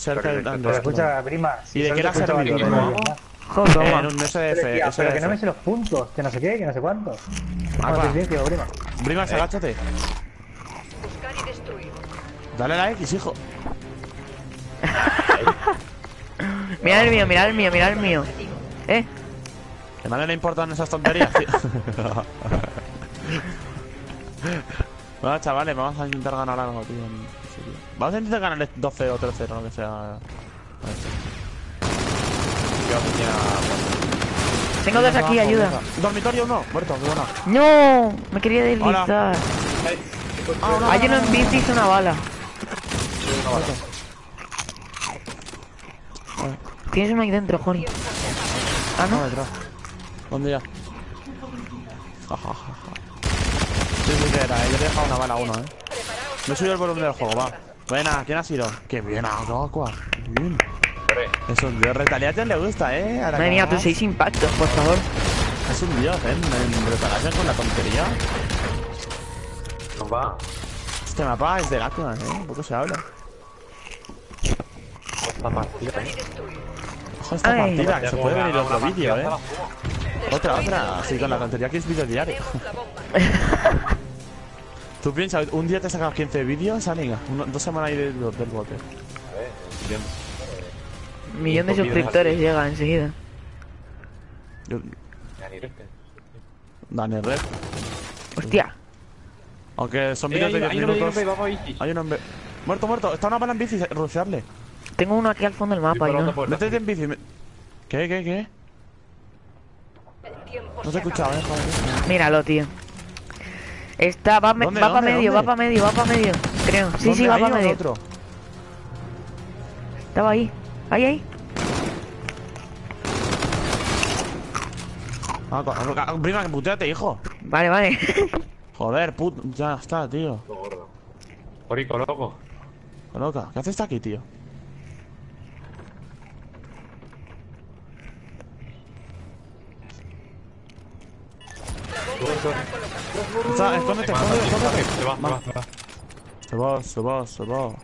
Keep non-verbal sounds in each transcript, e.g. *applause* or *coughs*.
cerca Pero Andrés. escucha, prima. ¿Y de qué era servidor? ¿no? Joder. En un SDF. Pero, que no me sé los puntos, que no sé qué, que no sé cuánto. Ah, No, prima. Brimas, agáchate. Buscar y destruir. Dale la X, hijo. *laughs* Mira el mío, mira el mío, mira el mío. Eh, Que nadie le importan esas tonterías, tío. *laughs* *laughs* bueno, chavales, vamos a intentar ganar algo, tío. Vamos a intentar ganar el 12 o 13, lo que sea. Yo tengo dos aquí, ayuda. Dormitorio uno, muerto, qué buena. No, me quería deslizar. No, Hay uno en bici y una bala. Tienes uno ahí dentro, Joni. Ah, no, no. ¿Dónde ya? Ja, ja, ja, ja. Sí, sí, que era, eh. Yo he dejado una bala a uno, eh. Me subido el volumen del juego, va. Buena, ¿quién ha sido? Qué bien, Aqua. Qué bien. Es un dios. Retaliation le gusta, eh. a la Madre mía, cagada. tus seis impactos, por favor. Es un dios, eh. En, Retaliation con la tontería. Nos va. Este mapa es de Gatman, eh. Poco se habla. Esta partida, eh. Ojo esta Ay. partida, que se puede venir otro vídeo, eh. Otra, otra. Así con la tontería que es vídeo diario. *laughs* *laughs* Tú piensas, un día te sacas 15 vídeos, amiga. Uno- dos semanas ahí de- de- del bote. A ver, bien. Millón de suscriptores llega enseguida. Yo- Ya ni reste. Daniel Red. Hostia. Aunque son Eh, vídeos de 10 hay uno de minutos. Vamos. Hay uno en B. Muerto, muerto. Está una bala en bici, rushearle. Tengo uno aquí al fondo del mapa, no. Métete en bici. me- ¿Qué, qué, qué? No se te he escuchado, eh. Míralo, tío. Está, va, me- ¿Dónde, va para medio, dónde? va para medio, va para medio. Creo. Sí, sí, va ¿Ahí para medio. otro? Estaba ahí. Ahí, ahí. Ah, co- ah, prima, que puteate, hijo. Vale, vale. *laughs* Joder, put. Ya está, tío. Porico, loco. Loca, ¿qué haces aquí, tío? Está, escóndete, escóndete, escóndete. Se va, se va, se va. Se va, se va.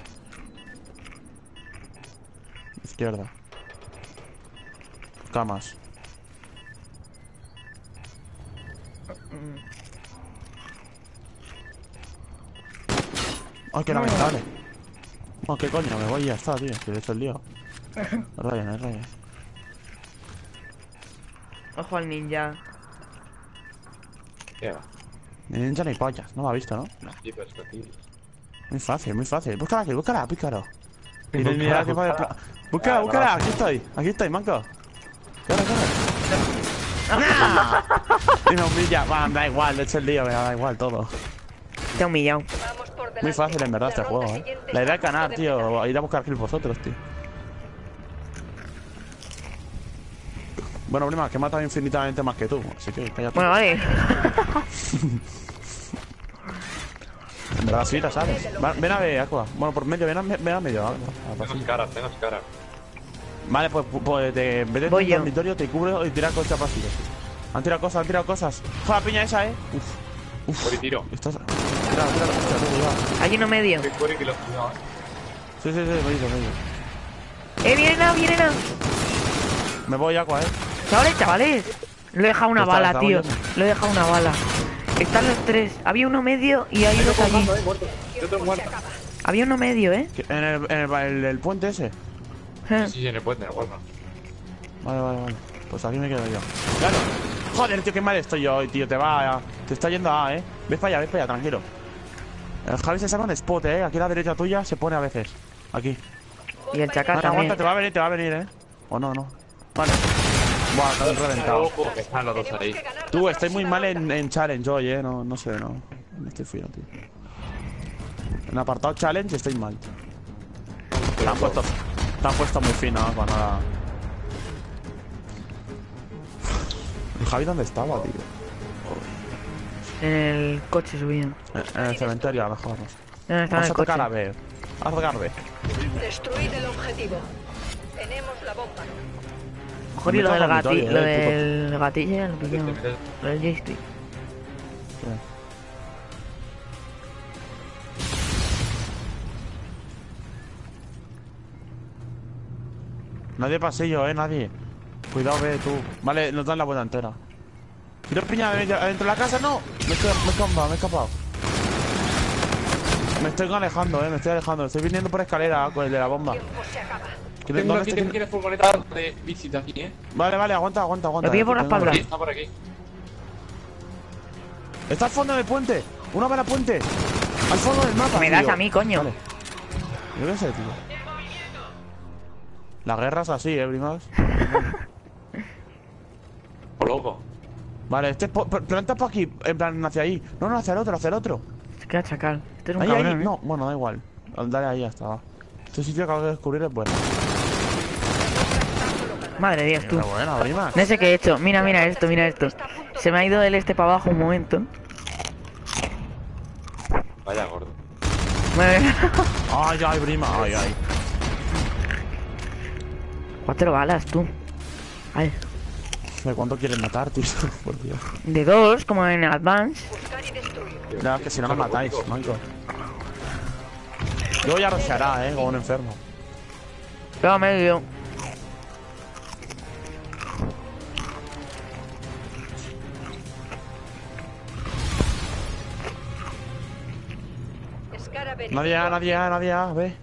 Izquierda. Camas. Ay, qué lamentable. Oh, qué coño, me voy y ya está, tío. Que he hecho el lío. Ryan, es Ryan. Ojo al ninja. ¿Qué va? Ni ninja ni pollas, no me ha visto, ¿no? Sí, pero es que aquí- Muy fácil, muy fácil. Búscala aquí, búscala, pícaro. Mira, Búscala, mira, que va de búscala. Ah, búscala, aquí estoy, aquí estoy, manco. Corre, corre. *laughs* Y me humilla, va, da igual, le he hecho el lío, me da igual todo. Te ha humillado. Muy fácil en verdad este juego, eh. La idea es ganar, de tío, ir a buscar kills vosotros, tío. Bueno, prima, que he matado infinitamente más que tú, así que cállate. Bueno, vale. *laughs* En verdad sí, la sabes. Va- ven a ver, Aqua. Bueno, por medio, ven a, ven a medio, Tengo caras, tengo caras. Vale, pues, pues te, de Voy en dormitorio te cubro y tira cosas pasillos. Han tirado cosas, han tirado cosas. ¡Joder, piña esa, eh! Uf, Pori tiro. estás. Tira, tira, tira, tira. Hay uno medio. Eh. Sí, sí, sí, me he ido, me he ido. Eh, vienen a, vienen a. Me voy, Aqua, eh. Chavales, chavales. Le he dejado una Está- bala, está tío. Le he dejado una bala. Están los tres. Había uno medio y hay dos allí. Muerto. Había uno medio, ¿eh? En el, en el, el- el puente ese. Eh. Sí, sí, en el puente, en el puente. Vale, vale, vale. Pues aquí me quedo yo. Claro. Joder, tío, qué mal estoy yo hoy, tío. Te va a... Te está yendo a, eh. Ves para allá, ves para allá, tranquilo. El Javi se saca un spot, eh. Aquí a la derecha tuya se pone a veces. Aquí. Y el chacal Vale, aguanta, te va a venir, te va a venir, eh. O no, no. Vale. Buah, están los dos Tenemos ahí. que ganar Tú, estoy muy mal en, en challenge hoy, eh. No, no sé, no. Estoy fino, tío. En apartado challenge estoy mal. Te han puesto, te han puesto muy fino, ¿no? Cuando la... ¿El Javi dónde estaba, tío? En el coche subido. En, en el cementerio, a lo mejor. No Vamos a tocar a ver. Haz garbe. Destruid el objetivo. Tenemos la bomba. Mejor y lo del gatillo. Lo del gatillo lo pillamos. Lo del joystick. Nadie pasillo, eh, nadie. Cuidado, ve tú. Vale, nos dan la vuelta entera. Tiro piña de- adentro de la casa, no. Me estoy, me he escapado, me he escapado. Me estoy alejando, eh, me estoy alejando. Estoy viniendo por escalera con el de la bomba. Tiempo se acaba. ¿Dónde Tengo aquí, tengo aquí la furgoneta de visita aquí, eh. Vale, vale, aguanta, aguanta, aguanta. Lo pillo por la espalda. Está por aquí. Está al fondo del puente. Una para puente. Al fondo del mapa. Me das tío. a mí, coño. Vale. Yo qué sé, tío. La guerra es así, eh, Brimax. *laughs* O loco. Vale, este es planta por aquí, en plan hacia ahí. No, no, hacia el otro, hacia el otro. Se queda chacal. Este es un Ahí, cabrón, ahí. ¿eh? No, bueno, da igual. Dale ahí, ya está. va. Este sitio que acabo de descubrir es bueno. Madre de Dios, tú. No sé qué he hecho. Mira, mira esto, mira esto. Se me ha ido el este para abajo un momento. Vaya gordo. Ay, ay, Brima, ay, ay. Cuatro balas, tú. Ay. ¿De cuánto quieres matar, tío? *laughs* Por Dios. De dos, como en Advance. Es que si no me matáis, manco. Luego ya rocheará, eh, como un enfermo. Pega medio. Nadie, ah, nadie, ah, nadie, ah, ve.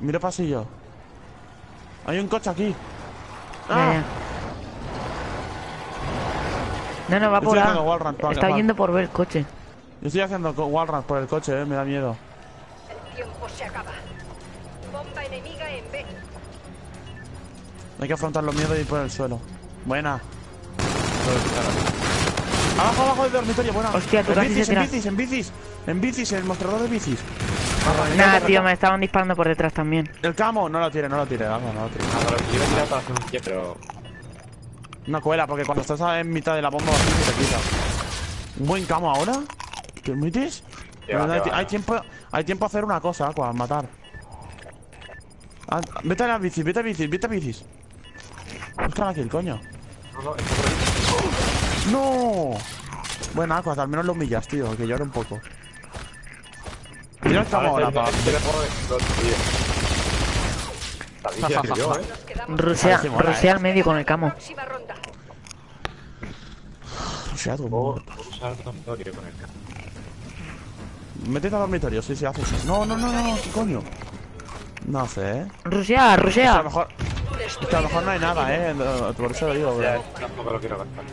Mira el pasillo. Hay un coche aquí. Ah. No, no, va por wall pa- Está yendo por ver el coche. yo estoy haciendo co- wall runs por el coche, eh, me da miedo. El tiempo se acaba. Bomba enemiga en B. Hay que afrontar los miedos y ir por el suelo. Buena. Abajo, abajo del dormitorio, buena. Hostia, tú en casi bicis, se en bicis, en bicis. En bicis, en el mostrador de bicis. Nada, tío, me estaban disparando por detrás también. El camo, no lo tire, no lo tire, vamos, no lo tire. Ah, pero yo iba a tirar para hacer un pie, pero. No cuela, porque cuando estás en mitad de la bomba así se te quita. ¿Un buen camo ahora? ¿Te metes? Hay, tiempo, hay tiempo a hacer una cosa, Aqua, matar. Ah, vete a las bicis, vete a bicis, vete a bicis. Buscan aquí el coño. No, no, está por aquí. ¡No! Bueno, Aqua, al menos lo humillas, tío, que llore un poco. Mira el camo ahora, pa. Rusea, rusea eh. al medio con el camo. próxima ronda. O sea, tú, Puedo puedo usar el dormitorio con el carro. Métete al dormitorio, sí, sí, hace eso. No, no, no, no, ¿qué coño? No sé, eh. Rusea, que a rusea. lo mejor, a lo mejor no hay nada, eh. Por eso lo digo, bro. tampoco lo quiero gastar.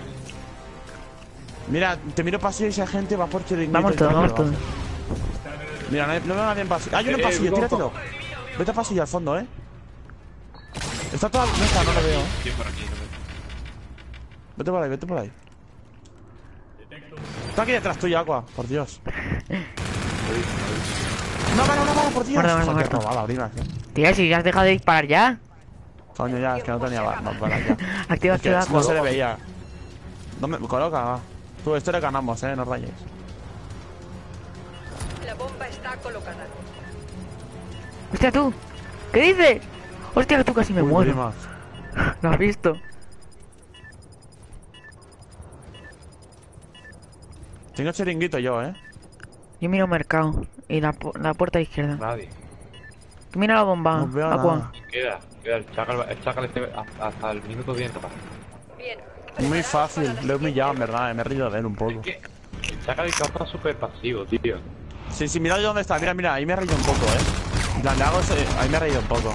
Mira, te miro pasillo y si hay gente va por chiringuito. Vamos todos, vamos todos. Mira, no, no veo a nadie en pasillo. Hay uno en Eh, pasillo, tíratelo. Vete a pasillo al fondo, eh. Está toda. No está, no lo veo. Vete por ahí, vete por ahí. Está aquí detrás tuyo, Aqua, por Dios. No, no, no, no, por Dios. Muerto, muerto, robada, Brimax, eh. Tía, si ya has dejado de disparar ya. Coño, ya, es que no tenía balas ya. *laughs* Activa, Es que activa. no se le veía. No me coloca, va. Tú, esto le ganamos, eh, no rayes. La bomba está colocada. Hostia, tú. ¿Qué dices? Hostia, que tú casi me Uy, muero. ¿Lo *laughs* has visto? Tengo chiringuito yo, eh. Yo miro mercado. Y la, pu- la puerta izquierda. Nadie. Tú mira la bomba. No veo Aqua. nada. Queda, queda el chacal, el chacal este hasta, hasta el minuto 10 capaz. Bien. Muy fácil, la lo he humillado, en verdad, eh, me he reído de él un poco. Que el causa súper pasivo, tío. Sí, sí, mira dónde está, mira, mira, ahí me he reído un poco, eh. En plan, le hago ese- ahí me he reído un poco.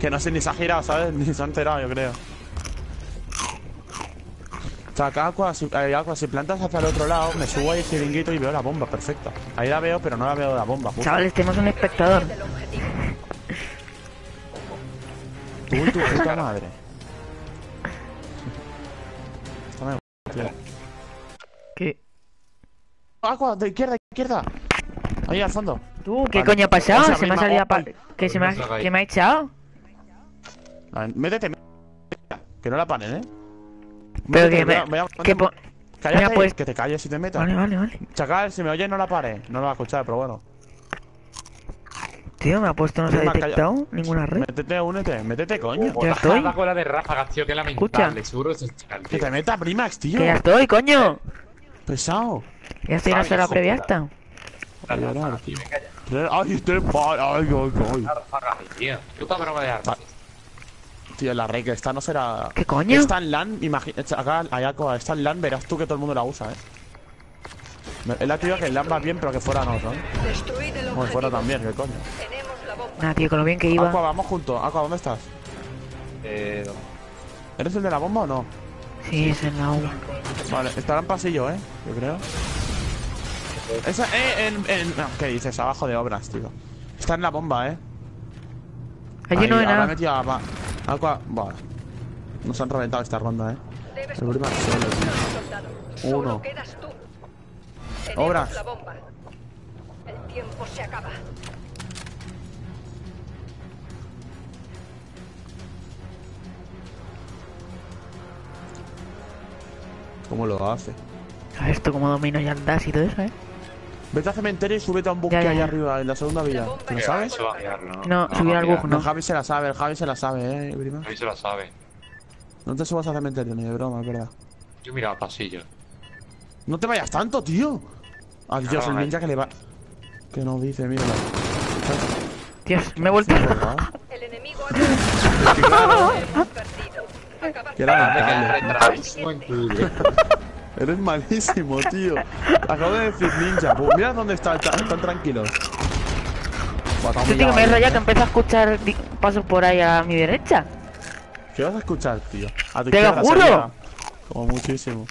Que no sé, ni se ha girado, ¿sabes? *laughs* Ni se ha enterado, yo creo. O sea, acá, Aqua, si, eh, Aqua, si plantas hacia el otro lado, me subo ahí chiringuito y veo la bomba, perfecta. Ahí la veo, pero no la veo la bomba, justo. Chavales, tenemos un espectador. Del objetivo. Tú y tu puta madre. ¿Qué? Aqua, de izquierda, izquierda. Ahí al fondo. ¿Tú? ¿Qué Vale. coño ha pasado? Esa Se me ha salido a pa-. ¿Que se me ha, que me ha echado? Ver, Métete, métete. Que no la paren, eh. Pero Métete, que voy a- me... voy a- que po- Cállate, pues- que te calles y te metas. Vale, vale, vale. Chacal, si me oyes no la pares. No lo va a escuchar, pero bueno. Tío, me ha puesto, no se ha detectado ninguna red. Métete, únete, métete, coño. Ya estoy. La cola de ráfagas, tío, que lamentable. Escucha. Seguro es el chacal, Que te metas, Primax, tío. Que ya estoy, coño. Pesado. Ya estoy en la Ay, sala previa puta. esta. A llorar, tío. Tres- Ay, tres balas. Ay, ay, ay. Tío. Puta broma de armas. Tío, la rey que esta no será. ¿Qué coño? Esta en LAN, imagínate. Acá, Ayako, esta en LAN verás tú que todo el mundo la usa, eh. Es la tío que en LAN va bien, pero que fuera no, ¿no? El que fuera también, ¿qué coño? Bomba. Nada, tío, con lo bien que Aqua, iba. vamos juntos. Aqua, ¿dónde estás? Eh, ¿Eres el de la bomba o no? Sí, es en la U. Vale, estará en pasillo, ¿eh? Yo creo. Esa, eh, en, en... no, ¿Qué dices? Abajo de obras, tío. Está en la bomba, ¿eh? Allí Ahí, no nada. metido a... Aqua... Vale. Nos han reventado esta ronda, ¿eh? El conseguir solo, tío. Uno. Obras. la bomba. El tiempo se acaba. ¿Cómo lo hace? ¿Sabes esto cómo domino ya el dash y todo eso, eh? Vete al cementerio y súbete a un Ya, ya, ahí ya. arriba, en la segunda villa. ¿Te lo sabes? ¿no? No, subir al bug, No, no. Javi se la sabe, el Javi se la sabe, eh, prima. Mí se lo sabe. No te subas al cementerio, ni de broma, es verdad. Yo miraba pasillo. No te vayas tanto, tío. Ay, Dios, el Ay. ninja que le va... Que no dice, míralo. Dios, me he vuelto. El enemigo. No incluye. *laughs* Eres malísimo, tío. Acabo de decir ninja. Pues mira dónde está, está- están tranquilos. Está Tú, tío, me he rayado ¿eh? que empiezo a escuchar pasos por ahí a mi derecha. ¿Qué vas a escuchar, tío? A tu ¡Te lo juro! sería. Como muchísimo.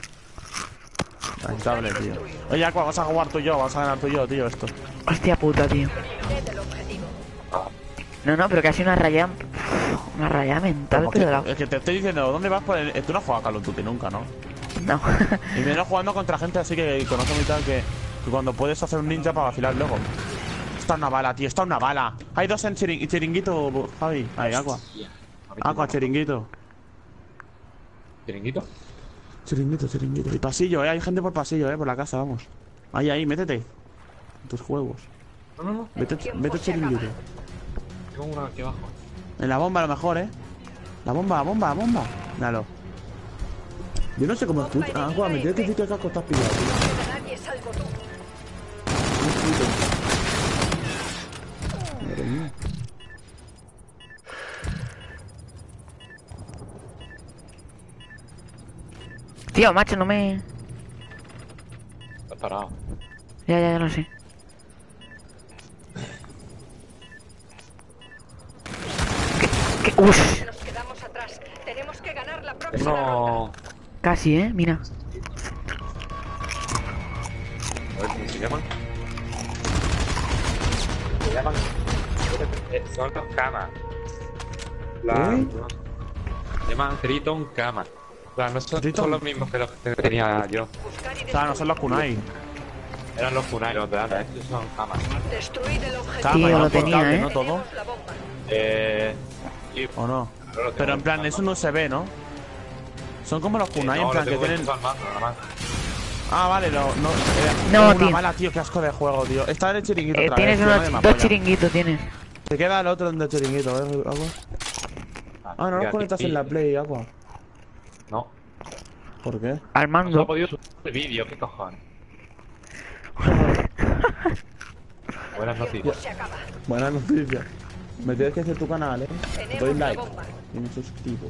Lamentable, tío. Oye, Aqua, vamos a jugar tú y yo, vamos a ganar tú y yo, tío, esto. Hostia puta, tío. No, no, pero casi una raya. Una raya mental, pero la. Es que te estoy diciendo, ¿dónde vas por el... Tú no has jugado a Call of Duty nunca, ¿no? No. *laughs* Y menos jugando contra gente así que conoce muy tal que, que cuando puedes hacer un ninja para vacilar luego. Está una bala, tío, está una bala. Hay dos en chiring- chiringuito, Javi. Ahí, Aqua. Aqua, chiringuito. ¿Chiringuito? Chiringuito, chiringuito. Y pasillo, eh. Hay gente por pasillo, eh, por la casa, vamos. Ahí, ahí, métete. En tus juegos. No, no, no. Vete, vete chiringuito. Tengo uno aquí abajo. En la bomba a lo mejor, eh. La bomba, la bomba, la bomba. Míralo. Yo no sé cómo escucha. Aqua, me tienes que decir que casco estás pillado, tío. Nadie salvo tú. Madre mía. Tío, macho, no me. Está parado. Ya, ya, ya lo sé. ¿Qué? qué? Ush, Nos quedamos atrás. Tenemos que ganar la próxima ronda. No. casi, eh, mira. A ver cómo se llaman. Se llaman. eh, Son los camas. La, ¿Eh? Se llaman Triton Kama. No son, son los mismos que los que tenía yo. Claro, no son los kunai. Eran los Kunai, los de Ana. Estos son. Cama, Tío, lo no tenía, ¿eh? ¿no? Todo. Eh. Sí, ¿O no? Pero en plan, eso no se ve, ¿no? Son como los Eh, kunai, no, en plan que tienen... Ah, vale, no, no. eh, No, una tío. mala, tío, qué asco de juego, tío. Está en el chiringuito Eh, otra tienes vez, tío, unos nadie me dos chiringuitos, tienes. Te queda el otro en el chiringuito, ¿eh, Agua? Ah, no lo Mira, conectas en la Play, Agua. No. ¿Por qué? Al No se ha mando. podido subir el vídeo, qué cojones. *laughs* Buenas noticias. Se acaba. Buena noticia. Me tienes que hacer tu canal, ¿eh? Doy Tenemos la like bomba. y me suscribo.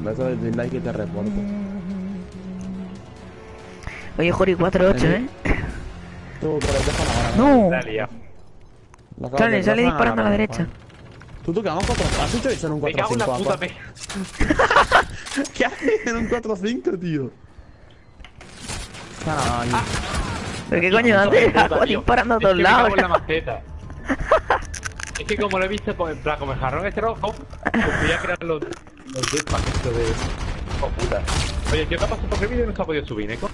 Bueno, eso de dislike y te reporto. Oye, Jori 48, eh. Tú, pero déjala ahora. No. Sale, sale disparando a la derecha. Tú, tú, que vamos 4 ¿Has hecho eso en un Me cago en la 4-5, puta Aqua? *laughs* pe... ¿Qué haces en un 4-5, tío? Caray. ¿Pero qué coño haces? Disparando a Es todos lados. *laughs* Es que como lo he visto, pues, en plan, como el jarrón este rojo, pues quería crear los, los jetpacks estos de... Oh, puta. Oye, ¿qué pasado por qué vídeo no se ha podido subir, Neko?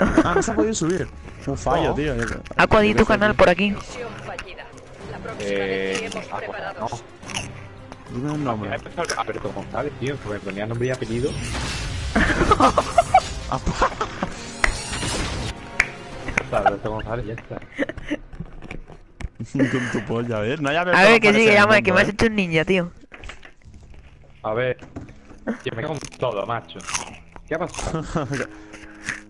Ah, no se ha podido subir. Un fallo, No. tío. Aqua, di tu canal por aquí. Misión fallida. La próxima Eh... Ah, pues, no. preparados. Dime un Me nombre. ha empezado a Alberto González, tío, que me ponía nombre y apellido. *laughs* Alberto González, ya está. Con tu polla, a ver. No haya A ver, que sigue, llama, que me has ¿eh? hecho un ninja, tío. A ver. Que me cago en todo, macho. ¿Qué ha pasado? *laughs*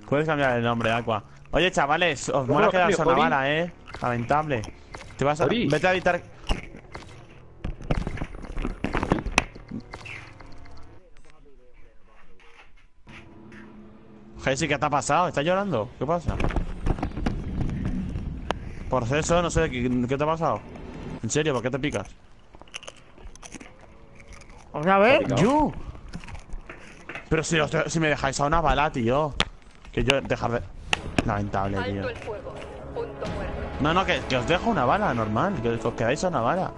Puedes cambiar el nombre, Aqua. Oye, chavales, os mola Jolín. bala, eh. Lamentable. Te vas a. Vete a editar. Jessy, ¿qué te ha pasado? ¿Estás llorando? ¿Qué pasa? Por eso, no sé, ¿qué, qué te ha pasado? ¿En serio? ¿Por qué te picas? Otra vez. ¿Yo? Pero si, os- si me dejáis a una bala, tío. Que yo dejar de... Lamentable, tío. Alto el fuego. No, no, que, que os dejo una bala, normal. Que os quedáis a una bala.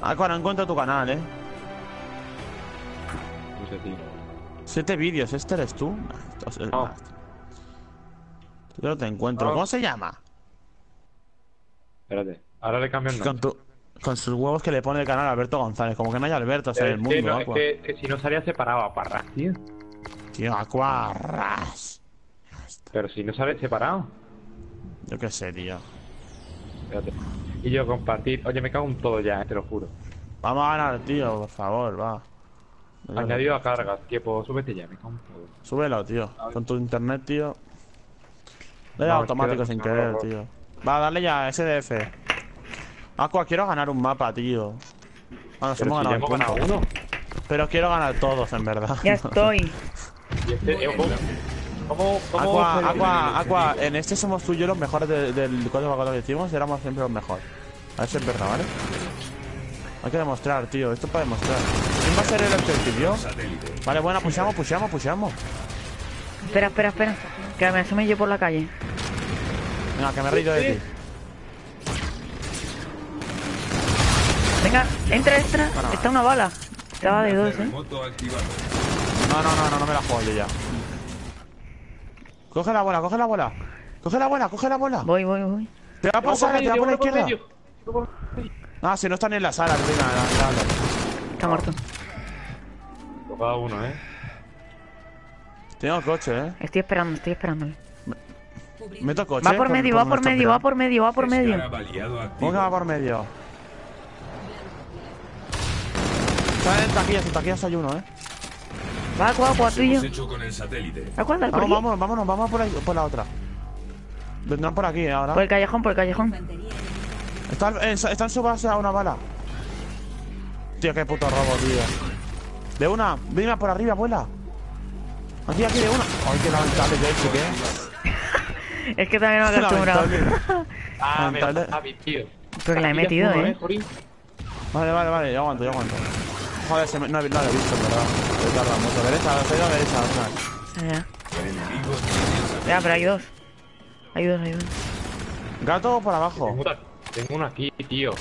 Ah, cuando encuentro tu canal, eh. No sé, tío. Siete vídeos, ¿este eres tú? Nah, esto es- No. nah. Yo no te encuentro. ¿Cómo se llama? Espérate. Ahora le cambio el Con, nombre. tu, con sus huevos que le pone el canal Alberto González. Como que no hay Alberto en el que, mundo, no, es que, que si no salía separado a Parras, tío. Tío, Aqua, ras. Pero si no sale separado. Yo qué sé, tío. Espérate. Y yo compartir. Oye, me cago en todo ya, eh, te lo juro. Vamos a ganar, tío, por favor, va. Añadido a cargas, tío, pues súbete ya, me cago en todo. Súbelo, tío. Con tu internet, tío. Le No, da es automático que- sin querer, tío. Va, dale ya, SDF. Aqua, quiero ganar un mapa, tío. Nos Pero hemos si ganado uno. Pero quiero ganar todos, en verdad. Ya *laughs* estoy. Y este, eh, ¿cómo? ¿Cómo? Aqua, Aqua, Aqua, en este somos tú y yo los mejores de- del código 4 que hicimos éramos siempre los mejores. A ver si es verdad, ¿vale? Hay que demostrar, tío. Esto es para demostrar. ¿Quién va a ser el objetivo? ¿Yo? Vale, bueno, pushamos, pushamos, pushamos. Espera, espera, espera. Que me asome yo por la calle. Venga, que me he reído de ti. Venga, entra, entra. Está una bala. Estaba de dos, eh. No, no, no, no, no me la juego yo ya. Coge la bola, coge la bola. Coge la bola, coge la bola. Voy, voy, voy. Te va por sala, te va por la izquierda. Ah, si no están en la sala, mira, mira, mira. Está muerto. Cada uno, eh. Tengo coche, eh. Estoy esperando, estoy esperando. Meto coche. Va por medio, va por nuestro medio, va por medio, va por medio. ¿Cómo que va por medio? Está en taquillas, en taquillas hay uno, eh. Va, Aqua, tú y yo. Por Vamos, aquí. vamos, vámonos, vamos por, ahí, por la otra. Vendrán por aquí eh, ahora. Por el callejón, por el callejón. Está, en- está en su base a una bala. Tío, qué puto robo, tío. De una, venga por arriba, abuela. Aquí, aquí, de una. Ay, qué lamentable, yo he hecho, ¿qué? Es que también me he acostumbrado. *laughs* Ah, me tío. Pero la he ya metido, eh. Jorín. Vale, vale, vale, yo aguanto, yo aguanto. Joder, se me, no, he- no lo he visto. He tardado mucho. Derecha, se ha ido a derecha, al final. Ya, ya. El enemigo tiene el satélite. Ya, pero hay dos. Hay dos, hay dos. Gato por abajo. Tengo, una- tengo uno aquí, tío.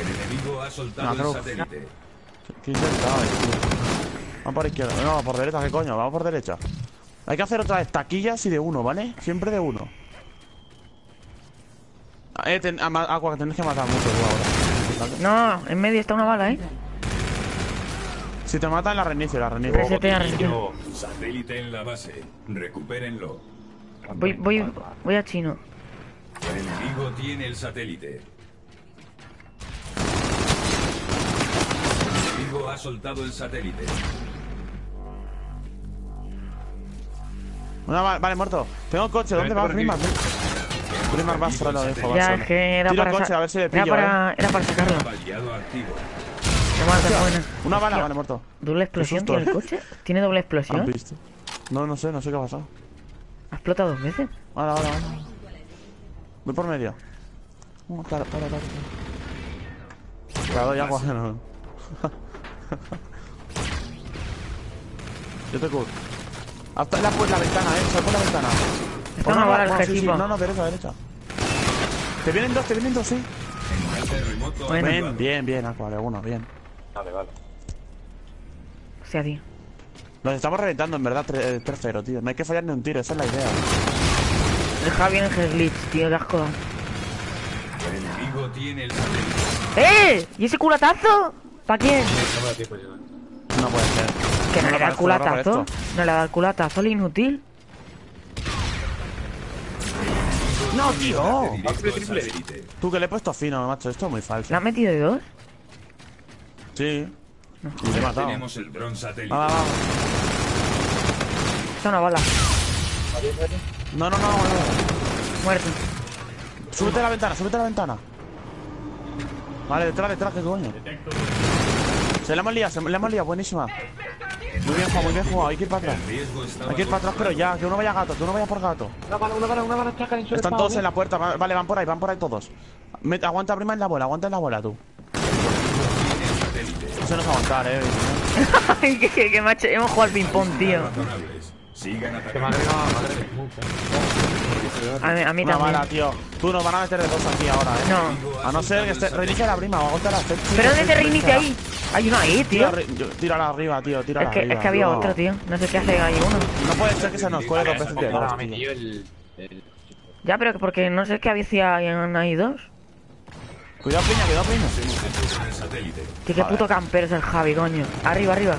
El enemigo ha soltado No, el satélite. Qué intentado, tío. Vamos por izquierda. No, por derecha, ¿qué coño? Vamos por derecha. Hay que hacer otra vez taquillas y de uno, ¿vale? Siempre de uno. Eh, ten, Aqua, que tenés que matar mucho tú ahora. No, en medio está una bala, eh. Si te matan, la reinicio, la reinicio. Resetea. Tío. Satélite en la base. Recupérenlo. Voy, voy, voy a chino. El enemigo tiene el satélite. El enemigo ha soltado el satélite. Una vale, muerto. Tengo coche, ¿dónde Vente va por aquí. Primar? Primar va solo, hijo, va Ya, es que era Tiro para, coche, a ver si le era, pillo, eh. para, era para sacarlo. Mata, buena. Una bala, vale, muerto. ¿Doble explosión tiene el coche? ¿Tiene doble ¿Has explosión? visto? No, no sé, no sé qué ha pasado. ¿Ha explotado dos veces? Ahora, ahora, ahora. Voy por medio. Uh, para, para, para. para. La doy agua, no. Yo te cubro. Hasta la, por la ventana, eh. Sal por la ventana. Está una no, bala no, objetivo. No, no, derecha, derecha. Te vienen dos, te vienen dos, sí. Bueno. Bien, bien, bien, Aqua, de uno, bien. Vale, vale. O sea, tío. Nos estamos reventando, en verdad, 3-0, tío. No hay que fallar ni un tiro, esa es la idea. El Javi en el glitch, tío, qué asco. El enemigo tiene el. ¡Eh! ¿Y ese culatazo? ¿Para quién? No me da tiempo ya. No puede ser. Que no No le da el culatazo. No le da el culatazo al inútil. ¡No, tío! Tú que le he puesto fino, macho. Esto es muy falso. ¿Le has metido de dos? Sí. Y le he matado. Tenemos el va, va. Está una bala. No, no, no, no. Muerto. Súbete a la ventana, súbete a la ventana. Vale, detrás, detrás, ¿qué coño? Se la hemos liado, se la hemos liado, buenísima. Muy bien jugado, muy bien jugado, hay que ir para atrás. Hay que ir para atrás, pero ya, que uno vaya gato, que uno vaya por gato. Una bala, una bala, una bala, chaca en su Están todos en la puerta, va- vale, van por ahí, van por ahí todos. Aguanta prima en la bola, aguanta en la bola tú. Eso no es aguantar, eh. Que, que, que macho, hemos jugado al ping-pong, tío. Que agrega mucho. A mí, a mí Una también. bala, tío. Tú nos van a meter de dos aquí ahora, eh. No. A no ser que esté. Reinicia la prima, aguanta la ¿Pero dónde te reinicia ahí? Hay uno ahí, tío. Ri- yo- tírala arriba, tío, Es tírala que, arriba. es que había otro, tío. No sé qué hace ahí uno. No puede ser que se nos cuele dos veces de tío. tío. Ya, pero que porque no sé qué había ahí dos. Cuidado, piña, cuidado, piña. Tío, qué puto campero es el Javi, coño. Arriba, arriba.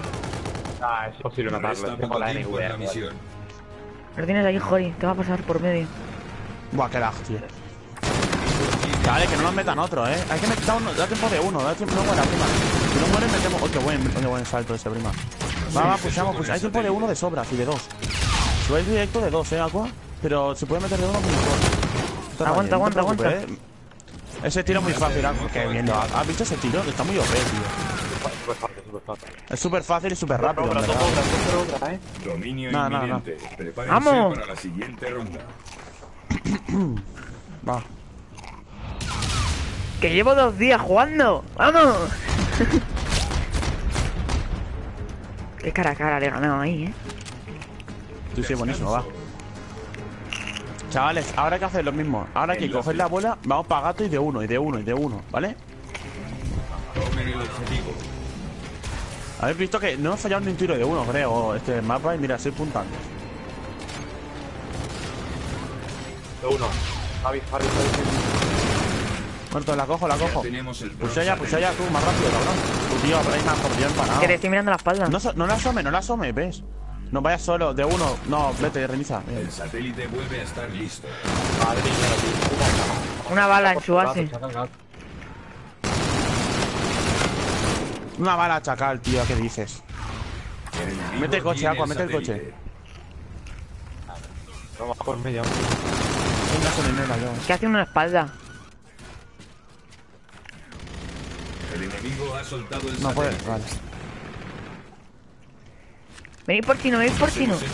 Ah, es posible matarlo. Es poco la la NV. Lo tienes ahí, Jori. Te va a pasar por medio. Buah, qué lag, tío. Vale, que no nos metan otro, eh. Hay que meter uno, da tiempo de uno, da tiempo de buena prima. Si no mueren, metemos. Oh, qué buen, qué buen salto ese, prima. Va, va, pushamos, pushamos. Hay tiempo de uno de sobras y de dos. Si vais directo de dos, eh, Aqua. Pero se puede meter de uno, pues mejor. Aguanta, aguanta, preocupes, eh. Ese tiro es muy fácil, Aqua. Qué bien ¿Has visto ese tiro? Está muy OP, tío. Súper fácil, súper fácil. Es súper fácil y súper rápido, Otra, otra, ¿eh? Dominio No, no, no. inminente. Prepárense ¡Vamos! para la siguiente ronda. Va. Que llevo dos días jugando. ¡Vamos! *laughs* Qué cara a cara le he ganado ahí, eh. Sí, sí, buenísimo, va. Chavales, ahora hay que hacer lo mismo. Ahora hay que coger la bola, vamos para gato y de uno, y de uno, y de uno, ¿vale? Habéis visto que no hemos fallado ni un tiro de uno, creo, este mapa, y mira, 6 puntantes. De uno. Javi, Javi, Javi. Muerto, la cojo, la Ya cojo. Pucha ya, pucha ya, tú, más rápido, cabrón. Tu tío, hay más por Dios empanado. Que te estoy mirando la espalda. No, so- no la asome, no la asome, ¿ves? No vayas solo, de uno. No, vete, reinicia. Bien. El satélite vuelve a estar listo. Madre mía, tío. Una bala en su. Una bala chacal, tío, ¿qué dices? Mete el coche, Aqua, mete el coche. Vamos por medio. Una gasolinera, yo. ¿Qué hace una espalda? El enemigo ha soltado el No puede, vale. Venid por chino, venid por satélite.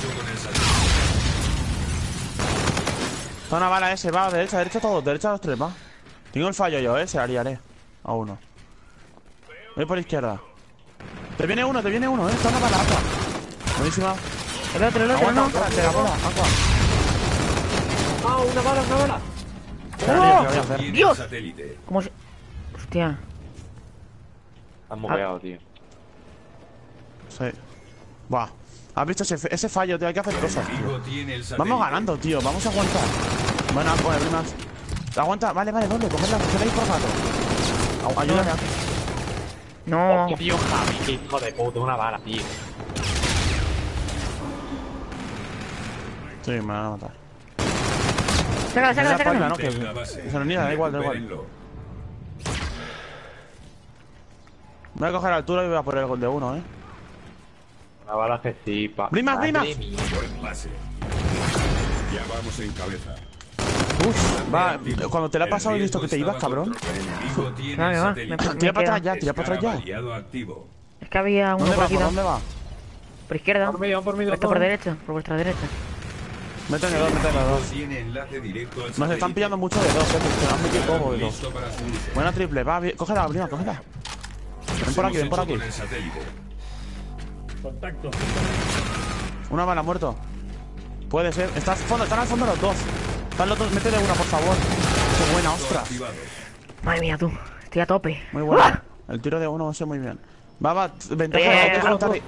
Está una bala ese, va, derecha, derecha todos, derecha los tres, va. Tengo el fallo yo, eh, se haría, haré. A uno. Voy por izquierda. Te viene uno, te viene uno, eh. Está una bala, Aqua. Buenísima. El otro, el otro, Aguanta, no. espérate, la bola, Aqua. ¡Ah, una bala, una bala! Tiene Dios. ¿Cómo se...? Hostia. Han moqueado, tío. Sí. Buah. ¿Has visto ese, ese fallo, tío? Hay que hacer cosas, tío. Vamos ganando, tío. Vamos a aguantar. Bueno, bueno, primas. Aguanta, vale, vale, doble. Cogerla, cogerla ahí por Ayúdame aquí. No. Hostia, tío, Javi, qué hijo de puta, una bala, tío. Sí, me van a matar. Base. se nos da igual, da igual. Recupérenlo. Voy a coger altura y voy a por el gol de uno, eh. Una bala que sí, pa. Buen pase. Ya vamos en cabeza. Uf, va. Cuando te la he pasado visto que te ibas, cabrón. va, me- Tira para atrás ya, tira para atrás ya. Es que había uno ¿Dónde por va? aquí. ¿Por ¿no? dónde va? Por izquierda. Por medio, por medio. Esto por derecha, por vuestra derecha. Métele dos, métele dos. Nos están pillando mucho de dos, eh. Porque nos han metido todo de dos. Buena triple, va, bien. cógela, prima, cógela. Ven por aquí, ven por aquí. hecho con el satélite. Una bala muerto. Puede ser. Estás al fondo, están al fondo los dos. Están los dos. Métele una, por favor. Qué buena, ostras. Madre mía, tú. Estoy a tope. Muy buena. El tiro de uno ese muy bien. Va, va, ventaja. Eh, no, está Vale.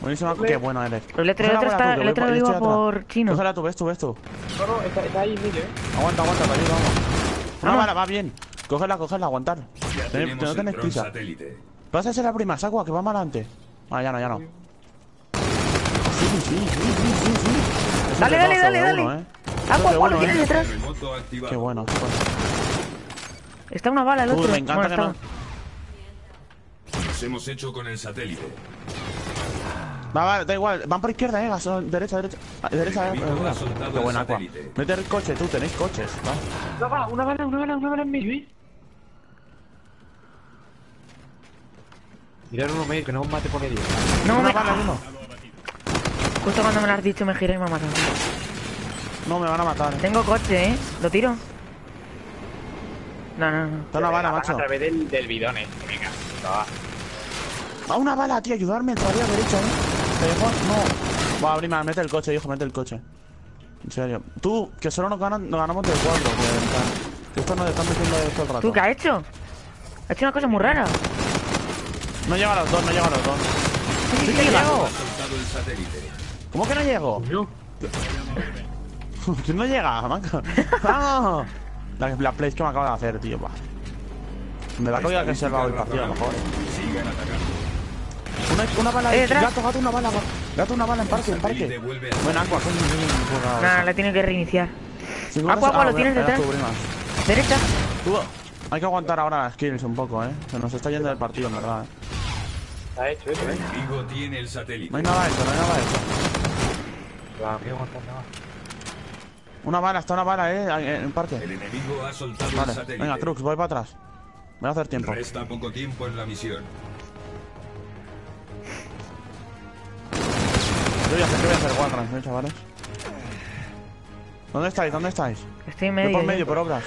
Buenísima, qué bueno eres. El otro, el otro está, el otro por- yo iba por chino. Cógela tú, ves tú, ves tú. No, no, está, está ahí eh. Aguanta, aguanta, para ahí, vamos. Una bala, va bien. Cógela, cógela, aguantar. Tenemos no tenéis prisa. satélite. Pásase la prima, Sacua, que va más adelante. Ah, ya no, ya no. Sí, sí, sí, sí, sí, sí. Dale, dale, dale, dale. uno, eh. Ah, Es ¿cuál, de cuál uno, tienes eh. detrás? Qué bueno. pues. Está una bala el Uy, otro. me encanta Bueno, que no. está- Nos hemos hecho con el satélite. Va, va, da igual. Van por izquierda, eh. gaso- Derecha, derecha. Ah, Derecha, eh. Qué buena, Aqua. satélite. Mete el coche, tú tenéis coches. Va. Una bala, una bala, una bala, una bala en medio, ¿eh? Mirar uno medio, que no mate por medio. No, Una me... bala, uno. Justo cuando me lo has dicho me giré y me ha matado. No, me van a matar. eh. Tengo coche, ¿eh? ¿Lo tiro? No, no, no. Está una bala, macho. A través del, del bidón, eh. Venga, va. Una bala, tío, ayudarme, todavía derecha, eh. ¿Te dejo? No. Va, Brima, mete el coche, hijo, mete el coche. En serio. Tú, que solo nos, ganan, nos ganamos de cuatro. Que, que esto nos están metiendo de todo el rato. ¿Tú qué has hecho? Ha hecho una cosa muy rara. No llega a los dos, no llega a los dos. ¿Cómo que no llego? Yo. *laughs* ¿Quién no llega, manco? ¡Vamos! La, la play que me acaba de hacer, tío, va. Me da código que se va el partido, a lo mejor. Atacando. Una, una bala, Eh, gato, gato, una bala, gato, una bala en parque, en parque. Buena, Aqua, coño, Nada, coño. la tiene que reiniciar. No, Aqua, no- Aqua, lo tienes detrás. tú. Derecha. Tú, hay que aguantar ahora las kills un poco, eh. Se nos está yendo el partido, en verdad. eh. Está hecho eso, eh. enemigo tiene el No satélite. hay nada hecho, no hay nada hecho. Va, voy a aguantar nada. Una bala, está una bala, eh, en parque. El enemigo ha soltado el Vale, satélite. venga, Crux, voy para atrás. Voy a hacer tiempo. Resta poco tiempo en la misión. Yo voy a hacer, yo voy a hacer ¿eh, chavales? ¿Dónde estáis? ¿Dónde estáis? Estoy en Yo medio. por medio, yo. por obras.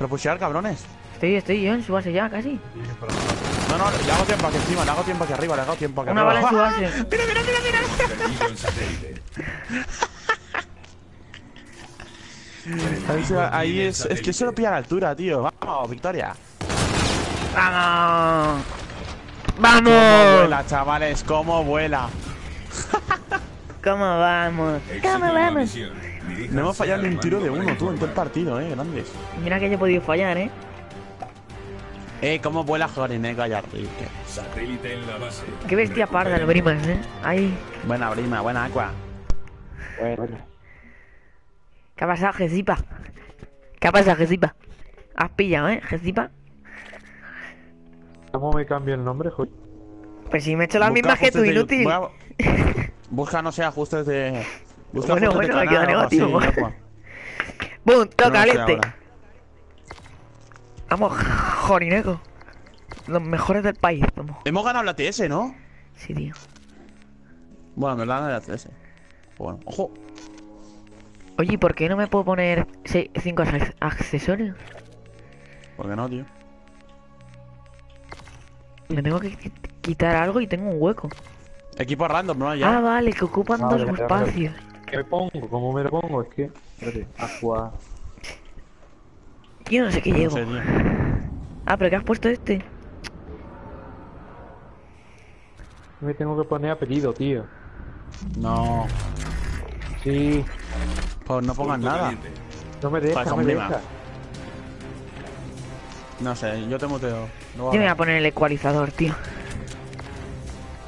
Pero pushear, cabrones. Estoy, estoy yo en su base ya, casi. No, no, le hago tiempo aquí encima, le hago tiempo aquí arriba, le hago tiempo aquí Una arriba. bala en su *laughs* base. Ha perdido el satélite. Ahí, es, es que solo pilla la altura, tío. Vamos, victoria. ¡Vamos! ¿Cómo ¡Vamos! vuela, chavales? ¿Cómo vuela? *laughs* ¿Cómo vamos? ¿Cómo vamos? No hemos fallado ni un tiro de uno, tú, en todo el partido, eh, grandes. Mira que yo he podido fallar, ¿eh? Eh, cómo vuela allá arriba. informar. Satélite en la base. Qué bestia parda el. Brimas, ¿eh? Ahí. Buena brima, buena aqua. Bueno. ¿Qué ha pasado, Jesipa? ¿Qué ha pasado, Jesipa? Has pillado, ¿eh, Jesipa? ¿Cómo me cambio el nombre, joder? Pues si me he hecho las mismas que tú, inútil. Busca, no sé, ajustes de. Busca Bueno, bueno, me queda negativo. No *laughs* ¡Toca caliente! ahora. Vamos, *laughs* Jorineco. Los mejores del país, vamos. Hemos ganado la TS, ¿no? Sí, tío. Bueno, en verdad no era TS. Bueno, ojo. Oye, ¿y ¿por qué no me puedo poner 5 accesorios? ¿Por qué no, tío? Me tengo que qui- quitar algo y tengo un hueco. Equipo random, ¿no? Ya. Ah, vale, que ocupan dos espacios. ¿Qué me pongo? ¿Cómo me lo pongo? Es que... Espérate. Aqua... Yo no sé qué no llevo. Ah, pero ¿qué has puesto este? Me tengo que poner apellido, tío. No, Sí. pues no pongas nada. No me deja, Para no me deja. No sé, yo te muteo. No Yo me voy a- a poner el ecualizador, tío.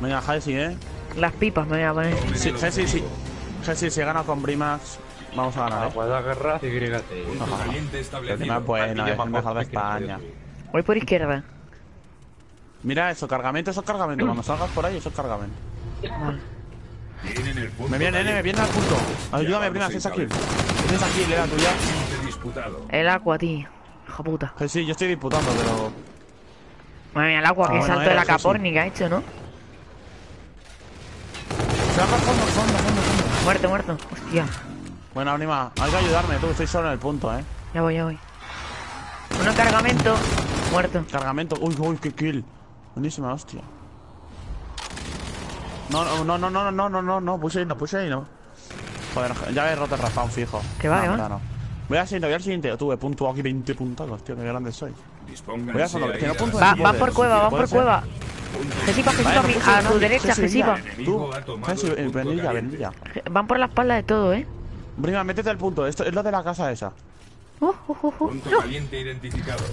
Venga, Jesse, ¿eh? Las pipas me voy a poner. Sí, el Jesse, sí. Objetivo. Jesse, si gana con Brimax, vamos a ganar, ¿eh? Agua de guerra, y. No es bueno, es mejor de que España. Voy por izquierda. Mira eso, cargamento, eso es cargamento. Cuando salgas por ahí, eso es cargamento. Vale. Me viene, nene, me viene al punto. Ayúdame, Brimax, es aquí. Es aquí, era tuya. El agua, tío. Hijo puta. Jesse, yo estoy disputando, pero. Madre mía, el agua, Ah, que bueno, salto de la sí. que ha hecho, ¿no? Se fondo, fondo. Muerto, muerto. Hostia. Bueno, Brima, hay que ayudarme, tú, estoy solo en el punto, ¿eh? Ya voy, ya voy. Uno cargamento. Muerto. Cargamento. Uy, uy, qué kill. Buenísima, hostia. No, no, no, no, no, no, no, no, no, puse ahí, no, puse ahí, no. Joder, ya he roto el raspado fijo. Que va, no, que va. mira, no. Voy al siguiente, voy al siguiente. Tuve punto aquí 20 puntacos, tío, qué grande soy. Voy a a que no punto Va, puedes, por cueva, van puede por ser. cueva. Vale, mi- puse a tu derecha. El enemigo Tú, punto venilla, venilla. Van por la espalda de todo, ¿eh? Brima, métete al punto, esto es lo de la casa esa. Uh, uh, uh, uh. Punto caliente identificado.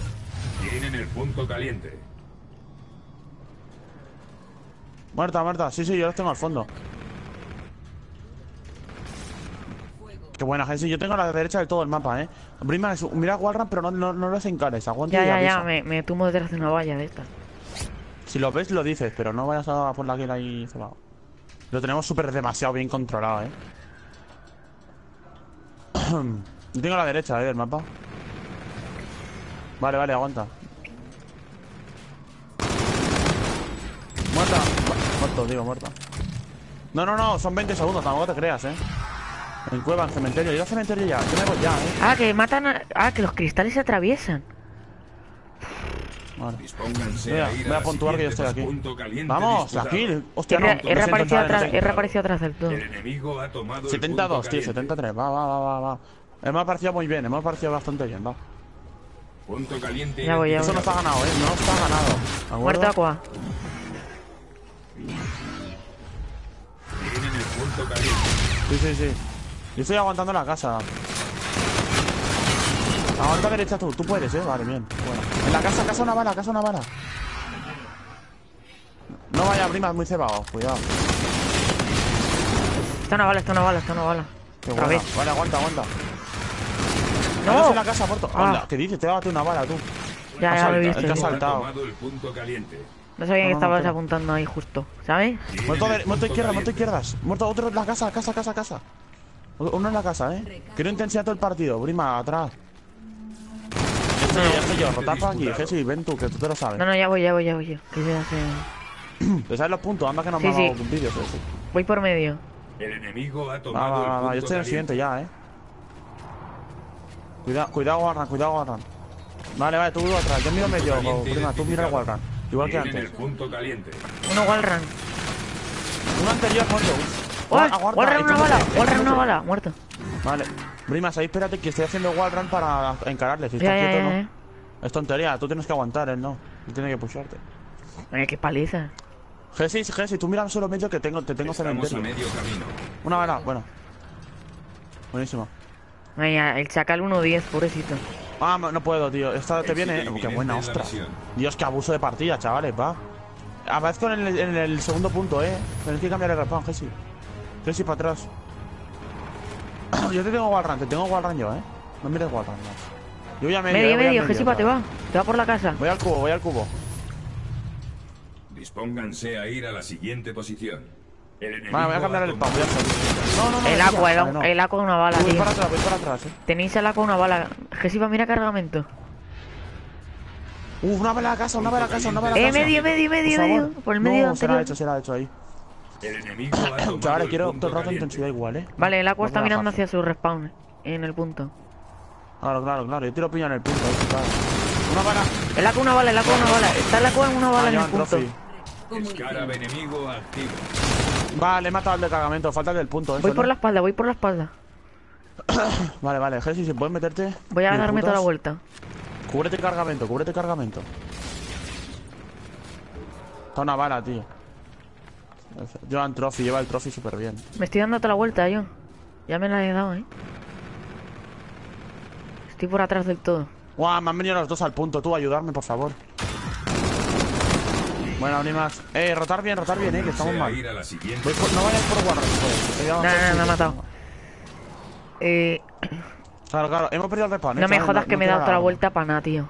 Tienen el punto caliente. Muerta, muerta, sí, sí, yo los tengo al fondo. Qué buena, Jesse, yo tengo a la derecha de todo el mapa, eh. Brima, mira Walran, pero no, no, no los encares, aguanta Ya, y ya, ya, me, me tumbo detrás de una valla de estas. Si lo ves, lo dices, pero no vayas a por la kill ahí cebado. Lo tenemos súper demasiado bien controlado, eh. *clears throat* Tengo la derecha, eh, del mapa. Vale, vale, aguanta. Muerta. Mu- Muerto, digo, muerta. No, no, no, son 20 segundos, tampoco te creas, eh. En cueva, en cementerio. Yo al cementerio ya, yo me voy ya, eh. Ah, que matan a... Ah, que los cristales se atraviesan. Vale. Mira, voy a puntuar que yo estoy aquí. Vamos, aquí. Hostia, no. he reaparecido atrás, he reaparecido atrás del todo. El enemigo ha tomado el 72, punto tío, caliente. 73. Va, va, va, va, va. Hemos parecido muy bien, hemos parecido bastante bien, va. Punto caliente Ya voy, ya Eso no está ganado, eh. No está ganado. Muerto Aqua. Tienen el punto caliente. Sí, sí, sí. Yo estoy aguantando la casa. Aguanta derecha tú, tú puedes, eh. Vale, bien. Bueno. En la casa, casa una bala, casa una bala. No vaya, prima, muy cebado. Cuidado. Está una bala, está una bala, está una bala. Qué Otra buena. vez. Vale, aguanta, aguanta. No. No, en la casa, muerto. Ah. Anda, ¿qué dices? Te va a batir una bala, tú. Ya, ya lo he visto. el que ha sí. Ha saltado. No sabía que No, estabas no, apuntando ahí justo, ¿sabes? Muerto, el de, muerto izquierda, muerto izquierdas. Muerto otro en la casa, casa, casa, casa. Uno en la casa, eh. Quiero intensidad todo el partido, prima, atrás. Estoy, ya estoy yo, rotar por aquí, Jessy, ven tú, que tú te lo sabes. No, no, ya voy, ya voy, ya voy yo. Que se hace... ¿Te sabes los puntos? Anda que nos Sí, mandamos sí. vídeos, Jessy. Voy por medio. El enemigo ha Va, tomado va, el va, punto va, yo estoy en el siguiente ya, eh. Cuidado, cuidado, Warran, cuidado, Warran. Vale, vale, tú atrás, yo miro medio, prima, tú mira el. Warran. Igual que el antes. punto caliente. Uno Walran. Uno anterior, muerto. Wal- Aguarda, Walran una bala. Walran una bala, muerto. Vale. Primas, ahí espérate que estoy haciendo Wallrun para encararle. Si Ya, está ya, quieto, ya, no. ya. Es tontería, tú tienes que aguantar, él no. Él tiene que pusharte. Oye, qué paliza. Jessy, Jessy, tú mira solo medio que tengo, te tengo Estamos a cementerio. medio camino. Una bala, bueno. Buenísimo. Vaya, el chacal 1-10, pobrecito. Ah, no puedo, tío. Esta te viene. Qué buena, ostras. Dios, qué abuso de partida, chavales, va. Aparezco en el, en el segundo punto, eh. Tenéis que cambiar el respawn, Para atrás. *coughs* yo te tengo Wallrun, te tengo Wallrun yo, eh. No mires Wallrun, no. Yo voy a medio. eh, Medio, voy medio, Gesipa, te va. Te va por la casa. Voy al cubo, voy al cubo. Dispónganse a ir a la siguiente posición. El Vale, voy a cambiar el spawn, voy a. No, no, no. El aqua, el, vale, no. el una bala, Voy tío. para atrás, voy para atrás, eh. Tenéis el aqua una bala. Gesipa, mira cargamento. Uh, una bala a casa, una bala a casa, una bala a Eh, casa. medio, medio, medio, Por favor. medio. Por el medio No, será anterior. hecho, será hecho ahí. El enemigo ha *coughs* Chavales, el quiero todo el rato intensidad igual, eh. Vale, el aqua No está mirando hacia su respawn. En el punto. Claro, claro, claro. Yo tiro piña en el punto, eh, claro. Una bala. El aqua una bala, el aqua una bala. Está el aqua en una bala Ah, en el punto. Escarab enemigo activo. Vale, he matado al de cargamento. Falta el del punto, eso, Voy por ¿no? la espalda, voy por la espalda. *coughs* Vale, vale. Jessy, si puedes meterte. Voy a darme toda la vuelta. Cúbrete cargamento, cúbrete cargamento. Está una bala, tío. Llevan trophy, lleva el trophy súper bien. Me estoy dando toda la vuelta yo. Ya me la he dado, eh. Estoy por atrás del todo. Guau, me han venido los dos al punto. Tú, ayudarme, por favor. Bueno, ni más. Eh, rotar bien, rotar bien, eh, que estamos mal. por- no vayas por pues. A No, no, no, me ha matado. Eh, Claro, claro, hemos perdido el respawn. eh, no me jodas que me he dado toda la nada. vuelta para nada, tío.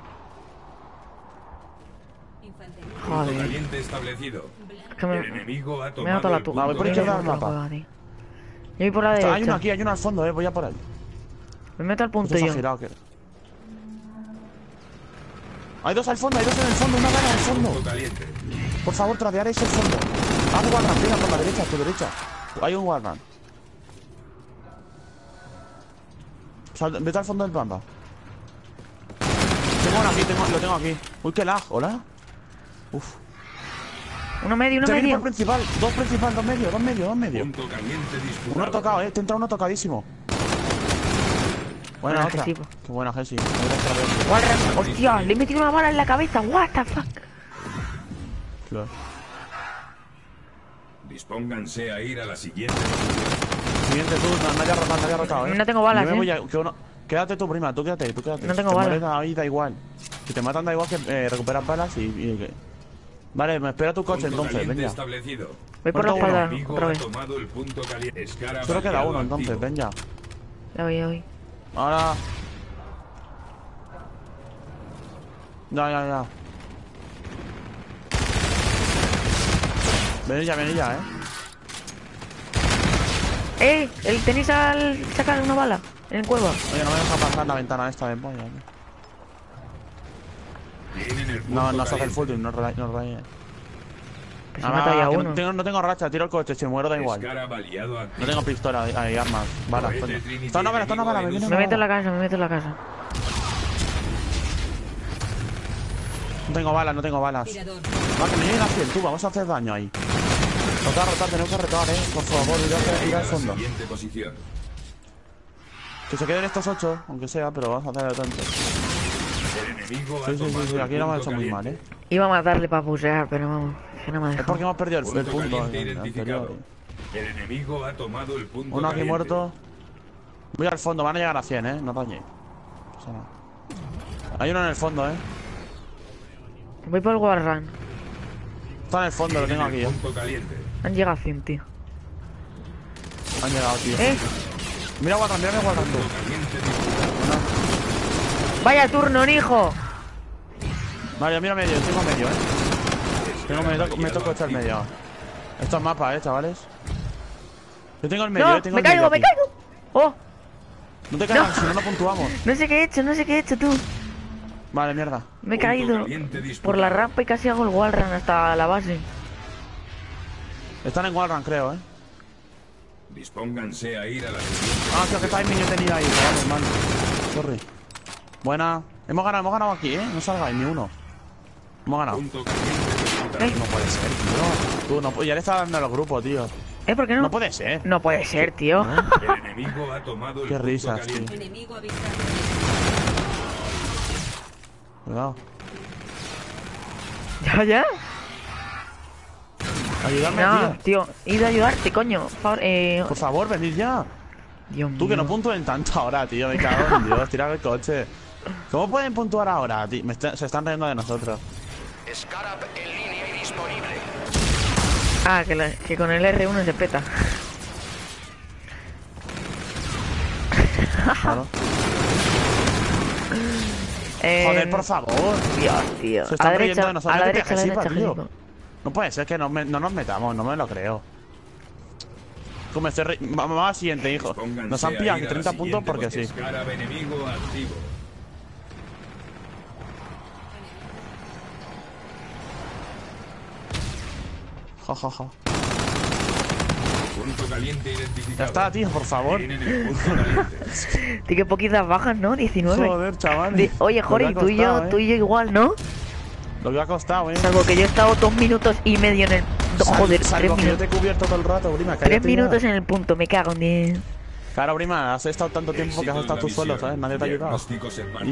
Joder. caliente establecido. Que me, El enemigo ha me tomado la. Ah, voy por izquierda del mapa. Yo voy por la Hay uno derecha. aquí, hay uno al fondo, eh. Voy a por él. Me meto al ha girado, que- Hay dos al fondo, hay dos en el fondo, una bala al fondo. Por favor, tradear ese fondo. Haz un Warran, venga, por la derecha, a tu derecha. Hay un. Sal- vete al fondo del pampa. Tengo uno aquí, tengo, lo tengo aquí. Uy, qué lag, hola. Uf. Uno medio, uno medio. por principal, dos principal, dos medio, dos medio, dos medio. Punto caliente disputado. Uno tocado, eh, te entra uno tocadísimo. Buena otra. Qué buena, Jessy. Me hostia, le he metido una bala en la cabeza. What the fuck. Claro. Dispónganse a ir a la siguiente. Siguiente tú, no, no haya rotado, no haya rotado, eh. No tengo balas, Yo me eh. voy a- que uno- Quédate tú, prima, tú quédate, tú quédate. No tengo Te balas. mueres ahí da igual. Si te matan da igual que eh, recuperas balas y, y que- Vale, me espera tu coche Punto entonces, venga. establecido. Voy por la enemigo otra vez. tomado el punto caliente. Escarab Solo queda uno entonces, activo. ven ya. Ya voy, ya voy. Ahora. Ya, ya, ya. Ven ya, ven ya, eh. ¡Eh! el- ¿Tenéis al chacal una bala? En el cueva. Oye, no me deja pasar la ventana esta de polla. tío. Tienen el punto No, no se hace el full team, no ray- no se Ah, mata ya que uno. no, tengo, no tengo racha, tiro el coche, si muero da igual. No tengo pistola, hay armas, balas. Coño. Trinity Está una bala, está una bala, me viene Me meto en la casa, me meto en la casa. No tengo balas, no tengo balas. Va, que me lleguen a 100, tú, vamos a hacer daño ahí. Rotar, rotar, tenemos que retar, eh. Por favor, ir, a- ir Llega al fondo. siguiente posición. Que se queden estos 8, aunque sea, pero vamos a hacer de tanto. El ha sí, sí, sí, el aquí ha punto hecho muy mal, eh. Iba a matarle para pusear, pero vamos. Que no me ha Es porque hemos perdido el, el Punto punto eh, identificado. anterior. El enemigo ha tomado el punto Uno aquí caliente. muerto. Voy al fondo, van a llegar a 100, eh. No dañéis. O sea, no. Hay uno en el fondo, eh. Voy por el Warrun. Está en el fondo, lo tengo aquí, el eh. punto. Han llegado a 100, tío. Han llegado, tío. ¡Eh! Mira Guardan, mira Guardan tú. ¡Vaya turno, hijo! Vale, mira medio, tengo medio, eh. Tengo medio, me toco echar medio. Esto es mapa, eh, chavales. Yo tengo el medio, ¡No! eh. Tengo ¡Me el medio caigo, me caigo! ¡Oh! No te caigas, No. si no, no puntuamos. No sé qué he hecho, no sé qué he hecho, tú. Vale, mierda. Me he caído por la rampa y casi hago el wallrun hasta la base. Están en Walran, creo, eh. Dispónganse a ir a la. Ah, tío, que timing yo tenía ahí, vale, hermano. Sorry. Buena. Hemos ganado, hemos ganado aquí, eh. No salgáis ni uno. Hemos ganado. ¿Eh? No puede ser, tío. Tú, no, ya le está dando a los grupos, tío. ¿Eh? ¿Por qué no? No puede ser. No puede ser, tío. El enemigo ha tomado el Qué risas, avistado. Cuidado. ¿Ya, ya? Ayúdame, No, tío. tío. A ayudarte, coño. Por favor, eh... Por favor, venid ya. Dios Tú que no mío. puntúen tanto ahora, tío. Me cago en Dios. Tira el coche. ¿Cómo pueden puntuar ahora? Me está- se están riendo de nosotros. Scarab en línea y disponible. Ah, que, la- que con el R1 se peta. Claro. *laughs* Eh, Joder, por favor. Dios, tío. Se A están la riendo derecha, de nosotros. a la derecha, a la. No puede ser que no, me- no nos metamos, no me lo creo. Como Va- Vamos al siguiente, hijo. Nos han a pillado ir aquí a la 30 puntos porque sí. Enemigo activo. Ja, ja, ja. Punto caliente identificado. Ya está, tío, por favor. Tío, *laughs* qué poquitas bajas, ¿no? 19. Joder, chaval. Di- Oye, Jori, tú y yo, tú y yo igual, ¿no? Lo que ha costado, eh. Salvo que yo he estado dos minutos y medio en el... Sal- Joder, salvo tres que yo te minutos. he cubierto todo el rato, Brima. Tres ya. minutos en el punto, me cago en diez. Claro, Brima, has estado tanto tiempo que has estado tú solo. ¿sabes? Nadie te ha ayudado.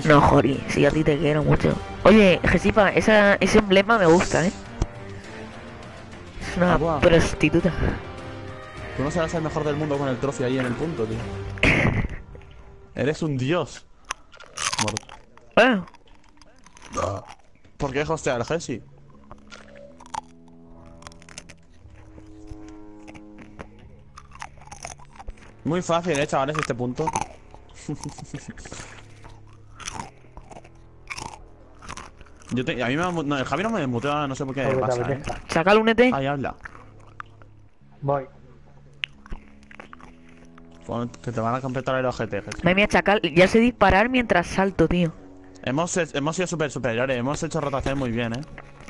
No, Jori, sí, a ti te quiero mucho. Oye, Gesipa, esa, ese emblema me gusta, ¿eh? Es una Agua. prostituta. Tú no serás el mejor del mundo con el troce ahí en el punto, tío. Eres un dios. Muerto. Bueno, ¿Por qué hostea al Jesse? Muy fácil, eh, chavales, este punto. *laughs* Yo te, a mí me ha mu- no, el Javi no me desmutea, no sé por qué Porque pasa, eh. saca el unete. Ahí habla. Voy. Que te van a completar el ojete. Madre mía, chacal, ya sé disparar mientras salto, tío. Hemos, he- hemos sido super superiores, hemos hecho rotación muy bien, eh.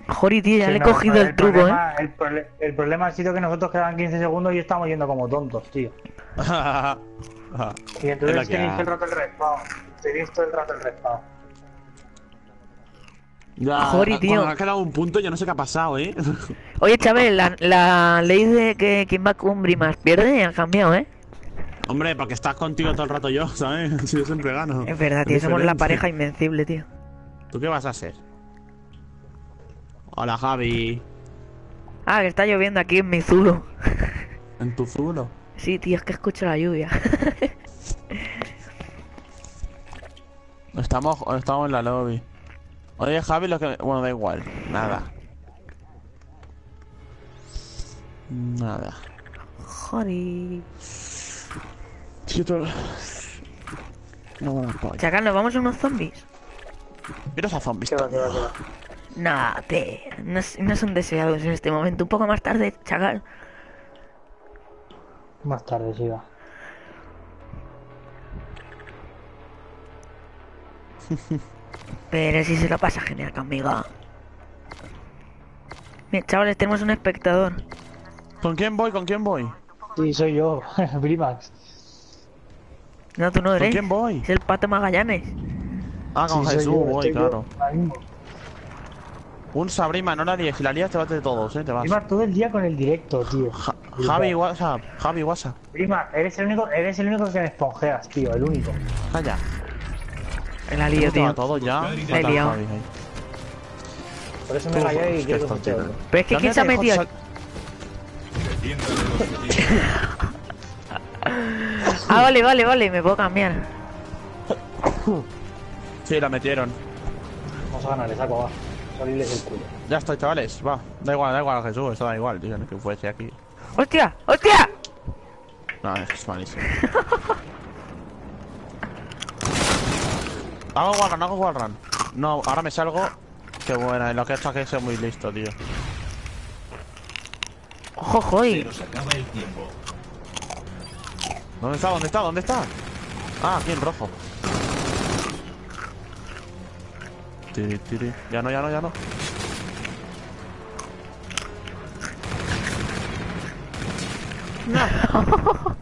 Jori, tío, ya Sí, le he no, cogido no, el, truco, problema, ¿eh? El, problema ha sido que nosotros quedaban 15 segundos y estamos yendo como tontos, tío. *laughs* y entonces tenéis el rato el respawn. Tenéis todo el rato el respawn. Ya, Jori, tío. cuando ha quedado un punto, yo no sé qué ha pasado, eh. *laughs* Oye, Chávez, la, la ley de que quien va con más pierde ha cambiado, ¿eh? Hombre, porque estás contigo todo el rato yo, ¿sabes? Si *laughs* yo siempre gano. Es verdad, tío, somos la pareja invencible, tío. ¿Tú qué vas a hacer? Hola, Javi. Ah, que está lloviendo aquí en mi zulo. *laughs* En tu zulo. Sí, tío, es que escucho la lluvia. Estamos, estamos en la lobby. Oye, Javi, lo que... Bueno, da igual. Nada. Nada. Tú- No. Chacal, ¿nos vamos a unos zombies? Mira esa zombies. Va, va. No, te, no, s- no son deseados en este momento. Un poco más tarde, chacal. Más tarde, sí va. *laughs* Pero si se lo pasa genial conmigo. Bien, chavales, tenemos un espectador. ¿Con quién voy? ¿Con quién voy? Sí, soy yo, *laughs* Brimax. No, tú no ¿Con eres. quién voy? Es el pato Magallanes. Ah, con Sí, Jesús yo, voy, claro. Un Sabrima, no la líes. Si la lías te vas de todos, eh. Te vas. Brimax todo el día con el directo, tío. Ja- Javi, WhatsApp. Javi, WhatsApp. Brimax, eres el único, eres el único que me esponjeas, tío, el único. Calla. En la lío, tío. todo ya. La he liado. Por eso me rayé y otro. Pero es que ¿quién se ha ¿Dónde metido? *laughs* Ah, vale, *laughs* vale, vale, me puedo cambiar. Sí, la metieron. Vamos a ganar, saco, va. Salirles el culo. Ya estoy, chavales. Va. Da igual, da igual, Jesús. Esto da igual, tío. Que fuese aquí. ¡Hostia! ¡Hostia! No, es malísimo. *laughs* hago wallrun, hago wallrun. No, ahora me salgo. Qué buena, lo que he hecho aquí es ser muy listo, tío. ¡Ojo, joy! ¿Dónde está? ¿Dónde está? ¿Dónde está? Ah, aquí en rojo. Tiri, tiri. Ya no, ya no, ya no.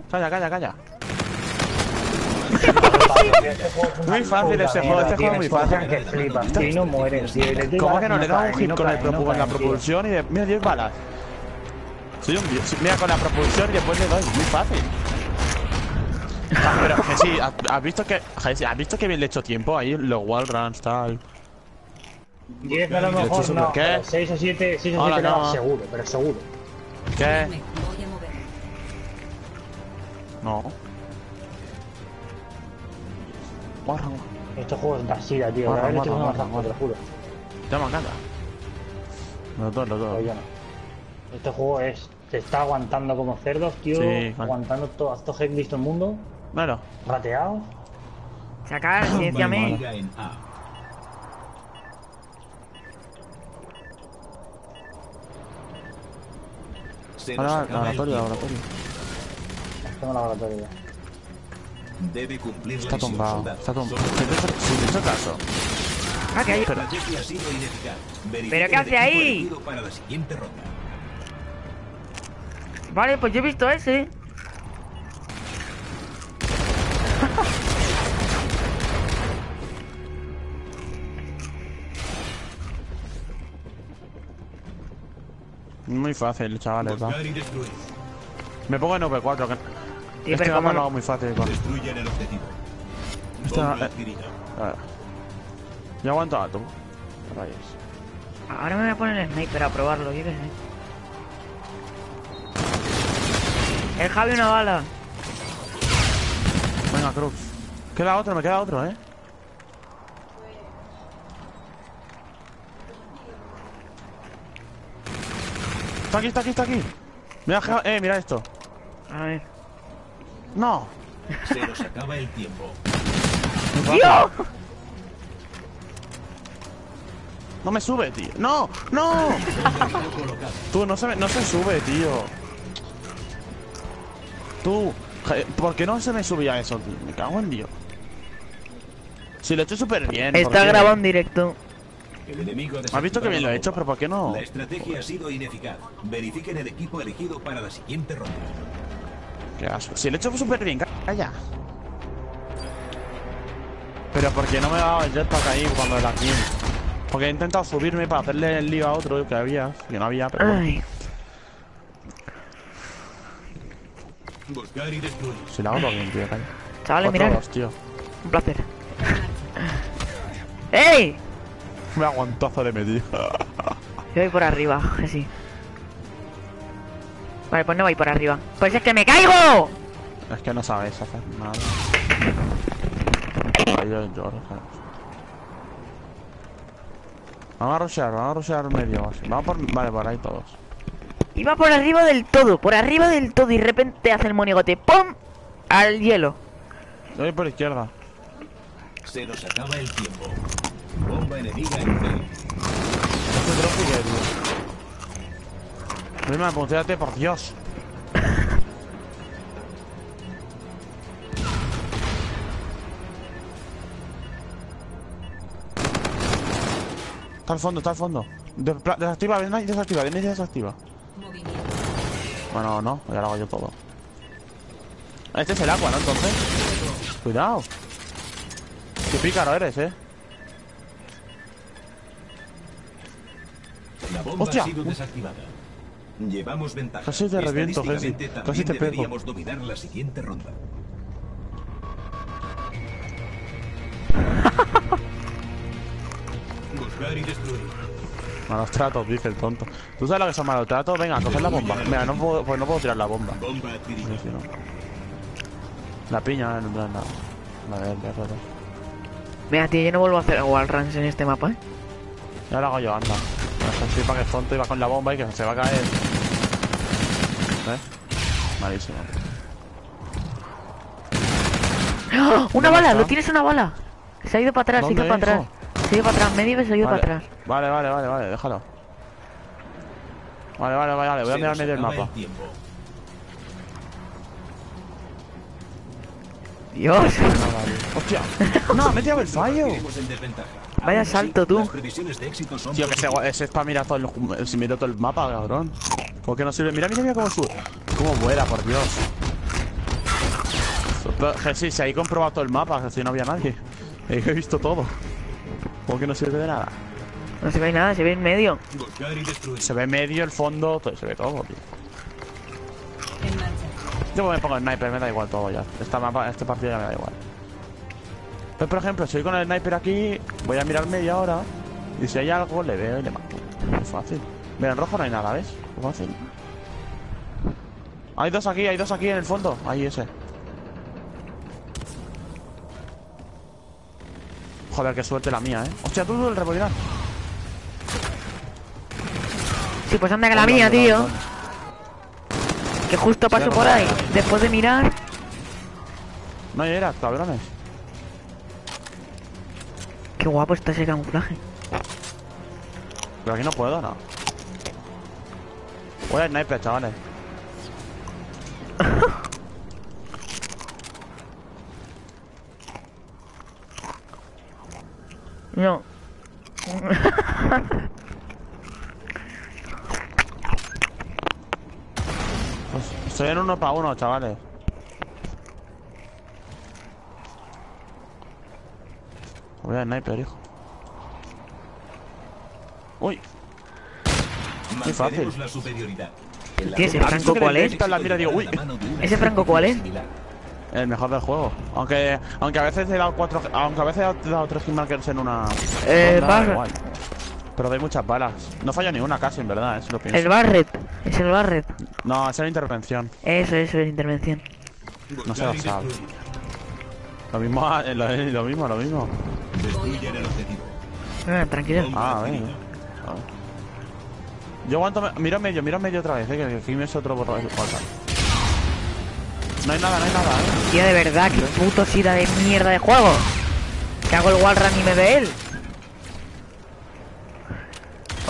Calla, calla, calla. Muy fácil ese juego, este juego es muy fácil. Que flipas, tío, y no mueren, tío. ¿Cómo que no le da un hit con, el con la propulsión y de. Mira, 10 balas. Soy un dios. Mira, con la propulsión y después le doy. Muy fácil. Ah, pero que sí, ¿has visto que. ¿Has visto que bien le he hecho tiempo ahí? Los wallruns, tal. 10 a lo mejor no, ¿Qué? 6 o 7, 6 o Hola, 7 no, no. seguro, pero seguro. ¿Qué? Me voy a mover. No. Wallrun. Estos juegos de asida, tío. Guarda, te lo juro. Ya me encanta. Los dos, los Pero dos. yo no. Este juego es. Te está aguantando como cerdos, tío. Sí, vale. aguantando todo. Haz todo head visto el mundo. Bueno, Rateado. Sacar, silenciame. ahora laboratorio, laboratorio. Tengo laboratorio ya. Debe cumplir Está tumbado. Está tumbado. Si te hizo- caso. Ah, que hay... Verifique ¿Pero qué hace ahí? elegido Para la siguiente ronda. Vale, pues yo he visto ese. Muy fácil, chavales, va. Me pongo en V4, que Sí, este pero no- muy fácil, va. Destruyan el objetivo. Este Bomba eh, adquirida. a ver. Yo aguanto alto. Rayos. Ahora me voy a poner el sniper a probarlo, yo qué sé. El Javi una bala. Venga, Cruz. Queda otro, me queda otro, eh. Está aquí, está aquí, está aquí. Mira, eh, mira esto. A ver. No. Se nos acaba el tiempo. ¡Tío! No me sube, tío. No, no. Tú, no se, me- no se sube, tío. Tú, je- ¿por qué no se me subía eso, tío? Me cago en Dios. Si lo he hecho súper bien. ¿por Está grabado en directo. El enemigo ¿Has visto que bien lo he hecho? Pero ¿por qué no? La estrategia ha sido ineficaz. Verifiquen el equipo elegido para la siguiente ronda. Qué asco. Si lo he hecho súper bien, calla. Pero ¿por qué no me ha dado el jetpack ahí cuando la kill? Porque he intentado subirme para hacerle el lío a otro que había, que no había, pero bueno. Ay. Buscar y destruir. Si lo hago todo bien, tío, calla. Chavales, mirad. tío. Un placer. ¡Ey! Me aguantazo de medir. Yo voy por arriba, que sí. Vale, pues no voy por arriba. Pues es que me caigo. es que no sabes hacer nada. Ay, yo lloro, ¿sabes? Vamos a rushear, vamos a rushear medio. así. Vamos por. Vale, por ahí todos. Iba por arriba del todo, por arriba del todo y de repente hace el monigote. ¡Pum! Al hielo. Yo voy por izquierda. Se nos acaba el tiempo. Bomba enemiga en B. Este Vilma, muteate, por Dios. Está al fondo, está al fondo. Desactiva, ven y desactiva, ven y desactiva. Bueno, no, ya lo hago yo todo. Este es el agua, ¿no? Entonces. Cuidado. Qué pícaro eres, eh. La bomba ¡Hostia! ha sido desactivada. Llevamos ventaja. Casi te reviento, Casi te pego. deberíamos dominar la siguiente ronda. *laughs* Buscar y destruir. Malos tratos, dice el tonto. ¿Tú sabes lo que son malos tratos? Venga, coger la bomba. Venga, no puedo, pues no puedo tirar la bomba. Bomba. Sí, no. La piña, eh, no trae nada. A ver, ya, ya, ya. Mira, tío, yo no vuelvo a hacer wallruns en este mapa, ¿eh? Ya lo hago yo, anda. Este para que es tonto y va con la bomba y que se va a caer. ¿Ves? Malísimo. ¡Ah! *gasps* ¡Una ¿Dónde bala! está? ¡Lo tienes una bala! Se ha ido para atrás, se ha ido ¿Dónde, para atrás. Se ha ido para atrás, medio vez se ha ido Vale. para atrás. Vale, vale, vale, vale, déjalo. Vale, vale, vale, vale, voy a mirar medio mapa. el tiempo. Dios. ¡Hostia! *laughs* ¡No, me he tirado el fallo! Vaya salto, tú. Las previsiones de éxito son Tío, que ese, ese es para mirar todo el, si miro todo el mapa, cabrón. ¿Cómo que no sirve? Mira, mira, mira cómo sube. Cómo vuela, por Dios. Sí, si ahí he comprobado todo el mapa, que si no había nadie. He visto todo. ¿Cómo que no sirve de nada? No se ve nada, se ve en medio. Se ve medio, el fondo, todo, se ve todo, tío. Yo me pongo el sniper, me da igual todo ya. Esta mapa, este partido ya me da igual. Pues por ejemplo, si voy con el sniper aquí, voy a mirar media hora. Y si hay algo, le veo y le mato. Muy fácil. Mira, en rojo no hay nada, ¿ves? Muy fácil. Hay dos aquí, hay dos aquí en el fondo. Ahí ese. Joder, qué suerte la mía, ¿eh? Hostia, tú, tú el rebobinar. Sí, pues anda que la mía, tío. Que justo paso por ahí. Después de mirar. No hay era, cabrones. Qué guapo está ese camuflaje. Pero aquí no puedo, no. Voy al sniper, chavales. *laughs* No. Pues estoy en uno para uno, chavales. Voy al sniper, hijo. Uy, fácil. La la ¿Qué es el bomba Franco cuál es? La mira, digo, uy. la ¿Ese Franco cuál es? el mejor del juego. Aunque aunque a veces he dado cuatro, aunque a veces he dado tres hitmarkers en una. Eh, Barret. Pero doy muchas balas. No fallo ni una casi, en verdad, eso lo pienso. El Barret. Es el Barret. No, esa era intervención. Eso, eso es intervención. No se lo sabe. Lo mismo, ah, lo, lo mismo, lo mismo. Destruyen el objetivo. Ah, tranquilo. Bomba Ah, venga. Yo aguanto. me- Miro medio, miro medio otra vez, eh, que aquí me es otro borrador. No hay nada, no hay nada, eh. Tío, de verdad, qué puto sida de mierda de juego. Que hago el wallrun y me ve él.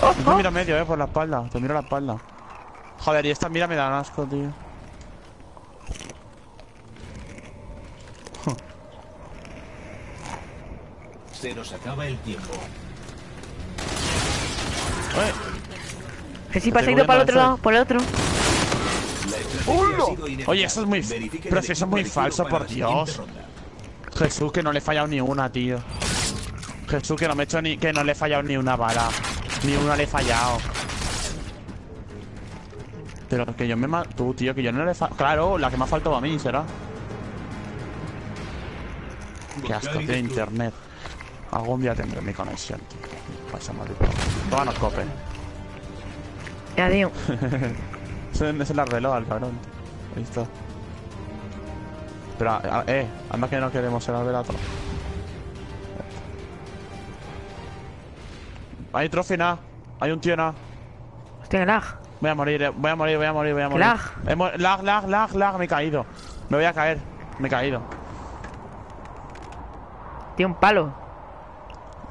Oh, te oh. miro medio, eh, por la espalda. Te miro la espalda. Joder, y esta mira me da asco, tío. Se nos acaba el tiempo. Eh, Que Estoy pasa ido para el otro lado, por el otro. Ineficaz. Oye, eso es muy- pero si eso es muy falso, por Dios. Jesús, que no le he fallado ni una, tío. Jesús, que no me he hecho ni. que no le he fallado ni una bala. Ni una le he fallado. Pero que yo me Tú, tío, que yo no le he fallado. Claro, la que me ha faltado a mí será. Qué asco, tío, internet. Algún día tendré mi conexión, tío. Pasa maldito. Tómanos cope. Ya, tío. Ese es el reloj al cabrón. Está. Pero, a- a- eh, anda que no queremos ser alberato. Hay trofeo nada. Hay un tío nada. Hostia, lag. Voy a morir, eh, voy a morir, voy a morir, voy a morir. Lag. Lag, lag, lag, lag, me he caído. Me voy a caer. Me he caído. Tío, un palo.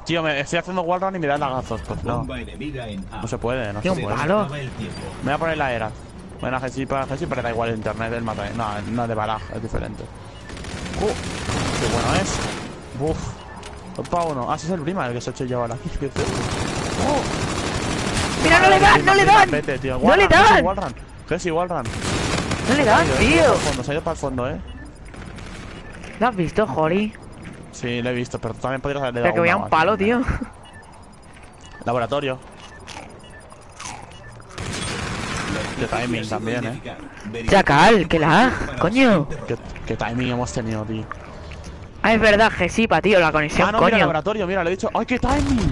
Tío, me estoy haciendo wallrun y me da lagazos. Pues no. No se puede, no se puede. Me voy a poner la era. Bueno, Gesipa, Gesipa le da igual el internet, el mata. No, no es de baraj, es diferente. Uh, qué bueno es. Uf. Dos pa' uno. Ah, ese es el prima el que se ha hecho llevar aquí. Qué feo. Mira, no le dan, no le dan. Vete, tío. No le dan. Wallrun. Jesse, Wallrun. No le dan, tío. para Se ha ido para el fondo, eh. ¿Lo has visto, Jori? Sí, lo he visto, pero también podrías haberle Pero dado que voy a un palo, tío. *laughs* Laboratorio. De timing también, eh. Chacal, que la coño. ¿Qué, qué timing hemos tenido, tío. Ah, es verdad, Gesipa, tío, la conexión, Ah, no, mira, laboratorio, mira, le he dicho. ¡Ay, qué timing!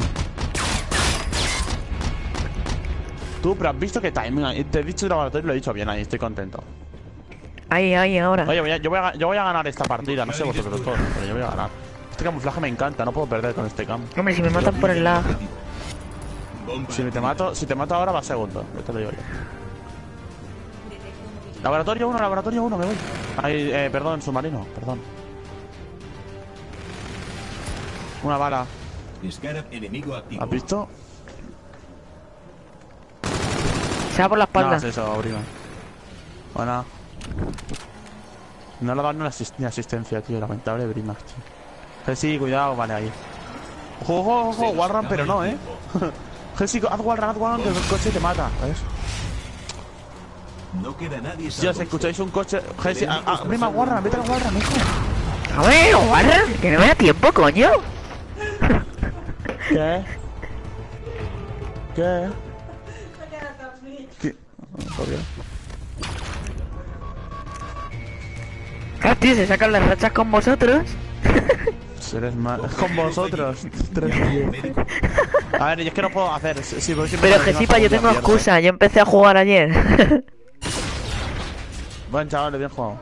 Tú, pero has visto qué timing. hay? Te he dicho laboratorio y lo he dicho bien ahí, estoy contento. Ahí, ahí, ahora. Oye, yo, voy a, yo voy a ganar esta partida, no sé vosotros todos, pero yo voy a ganar. Este camuflaje me encanta, no puedo perder con este campo. Hombre, si me matan por el lag. Si te mato, si te mato ahora va segundo, yo te lo digo yo. Laboratorio 1, laboratorio 1, me voy. Ay, eh, perdón, submarino, perdón. Una bala, Scarab enemigo activo. ¿has visto? Se va por la No espalda. es eso. Buena. No le dan ni asistencia, tío, lamentable Brimax, tío. Sí, cuidado, vale, ahí. Ojo, ojo, ojo, wallrun, pero no, eh. *laughs* Jessy, haz wallrun, haz wallrun, que el coche te mata, ¿sabes? No queda nadie Si salvo os escucháis un coche. Jessy, ah, ah, prima, wallrun, vete al wallrun, hijo. A ver, guarda, que no me da tiempo, coño. ¿Qué? ¿Qué? ¿Qué? ¿Por qué? Claro, tío, se sacan las rachas con vosotros. *laughs* Eres mal. Con vosotros. *laughs* Tres. *laughs* A ver, y es que no puedo hacer. Sí, Pero Gesipa, yo tengo excusa. Yo empecé a jugar ayer. *laughs* Buen chaval, bien jugado.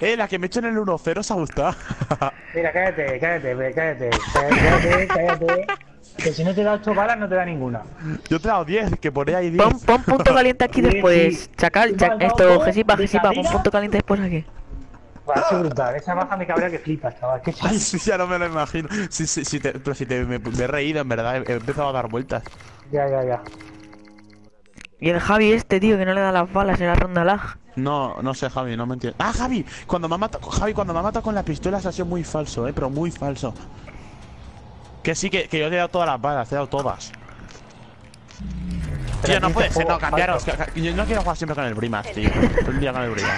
eh, la que me he hecho en el 1-0 se ha gustado. Mira, cállate, cállate, cállate, cállate, cállate. Que si no te da 8 balas, no te da ninguna. Yo te he dado 10, que por ahí hay 10. Pon, pon punto caliente aquí *laughs* después. sí. Chacal, esto, Gesipa, Gesipa, pon punto caliente después aquí. Va a ser brutal. Esa baja me cabrea que flipas, chaval. Que Ay, sí, ya no me lo imagino. Sí, sí, sí, te- pero si te, me, me he reído, en verdad. He, he empezado a dar vueltas. Ya, ya, ya. Y el Javi este, tío, que no le da las balas en la ronda lag. No, no sé, Javi, no me entiendo. Ah, Javi, cuando me ha matado, Javi, cuando me ha matado con la pistola se ha sido muy falso, eh, pero muy falso. Que sí, que, que yo te he dado todas las balas, te he dado todas. Pero Tío, no puede ser, no, cambiaros. Yo no quiero jugar siempre con el Brimax, tío. *laughs* El día con el Brimax.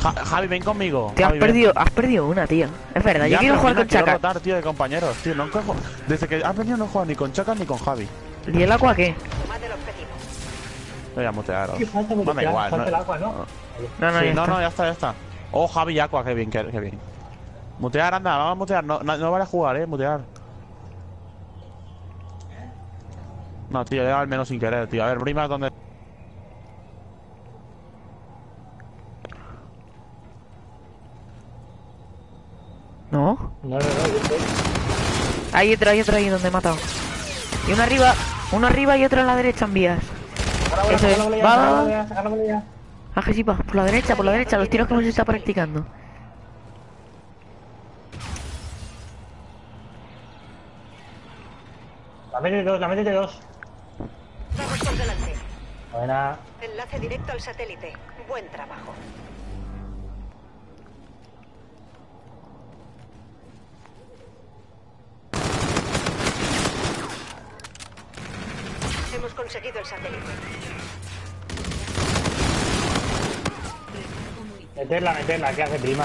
Ja- Javi, ven conmigo. Te has Javi, ven. perdido, has perdido una, tío. Es verdad, yo quiero jugar con quiero Chacal. rotar, tío, de compañeros, tío. No cojo... Desde que has venido no juego ni con Chacal ni con Javi. ¿Y el agua qué? Voy a mutearos. No, te igual, falta no. el agua, ¿no? No, no, Sí, ya no, está. no, ya está, ya está. Oh, Javi y Aqua, qué bien, qué, qué bien. Mutear, anda, vamos a mutear. No, no, no vale jugar, eh, mutear. No, tío, le he dado al menos sin querer, tío. A ver, Brimax, ¿dónde? No. No, no, no. yo estoy- Hay otro, hay otro ahí donde he matado. Y uno arriba, uno arriba y otro a la derecha en vías. Eso es. Va, va, bola ya, saca la bola ya. Ah, Gesipa, por la derecha, por la derecha, los tiros que hemos estado practicando. La mete dos, la mete dos. Vamos por delante. Buena. Enlace directo al satélite. Buen trabajo. Hemos conseguido el satélite. Meterla, meterla, que hace prima.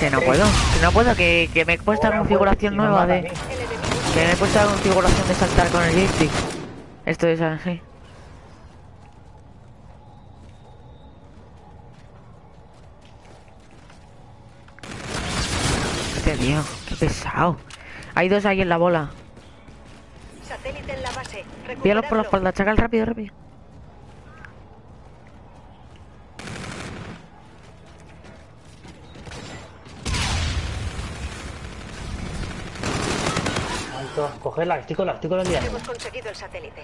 Que no puedo, que no puedo, que, que me he puesto Ahora, configuración nueva de... Que me he puesto la configuración de saltar con el joystick. Esto es así. Este tío, qué pesado. Hay dos ahí en la bola. satélite en la base. Píllalos por la espalda, chacal, rápido, rápido. Cogerla, estoy con la, estoy con la. Hemos conseguido el satélite.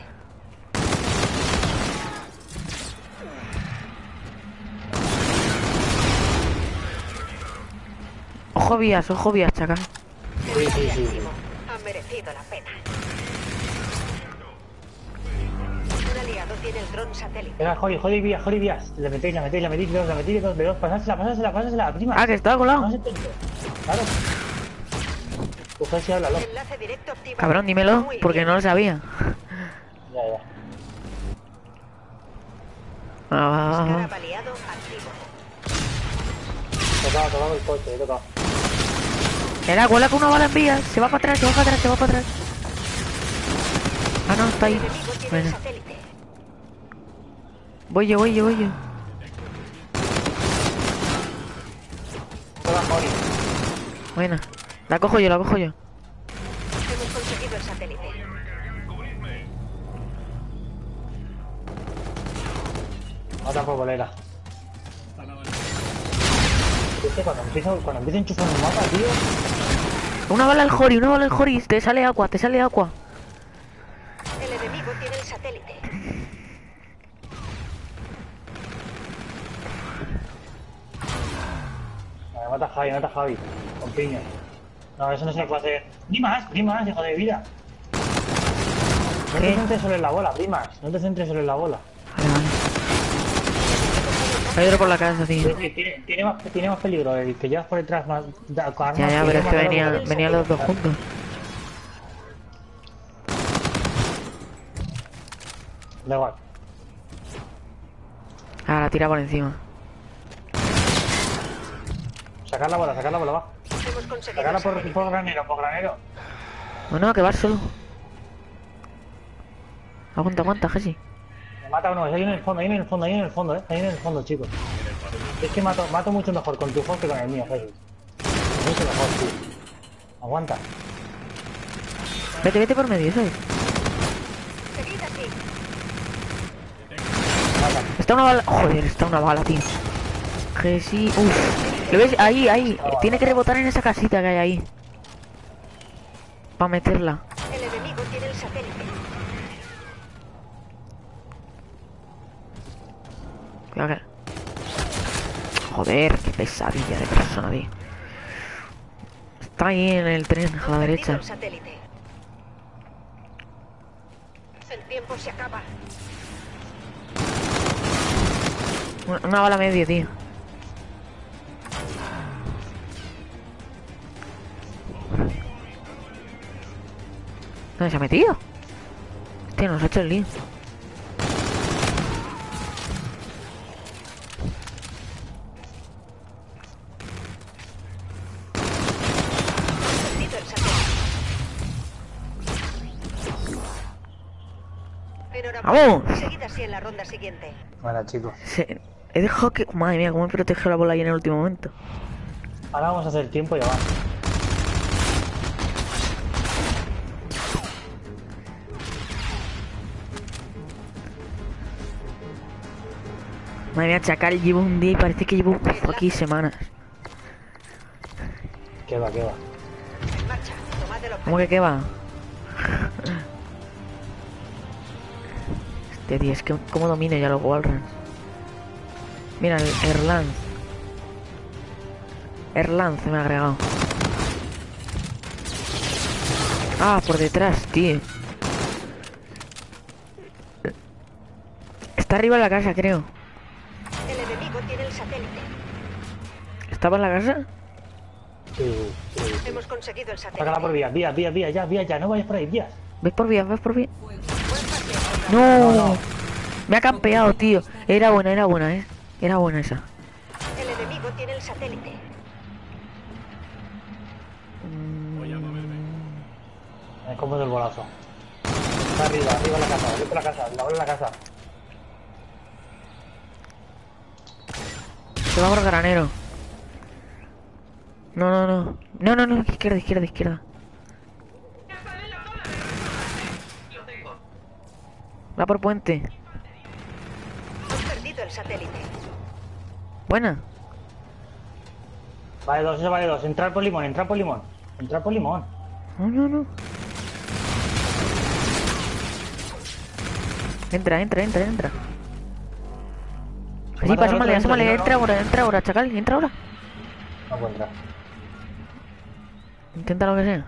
Ojo vías, ojo vías, chacal. Sí, sí, sí. Merecido la pena. Un aliado tiene el dron satélite. Venga, Jori, Jori vías, Jori vías. Le metéis, la metéis, la metéis dos, la metéis dos, de dos. Pasásela, pasásela, pasásela, prima. Ah, que está colado. No se tonto. Claro. Coge y háblalo. Cabrón, dímelo, porque no lo sabía. Ya, ya. Ah, va, va, va. Scarab aliado activo. He tocado, tocado el coche, he tocado. Era, cuela con una bala en vías. Se va para atrás, se va para atrás, se va para atrás. Ah, no, está ahí. Bueno, voy yo, voy yo, voy yo. Buena. La cojo yo, la cojo yo. Hemos conseguido el satélite. Otra por bolera. Es que cuando empiezo, cuando empiezo a enchufar un mapa, tío. Una bala al Jori, una bala al Jori. Te sale agua, te sale agua. El enemigo tiene el satélite. Me mata Javi, me mata Javi. Con piña. No, eso no se puede hacer. Ni más, hijo de vida. No te centres solo en la bola, primas. No te centres solo en la bola. Vale, vale. Hay otro por la casa, tío. Tiene, tiene, más, tiene más peligro el que llevas por detrás más. Da, con armas Ya, ya, pero es que matarlo venía, venían los dos juntos. Da igual. Ah, la tira por encima. Sacar la bola, sacar la bola, va. Hemos conseguido por, por granero, por granero. Bueno, que vas solo. Aguanta, aguanta, Jesse. Me mata uno, ahí en el fondo, ahí en el fondo, ahí en el fondo, eh. Ahí en el fondo, chicos. Es que mato, mato mucho mejor con tu juego que con el mío, Jesús. Mucho mejor, tío. Aguanta. Vete, vete por medio, ¿sabes? Está una bala. Joder, está una bala, tío. Jesse. Uf. ¿Lo ves? Ahí, ahí. Tiene que rebotar en esa casita que hay ahí. Para meterla. El enemigo tiene el satélite. Cuidado que- Joder, qué pesadilla de persona, tío. Está ahí en el tren, a la derecha. el tiempo se acaba. Una, una bala medio, tío. ¿Dónde se ha metido? Hostia, nos ha hecho el. Enhorabuena. ¡Vamos! Seguid así en la ronda siguiente. Bueno, chicos. He dejado que... Madre mía, cómo he protegido la bola ahí en el último momento. Ahora vamos a hacer tiempo y ya Madre mía, Chacal, llevo un día y parece que llevo aquí semanas. Que va, que va. ¿Cómo que qué va? Este tío, es que cómo domino ya los Wallruns. Mira, el Erlanz. Erlanz me ha agregado. Ah, por detrás, tío. Está arriba en la casa, creo. El satélite. ¿Estaba en la casa? Sí, sí. Hemos conseguido el Sácala por satélite. vías, vías, vías, vías, ya, vías, ya. No vayas por ahí, vías. ¿Ves por vías? ¿Ves por vías? ¡No! No, no. Me ha campeado, tío. Era buena, era buena, eh. Era buena esa. El enemigo tiene el satélite. Eh, ¿Cómo es el bolazo? Está arriba, arriba en la casa, arriba la casa, la bola la casa. Se va por granero. No, no, no. No, no, no. Izquierda, izquierda, izquierda. Va por puente. Han perdido el satélite. Buena. Vale, dos, eso vale dos. Entrar por limón, entrar por limón. Entrar por limón. No, no, no. Entra, entra, entra, entra. Sí, al asómale, asómale. entra, no, no. ahora, entra ahora, chacal. Entra ahora. No puedo entrar. Intenta lo que sea.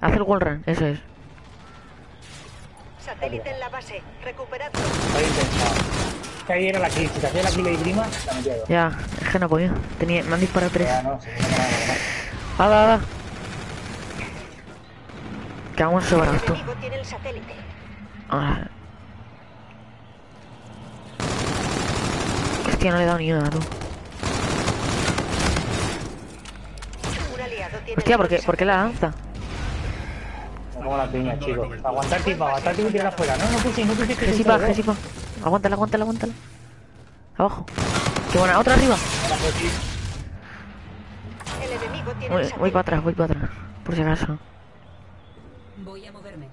Haz el wall run, eso es. Satélite en la base. Recuperadlo. Está intentado. Que ahí era la kill. Si te hacía la kill y prima, la metía yo. Ya, es que no podía. Tenía, me han disparado tres. Ya, no, se me ha ganado, Va, va, va. Que vamos sobrados tú. enemigo tiene el satélite. Ah. Hostia, no le he dado ni una, tú. Hostia, ¿por qué, por qué la lanza? Como la piña, chicos. Aguantar tiempo, aguantar tiempo y tirarla afuera. No, no pusiste, no pusiste. Que sí pa, que sí pa. Aguántala, aguántala, aguántala. Abajo. Qué buena, otra arriba. Voy, voy para atrás, voy para atrás. Por si acaso. Voy a moverme.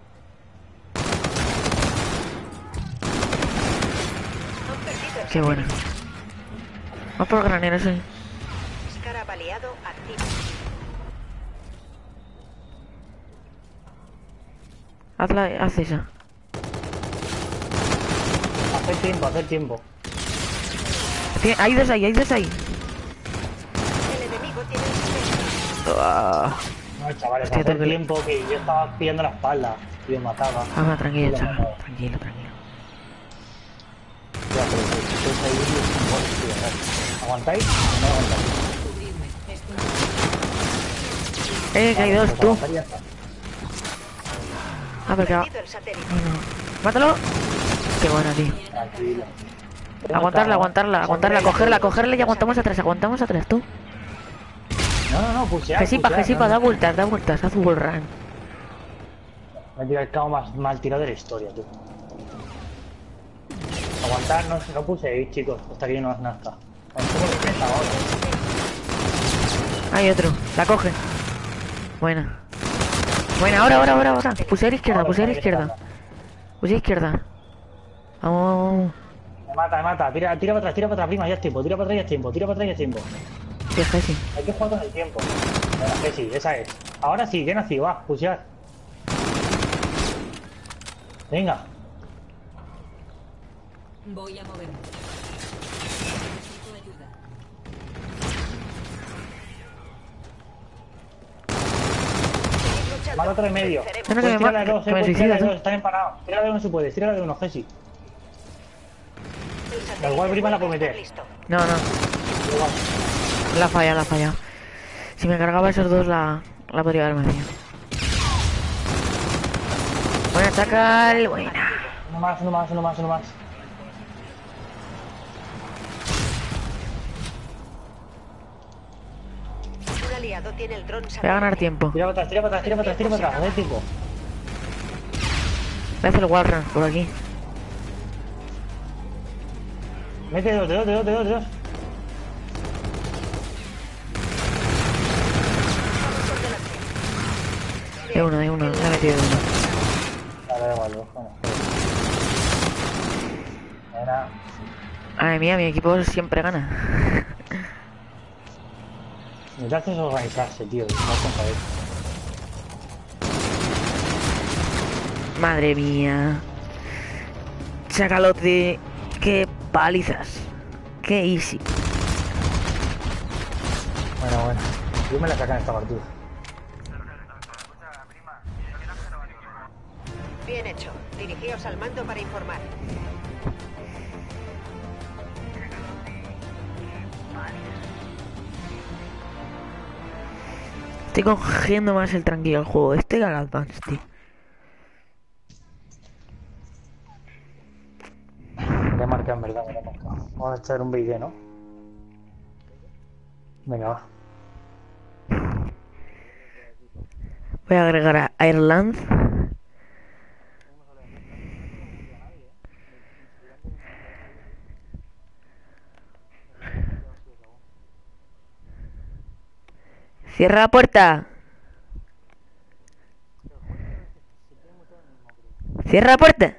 Qué buena. Vamos por granero, sí. Scarab aliado activo. Hazla, haz esa. Hacer tiempo, hacer tiempo. Tie- Hay dos ahí, hay dos ahí. El enemigo tiene satélite. Ah, No, chavales, Hostia, que- tiempo que yo estaba pillando la espalda y me mataba. Ah, tranquilo, Lo chaval. mataba. Tranquilo, tranquilo. Ya, pero un. ¿Aguantáis? No aguantáis. Eh, que hay dos, Pues tú. está. Ah, va. El satélite. Mátalo. Qué bueno, tío. Tranquilo. Aguantarla, aguantarla, aguantarla, cogerla, cogerla y aguantamos atrás, aguantamos atrás, tú. No, no, no, pushear, Que sí, pa, pushear, que sí, no, pa, no. da vueltas, da vueltas, haz wall run. Me he tirado el cabo más mal tirado de la historia, tú. Aguantar, no, no puse chicos, hasta que no nazca. Ahora. Hay otro, la coge. Buena. Buena, ahora, ahora, ahora, ahora. Puse a la izquierda, Ahora, puse a la izquierda. Puse a la izquierda. Vamos. Me mata, me mata. Tira, tira para atrás, tira para atrás, prima, ya es tiempo. Tira para atrás, ya es tiempo. Tira para atrás, ya es tiempo. Sí, es. Hay que jugar con el tiempo. Sí, esa es. Ahora sí, que nací, va, pushear. Venga. Voy a moverme. Mata otro en medio. Puedes ma- de dos, eh, puedes de dos, están empanados. Tírale de uno si puedes, tírale de uno, Jessy. Satélite igual prima la estar meter. No, no. Igual. La falla, la falla. Si me cargaba esos dos, la, la podría haber metido. Buena chacal, buena. Uno más, uno más, uno más, uno más. Aliado tiene el dron Voy a ganar tiempo. Tira para atrás, tira para atrás, tira para atrás, tira para atrás, tiempo. Voy a hacer el wall run por aquí. Mete dos, de dos, de dos, de dos, de dos. De uno, de uno. Le he metido de uno. Vale, da igual, bueno. Era. Ay, mía, mi equipo siempre gana. Lo que hace es organizarse, tío. cabeza. Madre mía. Chacalote. Qué palizas. Qué easy. Bueno, bueno. Yo me la sacan esta partida. Bien hecho. Dirigíos al mando para informar. Estoy cogiendo más el tranquilo al juego este que al Advance, tío. Me he marcado, en verdad, me lo he marcado. Vamos a echar un BD, ¿no? Venga, va. Voy a agregar a Ireland. Cierra la puerta. Cierra la puerta.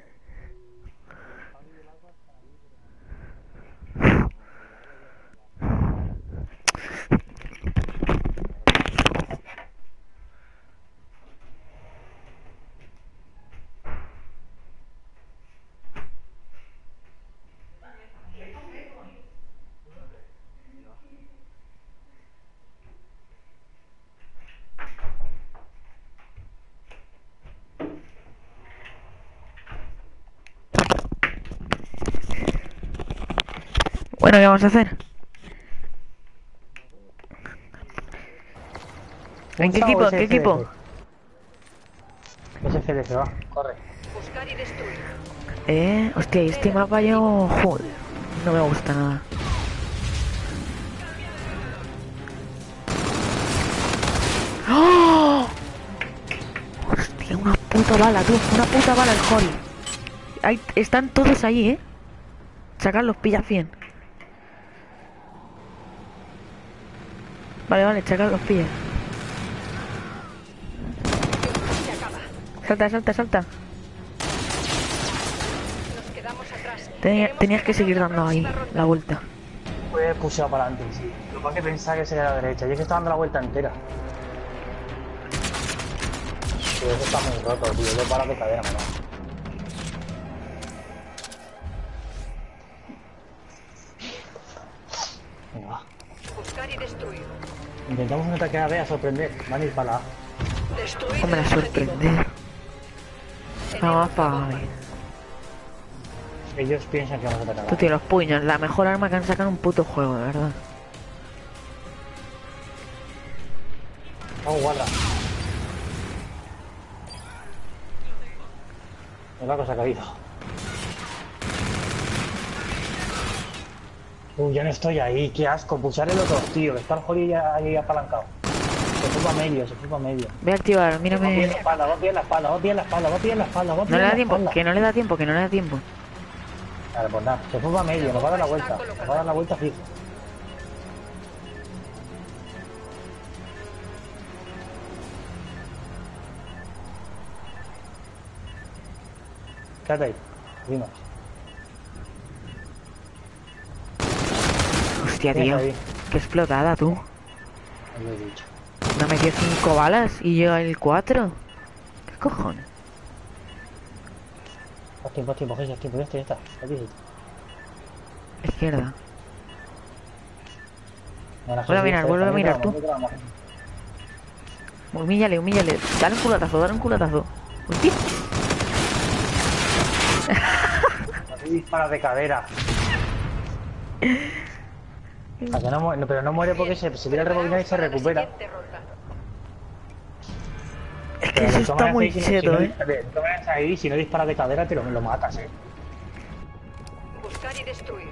Bueno, ¿qué vamos a hacer? ¿En qué ¿Pulsa o equipo? ¿En qué equipo? SFDC? SFDC, va, corre. Buscar y destruir. Eh, hostia, y este mapa yo... Joder, no me gusta nada. ¡Oh! Hostia, una puta bala, tú, una puta bala el Hori. Ahí, están todos ahí, ¿eh? Sacarlos, pilla 100. Vale, vale, chacarlos, pilla. Se acaba. Salta, salta, salta. Nos quedamos atrás. Tenías que seguir dando ahí la vuelta. Pues he para adelante, sí. Lo es que pensaba que sería a la derecha. Yo es que estaba dando la vuelta entera. Tío, eso está muy roto, tío. Yo para de cadera, me Intentamos un ataque a B a sorprender. Van a ir para la A. Destruir Hombre, a el objetivo. sorprender. Vamos para... Ellos piensan que vamos a atacar a Tú, tío, los puños, la mejor arma que han sacado en un puto juego, de verdad. Vamos, guarda. Es la cosa que ha habido. Uy, ya no estoy ahí, qué asco. Pulsar el otro, tío. Está el ya- ahí apalancado. Se para medio, se para medio. Voy a activar, Va bien la mírame... espalda, va bien la espalda, va bien la espalda, va bien la espalda, va No bien le la da tiempo, que no le da tiempo, que no le da tiempo. Vale, pues nada, se para medio, nos va a dar la vuelta. Nos va a dar la vuelta fijo. Quédate ahí, vimos. Hostia, tío. ahí, Qué explotada, tú. os lo he dicho. Me ha metido 5 balas y yo el 4. ¿Qué cojones? Haz tiempo, haz tiempo, Jesús, haz tiempo, ya está, ya está. Aquí. Izquierda. Vuelve a mirar, vuelve a mirar, tú. Humíllale, humíllale. Dale un culatazo, dale un culatazo. Hostia. Así dispara de cadera. *laughs* A que no, mu- no, pero no muere porque se, se tira a rebobinar y se la recupera. Es que eso está muy no- si cheto, no eh. ahí, si no disparas de cadera, te lo, lo matas, eh. Buscar y destruir.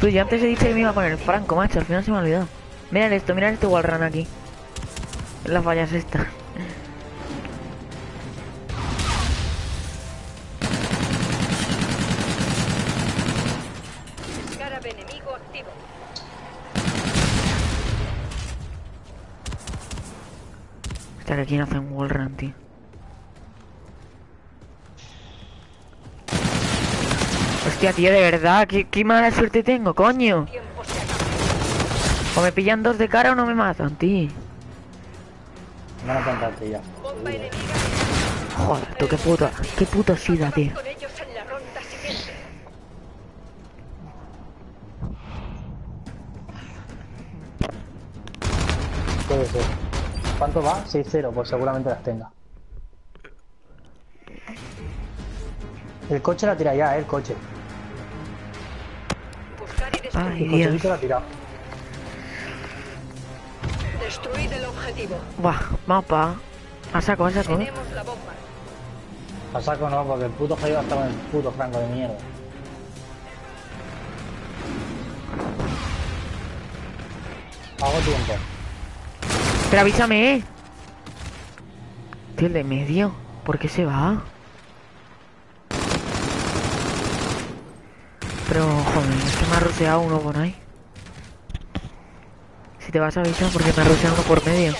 Tú, yo antes he dicho que me iba a poner el franco, macho. Al final se me ha olvidado. Mirad esto, mirad este wallrun aquí. Las fallas esta. Hostia, que aquí no hace un wallrun, tío. Hostia, tío, de verdad, ¿qué, qué mala suerte tengo, coño. O me pillan dos de cara o no me matan, tío. Plantarte ya. Bomba enemiga. Joder, tú qué puta, qué puto sida, tío. Puede ser. ¿Cuánto va? 6-0, pues seguramente las tenga. El coche la tira ya, eh, el coche. Buscar y destruir. Ay, El Dios. la ha tirado. Destruid el objetivo. Buah, vamos pa. A saco, a saco, eh. Tenemos la bomba. A saco no, porque el puto Jaiba estaba en el puto franco de mierda. Hago tiempo. Pero avísame, eh. Tío, el de medio. ¿Por qué se va? Pero, joder, es que me ha roseado uno por ahí. Si te vas a avisar porque me ha roseado uno por medio.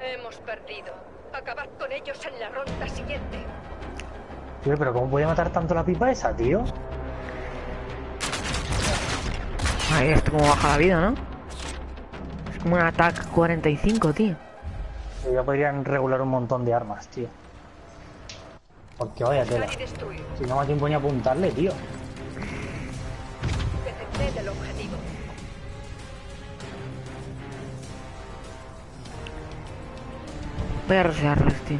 Hemos perdido. Acabad con ellos en la ronda siguiente. Tío, pero ¿cómo podía matar tanto la pipa esa, tío? Ay, esto como baja la vida, ¿no? Como un ataque 45, tío. Ya podrían regular un montón de armas, tío. Porque vaya tela. Si no me da tiempo ni a apuntarle, tío. El objetivo. Voy a tío.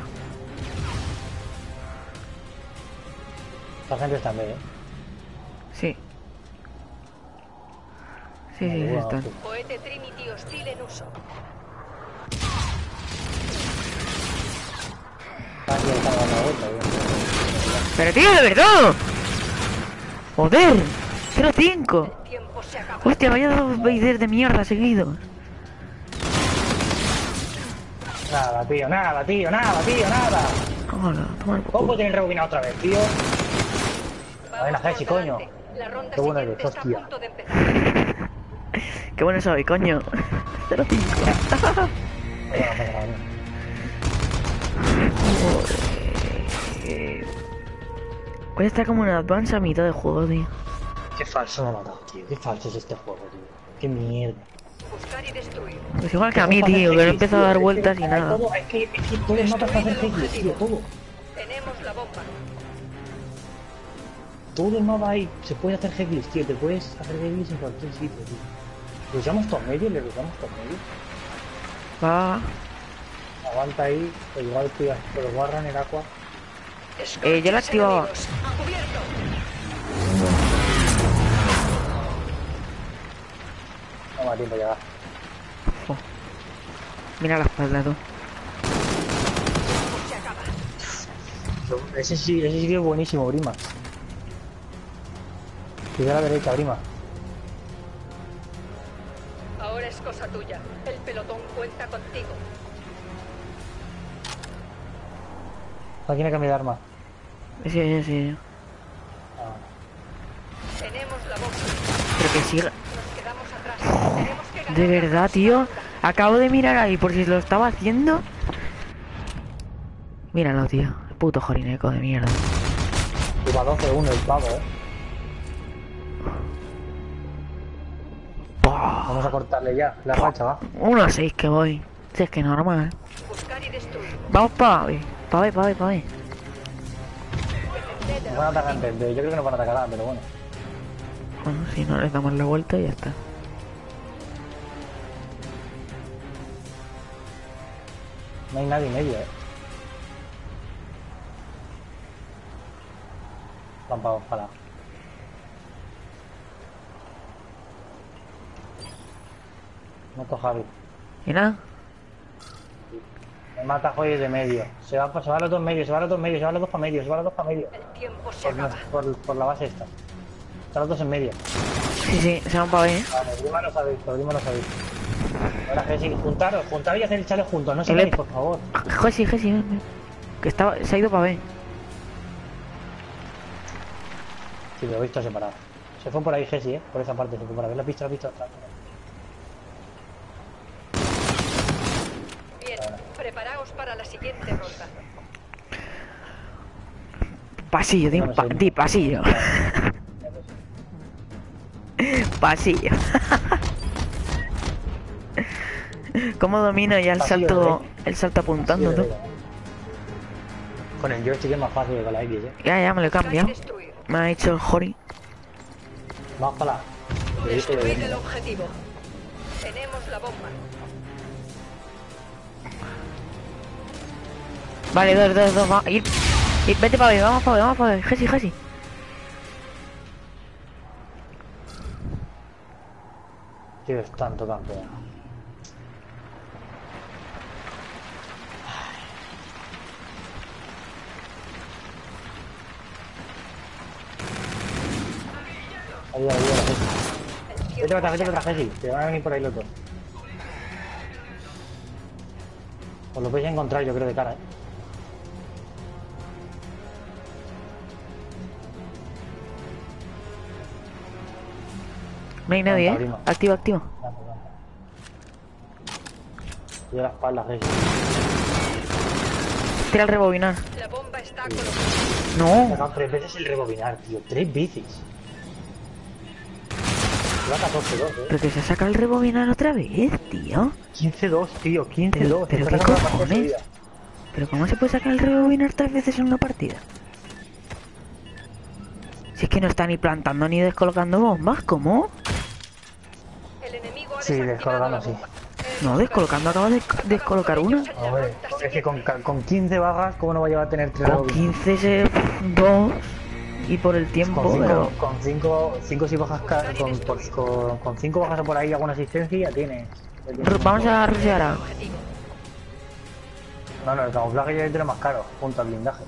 Esta gente está en B, eh. Sí. Sí, sí, están. Cohete Trinity hostil en uso. Pero tío, de verdad. Joder. 0-5. El tiempo se acaba. Hostia, vaya dos Vader de mierda seguidos. Nada, tío, nada, tío, nada, tío, nada. Hola, toma el ¿Cómo tener rebobinado otra vez, tío? Vamos Venga, por Jessie, coño. delante. La ronda Qué bueno eres, a hostia. Qué bueno soy, coño. 0-5. Venga, venga, venga. Eh, Voy a estar como en advance a mitad de juego, tío. Qué falso me ha matado, tío. Qué falso es este juego, tío. Qué mierda. Buscar y destruir. Pues igual que a mí, tío, que no empezó a dar vueltas y nada. Todo, es que, es que todo el mapa es para hacer heklis, tío, todo. Tenemos la bomba. Todo el mapa ahí se puede hacer heklis, tío. Te puedes hacer heklis en cualquier sitio, tío. ¿Le usamos todo medio? ¿Le usamos todo medio? Va. Aguanta ahí, o igual tío, pero guardan el agua. Eh, yo la. Cubierto. No me da tiempo llegar. Mira la espalda, tú. Ese sí, ese sí que es buenísimo, Brima. Cuida a la derecha, Brima. Ahora es cosa tuya. El pelotón cuenta contigo. No tiene cambio de arma. Sí, sí, sí. Ah, Tenemos la bomba. Pero que siga. Nos quedamos atrás. Tenemos que ganar De verdad, tío. Acabo de mirar ahí por si lo estaba haciendo. Míralo, tío. Puto jorineco de mierda. Lleva 12-1 el pavo, eh. Vamos a cortarle ya la racha, va. 1 a 6 que voy. Si es que normal. Buscar y destruir. Vamos pa' B. Pa' B, pa' B, pa' B. Nos van a atacar antes. Yo creo que nos van a atacar A, pero bueno. Bueno, si no les damos la vuelta y ya está. No hay nadie en medio, eh. Van para para. Mato a Javi. Y nada. Me mata a Joy de medio. Se va, se va a los dos medios, se va a los dos medios, se va a los dos para medio, se va a los dos para medio. El tiempo se Por, acaba. por, por la base esta. Están los dos en medio. Sí, sí, se van pa' B, ¿eh? Vale, Brima no sabéis, Brima no sabéis. Ahora sí, juntaros, juntaros y hacer el chale juntos, no se veis, por favor. Ven, ven. Que estaba, se ha ido pa' B. Sí, lo he visto separado. Se fue por ahí Jesse, eh, por esa parte, se fue por ahí. Lo has visto, lo has visto. atrás. Bien. Preparaos para la siguiente ronda. Pasillo, di, pa- di pasillo. *laughs* pasillo. *laughs* ¿Cómo domina ya el Pasillo, salto, el salto apuntando tú? Con el joystick es más fácil que con la X, eh. Ya, ya me lo he cambiado. Me ha dicho el Jori. Vamos para la. Destruir de- el objetivo. Tenemos la bomba. Vale, dos, dos, dos, va, ir, ir, vete para B, vamos para B, vamos para Jesi, Jesi. Tío, es tanto campeón. Ayuda, Jessy. El Vete para atrás, vete para atrás, Jessy. Te van a venir por ahí los dos. Os lo a encontrar, yo creo, de cara, eh. No hay nadie, eh. Activa, activa. Vamos, vamos. Y a la espalda, Jessy. Tira el rebobinar. La bomba está colocada. Me ha No. sacado tres veces el rebobinar, tío. Tres veces. Lleva 14-2, eh. Pero que se saca el rebobinar otra vez, tío. 15-2, tío. 15-2. Pero- pero qué cojones. Pero ¿cómo se puede sacar el rebobinar tres veces en una partida? Si es que no está ni plantando ni descolocando bombas, ¿cómo? Sí, desactivado la descolgando, sí. bomba. No, descolocando acaba de descolocar una. Hombre, es que con, con 15 bajas, ¿cómo no va a llevar a tener tres Con rebobinar? 15 se... dos... Y por el tiempo, Con pero... cinco, con cinco, cinco si bajas con, con, con cinco bajas por ahí alguna asistencia y ya tienes. Vamos a rushear a... No, no, el camuflaje ya es de lo más caro, junto al blindaje.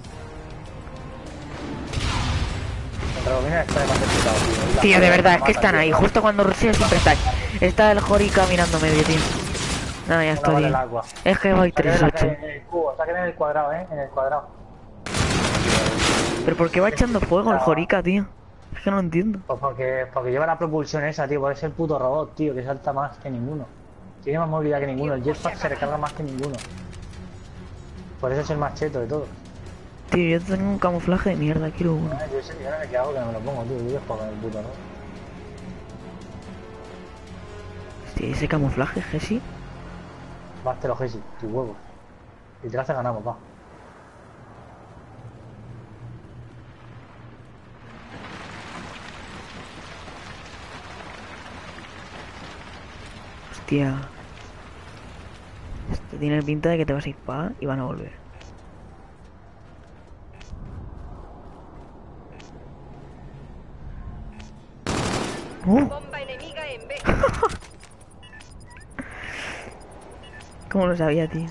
El está demasiado quitado, tío. Tío, de verdad, es que están ahí. Justo cuando rusheas siempre están. Está el Jorika mirando medio, tío. Nada, ya bala bien. Es que voy Saquen en la- 3-8. En el cubo, saquen en el cuadrado, eh, en el cuadrado. Pero ¿por qué va echando fuego el Jorika, tío? Es que no entiendo. Pues porque, porque lleva la propulsión esa, tío, porque es el puto robot, tío, que salta más que ninguno. Tiene más movilidad que ninguno, el jetpack se recarga más que ninguno. Por eso es el más cheto de todos. Tío, yo tengo un camuflaje de mierda, quiero uno. Yo sé, yo no sé qué hago que no me lo pongo, tío, yo juego con el puto robot. Ese camuflaje, Jesse. Vas, te lo Gesi, tus huevos. Y te lo hace ganamos, va. Hostia. Esto tiene pinta de que te vas a ir pa y van a volver. ¡Uh! Bomba enemiga en B. ¿Cómo lo sabía, tío?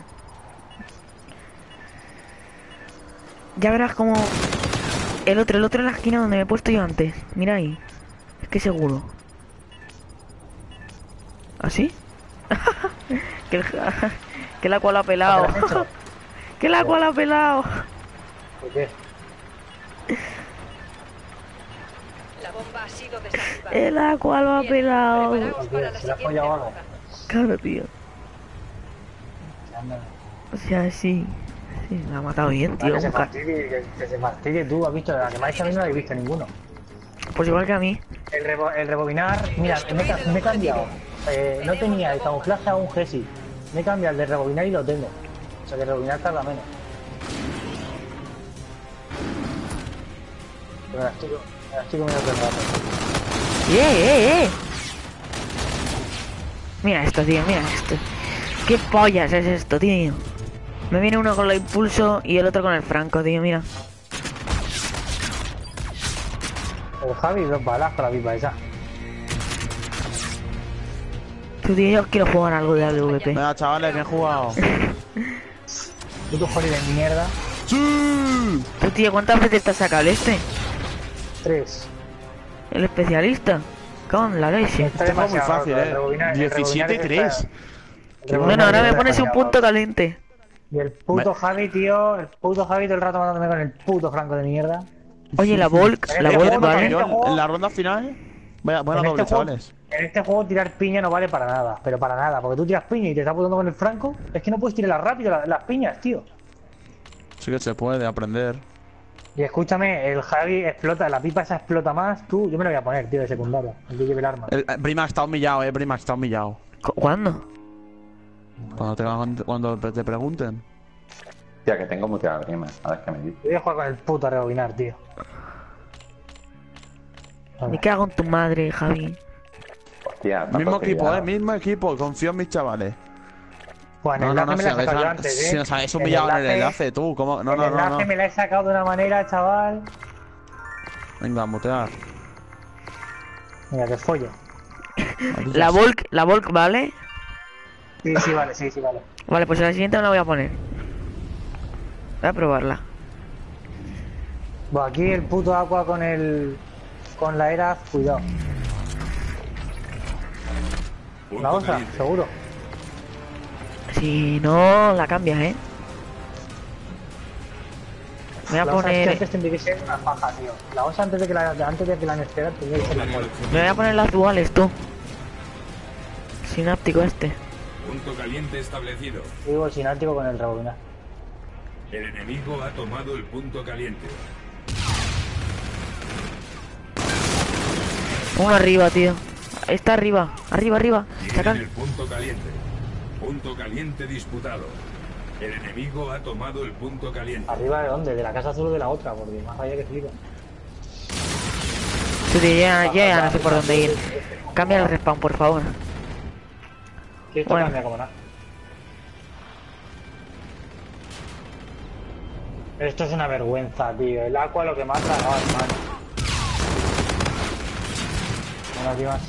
Ya verás como... El otro, el otro en la esquina donde me he puesto yo antes. Mira ahí. Es que seguro. ¿Así? *laughs* que, el, que el agua lo ha pelado. *laughs* Que el agua lo ha pelado. ¿Por qué? La bomba ha sido desactivada. El agua lo ha pelado. preparaos para la ¿Se la ha siguiente follado algo? ronda. Claro, tío. Anda. O sea, sí. Sí, me ha matado bien, Ah, tío. que, se que, que se tú, has visto, la que más a mí no la he visto ninguno. Pues igual que a mí. El, rebo- el rebobinar, mira, me, he ca- me he cambiado. Eh, no tenía el camuflaje a un Gesi. Me he cambiado el de rebobinar y lo tengo. O sea que rebobinar tarda menos. Pero me la estoy, co- me la estoy comiendo todo el rato. ¡Eh, eh, eh! Mira esto, tío, mira esto. ¿Qué pollas es esto, tío? Me viene uno con el impulso y el otro con el franco, tío, mira. El Javi, dos balas con la pipa esa. Tú, tío, yo quiero jugar algo de AWP. Venga, chavales, bien jugado. *laughs* Puto Jori de mierda. ¡Sí! Tú, tío, ¿cuántas veces te has sacado el este? Tres. El especialista. Con la leche. Está Este fue muy demasiado fácil, eh. rebobinar- el rebobinar es 17-3. Bueno, ahora me pones un punto caliente. Y el puto Me- Javi, tío, el puto Javi todo el rato mandándome con el puto franco de mierda. Oye, la *laughs* Volk, la Este Volk, juego ¿vale? Yo, en la ronda final. En doble, este juego- chavales. En este juego tirar piña no vale para nada, pero para nada, porque tú tiras piña y te estás apuntando con el franco, es que no puedes tirarlas rápido las, las piñas, tío. Sí que se puede aprender. Y escúchame, el Javi explota, la pipa esa explota más, tú, yo me lo voy a poner, tío, de secundaria, el que lleve el arma. El, eh, Brimax está humillado, eh. Brimax está humillado. ¿Cu- ¿Cuándo? Cuando te, cuando te pregunten. Tía, que tengo muteada prima. A ver qué me dice. Voy a jugar con el puto rebobinar, tío. Me cago en tu madre, Javi. Hostia, Mismo equipo, ya- eh. Mismo equipo. Confío en mis chavales. Pues en No, el no, no. enlace Si me la he nos sacado yo habéis- antes, si nos habéis El humillado en el enlace- enlace, tú. ¿Cómo? No, el no, no. enlace no. me la he sacado de una manera, chaval. Venga, mutear. Mira, que follo. La Volk, la Volk, ¿vale? Sí, sí, vale, sí, sí, vale. Vale, pues en la siguiente me la voy a poner. Voy a probarla. Bueno, aquí el puto agua con el. con la era, cuidado. La osa, caliente. seguro. Si no, la cambias, ¿eh? Me voy a La osa es que poner... antes tendría que ser una tío. La osa antes de que la, antes de que la nestera tendría que ser la. Me voy a poner las duales, tú. Sináptico este. Punto caliente establecido. Sináptico con el rebobinar. El enemigo ha tomado el punto caliente. Uno arriba, tío. Está arriba. Arriba, arriba. El punto caliente. Punto caliente disputado. El enemigo ha tomado el punto caliente. ¿Arriba de dónde? ¿De la casa azul o de la otra? Porque más allá que flipa. Ya, ya, ya no sé por dónde ir. Cambia el respawn, por favor. Que esto Bueno. cambia como nada. Esto es una vergüenza, tío. El agua lo que mata, no, hermano. Bueno, aquí más.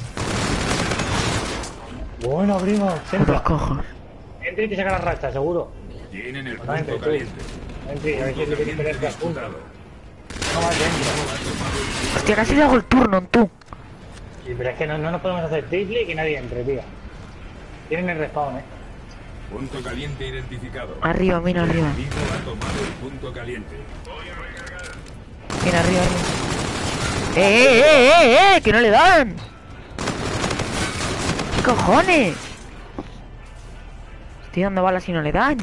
Bueno, primo. Entra. cojos. Entra y te saca la racha, seguro. Tienen el entre punto tú. caliente. Entra a ver si te quieres juntos. disputado. No más dentro. Hostia, casi le hago el turno en tú. Sí, pero es que no, no nos podemos hacer triple y que nadie entre, tío. Tienen el respawn, eh. Punto caliente identificado. Arriba, mira El arriba. enemigo ha tomado el punto caliente. Mira arriba, arriba. ¡Eh, eh, eh, eh! eh! ¡Que no le dan! ¿Qué cojones? Estoy dando balas y no le dan.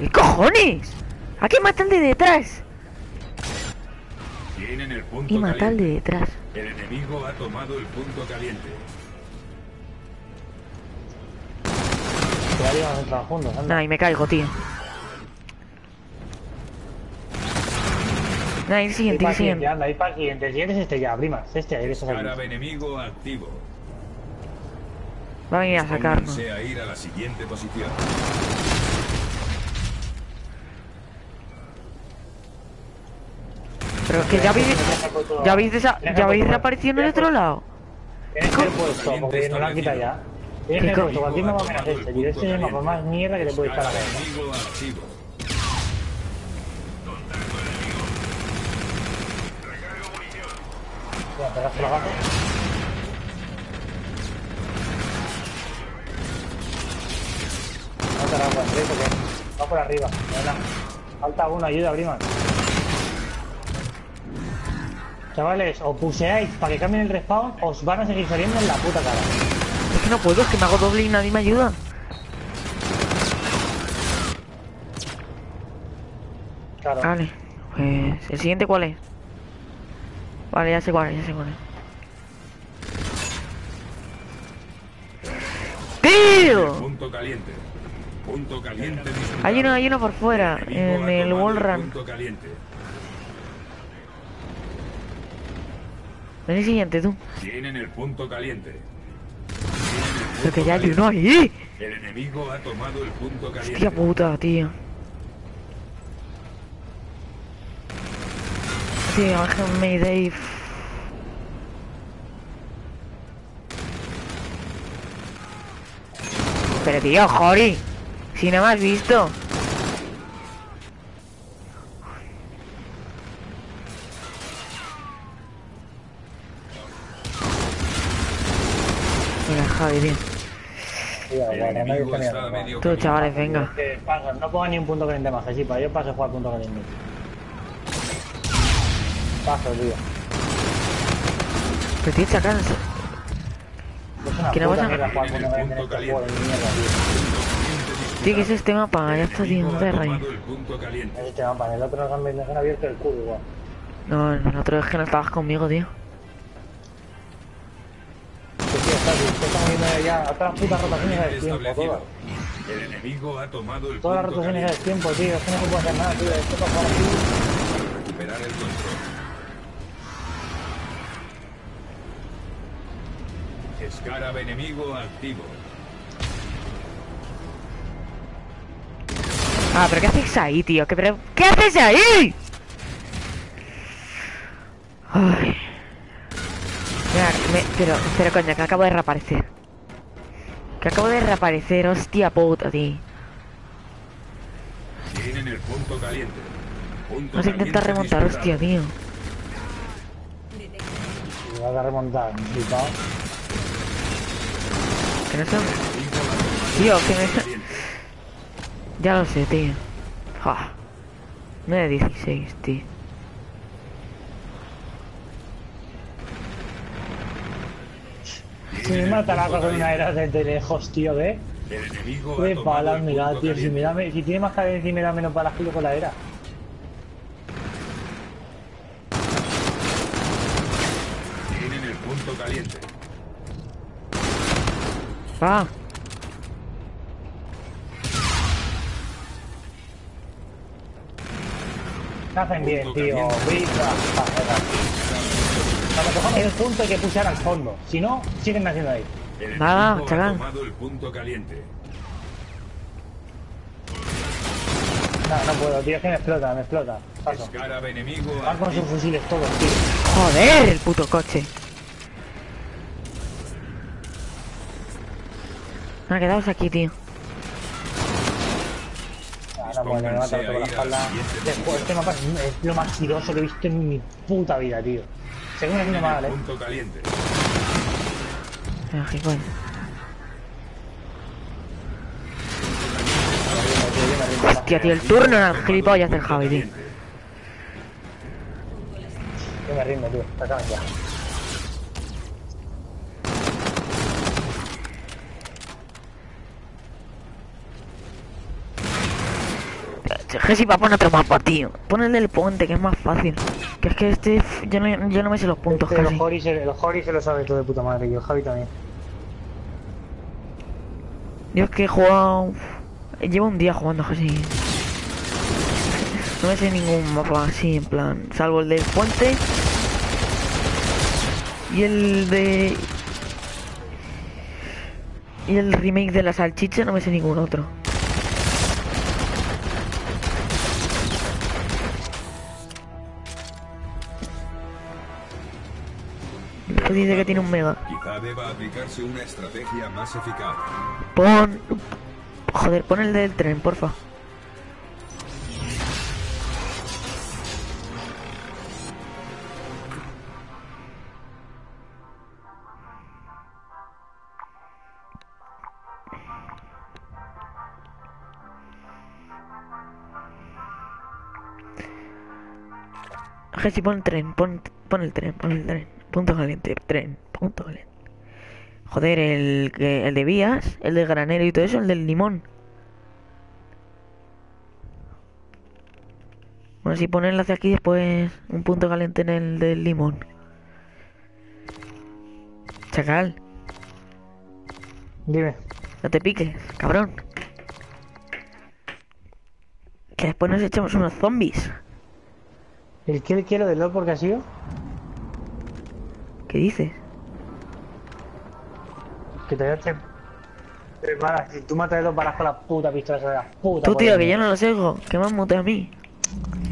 ¿Qué cojones? ¿A quién matan de detrás? Tienen el punto Y caliente. de detrás. El enemigo ha tomado el punto caliente. Ahí juntos, y me caigo, tío. Nah, el siguiente, el siguiente, anda, para el siguiente. El siguiente es este ya, primas. Este, ahí aquí. Árabe enemigo activo. Va a venir a sacarnos. Pónganse a ir a la siguiente posición. Pero que ya habéis, ya habéis, desa- ya habéis reaparecido en el otro lado. Tienes que ir puesto, porque nos lo han quitado ya. Tienes que ir puesto, cualquier mapa menos este. Y este es el mapa más mierda que te puede estar a la. No te la porque va por arriba. Falta uno, ayuda, Briman. Chavales, o puseáis para que cambien el respawn, os van a seguir saliendo en la puta cara. Es que no puedo, es que me hago doble y nadie me ayuda. Claro. Vale, pues el siguiente cuál es. Vale, ya sé cuál es, ya sé cuál es. ¡Tío! Punto caliente. Punto caliente. Hay uno, hay uno por fuera, en el wall run. Punto caliente. Ven el siguiente, tú. Tienen el punto caliente. Pero que ya hay uno ahí. El enemigo ha tomado el punto caliente. Hostia puta, tío. Tío, déjame Dave. Pero tío, Jori. Si no me has visto. Tener- medio Tú, chavales, venga. Que no ponga ni un punto caliente más, que sí, para yo paso a jugar punto caliente. Paso, tío. Pero tío, chacal. Es una Que no vas a- este tío. ¿qué es este mapa? Ya está, tío, no te rayes. el este otro nos han, nos han abierto el culo igual. No, el otro es que no estabas conmigo, tío. Estamos viendo ya a todas las putas rotaciones del tiempo, todas. El enemigo ha tomado el Todas las rotaciones del tiempo, tío, es que no se puede hacer nada, tío. Esto para jugar así. Recuperar el control. Escarab enemigo activo. Ah, pero ¿qué haces ahí, tío? ¿Qué, pero- ¿Qué haces ahí? Ay. Mira, me- pero, pero coño, que acabo de reaparecer. Que acabo de reaparecer, hostia puta, tío. Tienen el punto caliente. Punto Vamos a intentar remontar, hostia, tío. Y vas a remontar, flipado. Que no son... Tío, que me... Ya lo sé, tío. Ja. 9 de 16, tío. Si me mata la cosa con una era de lejos, tío, ¿ves? El enemigo tomado balas, mira, tío. Si, me da, si tiene más cadencia y me da menos balas que yo con la era. Tienen el punto caliente. Va. Me hacen bien, Punto tío. Cuando cojamos el punto hay que pushar al fondo. Si no, siguen naciendo ahí. El Nada, chaval. tomado el punto caliente. No, no puedo, tío, es que me explota, me explota. Paso. Enemigo Van con sus fusiles todos, tío. Joder, el puto coche. Me ha quedado aquí, tío. Ah, no puedo, me mata por la espalda. Después, este mapa es- es lo más giroso que he visto en mi puta vida, tío. Según haciendo mal, eh. Punto caliente. Ah, gilipollas. Hostia, tío, el turno era el gilipollas del Javi, tío. Yo me rindo, tío. Acaban ya. Jessy va a poner otro mapa, tío. Pon el del puente, que es más fácil. Que es que este, yo no, yo no me sé los puntos Este, casi. los Jori se, lo sabe todo de puta madre, y el Javi también. Es que he jugado... Llevo un día jugando Jessy. No me sé ningún mapa así, en plan... Salvo el del puente. Y el de... Y el remake de la salchicha, no me sé ningún otro. Esto dice que tiene un mega. Quizá deba aplicarse una estrategia más eficaz. Pon... Joder, pon el del tren, porfa. Jessy, pon tren, pon, pon el tren, pon el tren. Punto caliente, tren, punto caliente. Joder, el, el de vías, el de granero y todo eso, el del limón. Bueno, si pone enlace aquí después un punto caliente en el del limón. Chacal, Dime. no te piques, cabrón. Que después nos echamos unos zombies. ¿El que quiero del LOL porque ha sido? ¿Qué dices? Que te te balas. Si tú matas de dos balas con la puta pistola, esa de la puta. Tú, tío, que yo no lo sé, que me han muteado a mí.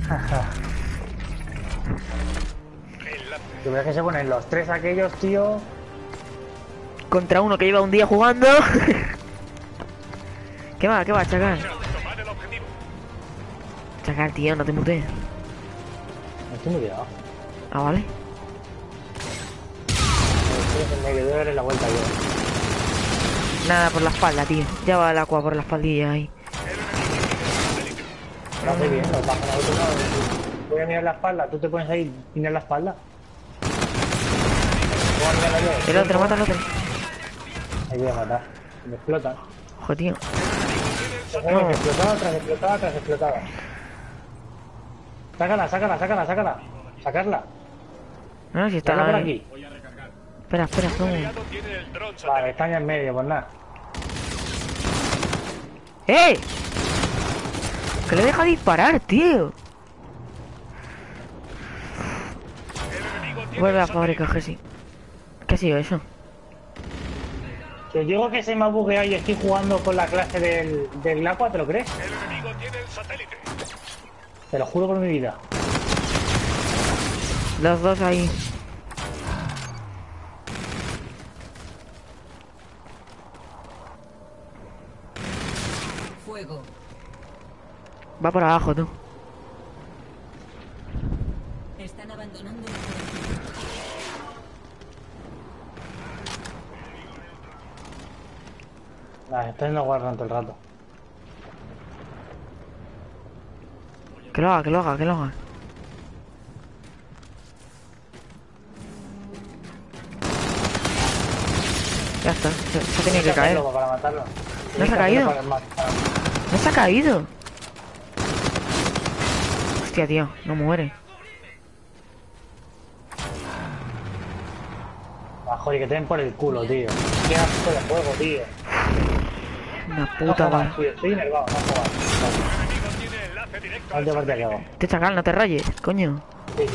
*laughs* Tú ves que se ponen los tres aquellos, tío. Contra uno que lleva un día jugando. *laughs* ¿Qué va? ¿Qué va, chacal? Chacal, tío, no te mutees. Estoy muy cuidado. Ah, vale. Estoy en la vuelta yo. Nada, por la espalda, tío. Ya va el agua por la espaldilla ahí. Hace bien, lo bajan al otro lado. Voy a mirar la espalda, tú te pones ahí y miras la espalda. El otro, mata al otro. Ahí voy a matar. Me explotan. Ojo, tío. No. Explotaba tras explotada tras explotada. Sácala, sácala, sácala, sácala. Sacarla. No, si está Sácala por aquí. Espera, espera, espera. Vale, está ya en medio, pues nada. ¡Eh! Que le deja disparar, tío. Vuelve a fábrica, Jessy. ¿Qué ha sido eso? Os digo que se me ha bugueado y estoy jugando con la clase del, del Aqua, ¿te lo crees? Te lo juro por mi vida. Los dos ahí. Fuego. Va por abajo, tú. Están abandonando el Nada, estoy no guardan todo el rato. Que lo haga, que lo haga, que lo haga. Ya está, se, se tenía que caer. Hacerlo Para matarlo. ¿No se ha caído? ¿No se ha caído? Hostia, tío, no muere. Ah, joder, que te den por el culo, tío. Qué asco de juego, tío. Una puta va. Estoy enervado, no. Te chacal, no te rayes, coño. Sí, sí,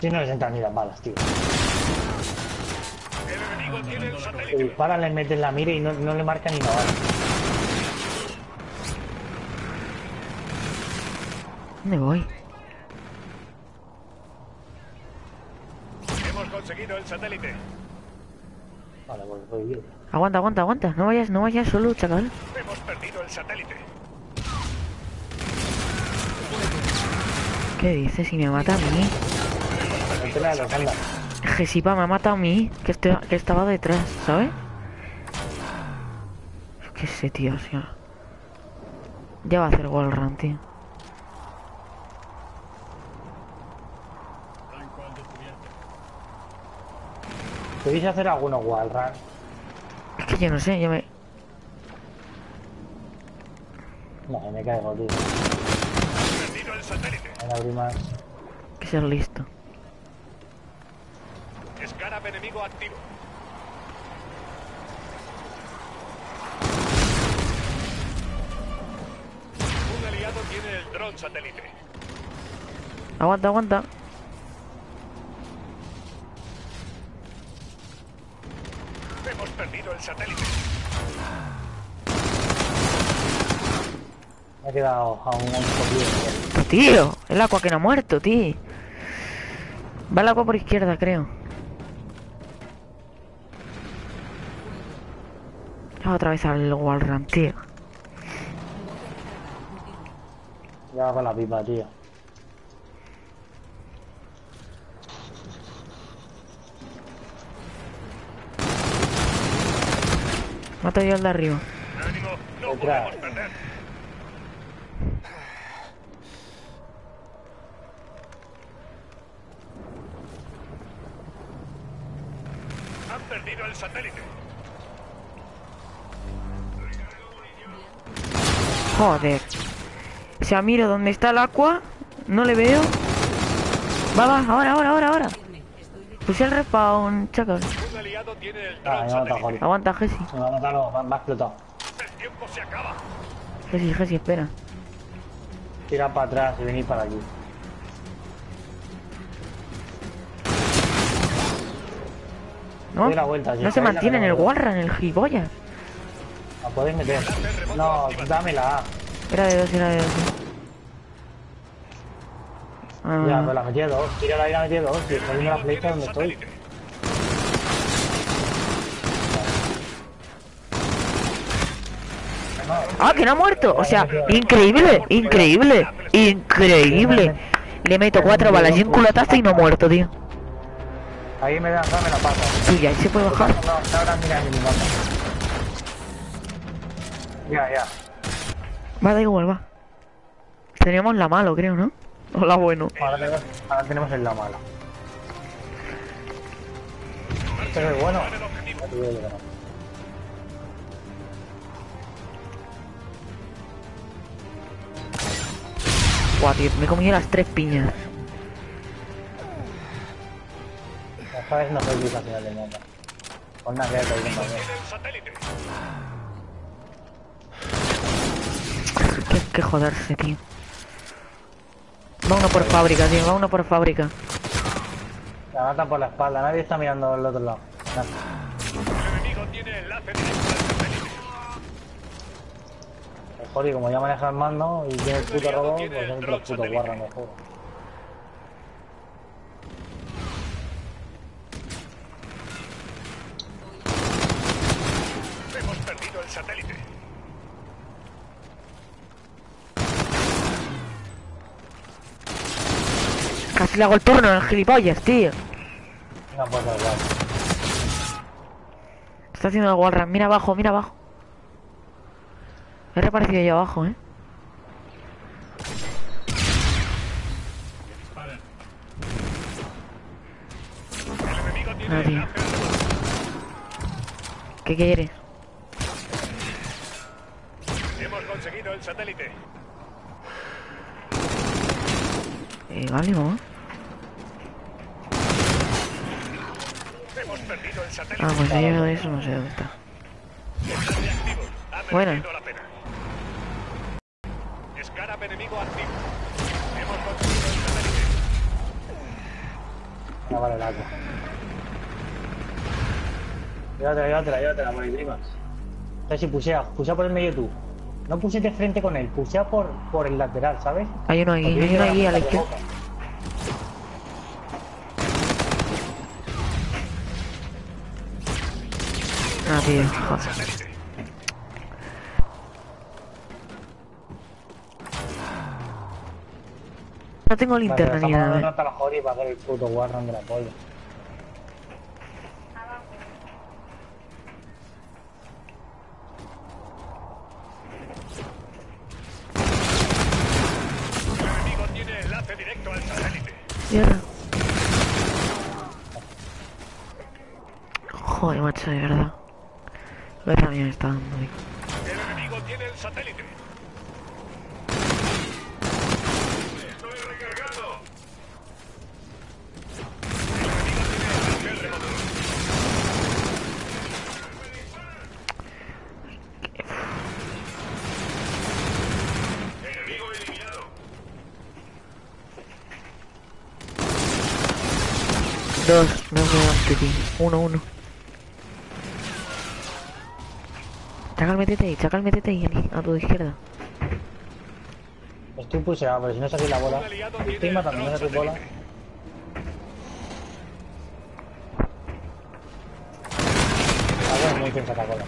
sí, no les entran ni las balas, tío. Le meten la mira y no, no le marcan ni una bala. ¿Dónde voy? Hemos conseguido el satélite. Vale, pues voy bien. Aguanta, aguanta, aguanta. No vayas, no vayas solo, chacal. Hemos perdido el satélite. ¿Qué dices? Si me mata a mí. Gesipa me ha matado a mí, que, estoy, que estaba detrás, ¿sabes? Qué sé, tío, tío. Ya va a hacer wall run, tío. ¿Podéis hacer algunos wallrun? Es que yo no sé, yo me... No, me caigo, tío. Perdido el satélite. Más. que ser listo. Scarab enemigo activo. Un aliado tiene el dron satélite. Aguanta, aguanta. Hemos perdido el satélite. Me he quedado a un poquito. Tío, el agua que no ha muerto, tío. Va el agua por izquierda, creo. Ah, Otra vez al wall run, tío. Ya va con la pipa, tío. Mata yo al de arriba. Han perdido el satélite. Joder. O sea, miro dónde está el agua. No le veo. Va, va, ahora, ahora, ahora, ahora. Puse el respawn, el Ah. Aguanta, Jesse. Me va a matar, no, me ha- explotado. El tiempo se acaba. Jesse, Jesse, espera. Tira para atrás y venir para aquí. ¿No? La vuelta, no se mantiene en el wall run, el gilipollas. La podéis meter. No, dámela. Era de dos, era de dos. Ah, Ya, pero la metí de dos. Tírala y la metí de dos. Si estoy viendo la flecha donde estoy. Ah, que no ha muerto. O sea, increíble, increíble, increíble. Le meto cuatro balas y un culotazo y no ha muerto, tío. Ahí me dan, dame la pata. Sí, ahí se puede bajar. Ya, ya. Va, da igual, va. Teníamos la malo, creo, ¿no? O la bueno. Ahora tenemos, ahora tenemos el la mala. Este es el bueno. Buah, tío, me he comido las tres piñas. Las sabes no soy al final del mapa. Con una que hay. Que, que joderse, tío. Va uno por fábrica, tío, va uno por fábrica. La matan por la espalda, nadie está mirando al otro lado. El enemigo tiene enlace. El Jori, como ya maneja el mando y tiene el puto robot, pues es entre los putos guarras mejor. Hemos perdido el satélite. Casi le hago el turno al gilipollas, tío. Igual. Está haciendo el wall run. Mira abajo, mira abajo. He reparecido yo abajo, eh. El enemigo tiene No, tío. ¿Qué quieres? Hemos conseguido el satélite. Eh, vale, ¿no? Hemos perdido el satélite. Ah, pues yo de eso no sé dónde está. Buena. merecido la pena. Scarab enemigo activo. Hemos conseguido el satélite. No vale el agua. Llévatela, llévatela, llévatela por ahí, primas. Casi pusea, pusea por el medio tú. no puse de frente con él, puse por, por el lateral, ¿sabes? Hay uno aquí, Porque hay uno aquí a la izquierda. Ah, joder. No tengo Vale, linterna ni estamos nada. y va a el puto Warren de la polla. El enemigo tiene enlace directo al satélite. Mierda. Joder, macho, de verdad. Me está dando, eh. El enemigo tiene el satélite. Estoy recargado. El enemigo tiene enlace remoto. Enemigo eliminado. Dos, no me dan. Uno, uno. Chacal, métete ahí, chacal, métete ahí, Ali, a tu izquierda. Estoy puseado, pero si no saqué la bola. Estoy matando, no saqué bola. A ver, no hay quien saca bola.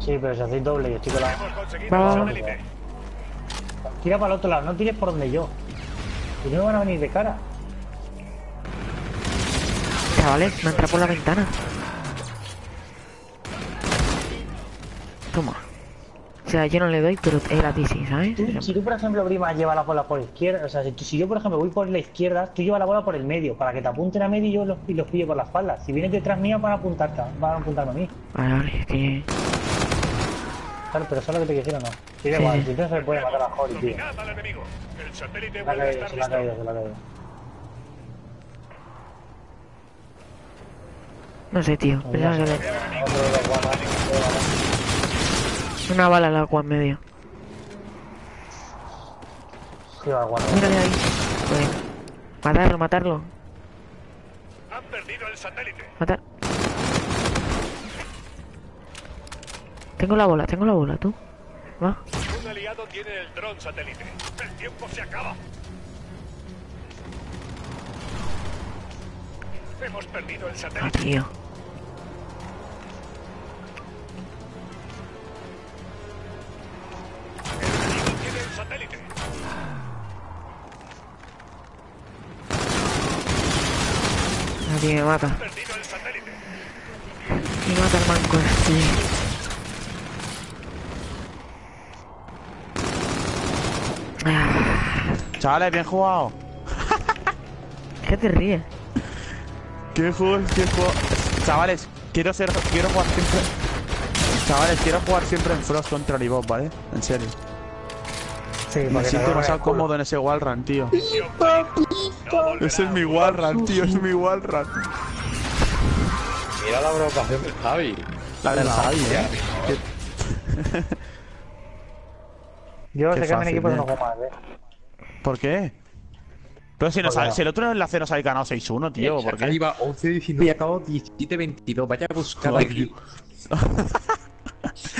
Sí, pero si hacéis doble y estoy con la... Hemos conseguido Va, va, el va. satélite. Tira para el otro lado, no tires por donde yo. Y no me van a venir de cara. Chavales, me entra por la ventana. Toma. O sea, yo no le doy, pero ti sí, ¿sabes? Tú, si tú, por ejemplo, Brima, llevas la bola por la izquierda, o sea, si, tú- si yo, por ejemplo, voy por la izquierda, tú llevas la bola por el medio, para que te apunten a medio y yo los, y los pillo por la espalda. Si vienes detrás mía, van a apuntarte, van a apuntarme a mí. Vale, vale, es que... Claro, pero ¿sabes lo que te quiero o no? Sí, da Sí, igual, si no se le puede matar a Jory, tío. Se la ha caído, se la ha caído. No sé, tío. Pensaba que le- Una bala al agua en medio. Sí, va, guarda. Mírale ahí. Joder. Matarlo, matarlo. Han perdido el satélite. Matar. Tengo la bola, tengo la bola, tú. Va. Un aliado tiene el dron satélite. El tiempo se acaba. Hemos perdido el Ah, satélite. tío. El enemigo tiene el satélite. Nadie me mata. Me mata el manco este. Ah, Chavales, bien jugado. ¿Qué te ríes? ¿Qué juego? ¿Qué juego? Chavales, quiero ser. Quiero jugar siempre. Chavales, quiero jugar siempre en Frost contra Olivos, ¿vale? En serio. Sí, Me siento culo. cómodo en ese wallrun, tío. Ese es mi wallrun, tío, es mi wallrun. Mira la provocación de Javi. La del Javi, eh. *laughs* Yo Qué sé que en fácil, equipo eh. no juego más, eh. ¿Por qué? Pero si, nos ha- no. si el otro enlace nos habéis ganado 6-1, tío, ¿por Ahí qué? va 11-19 y acabo 17-22. Vaya a buscar Joder. aquí. *laughs*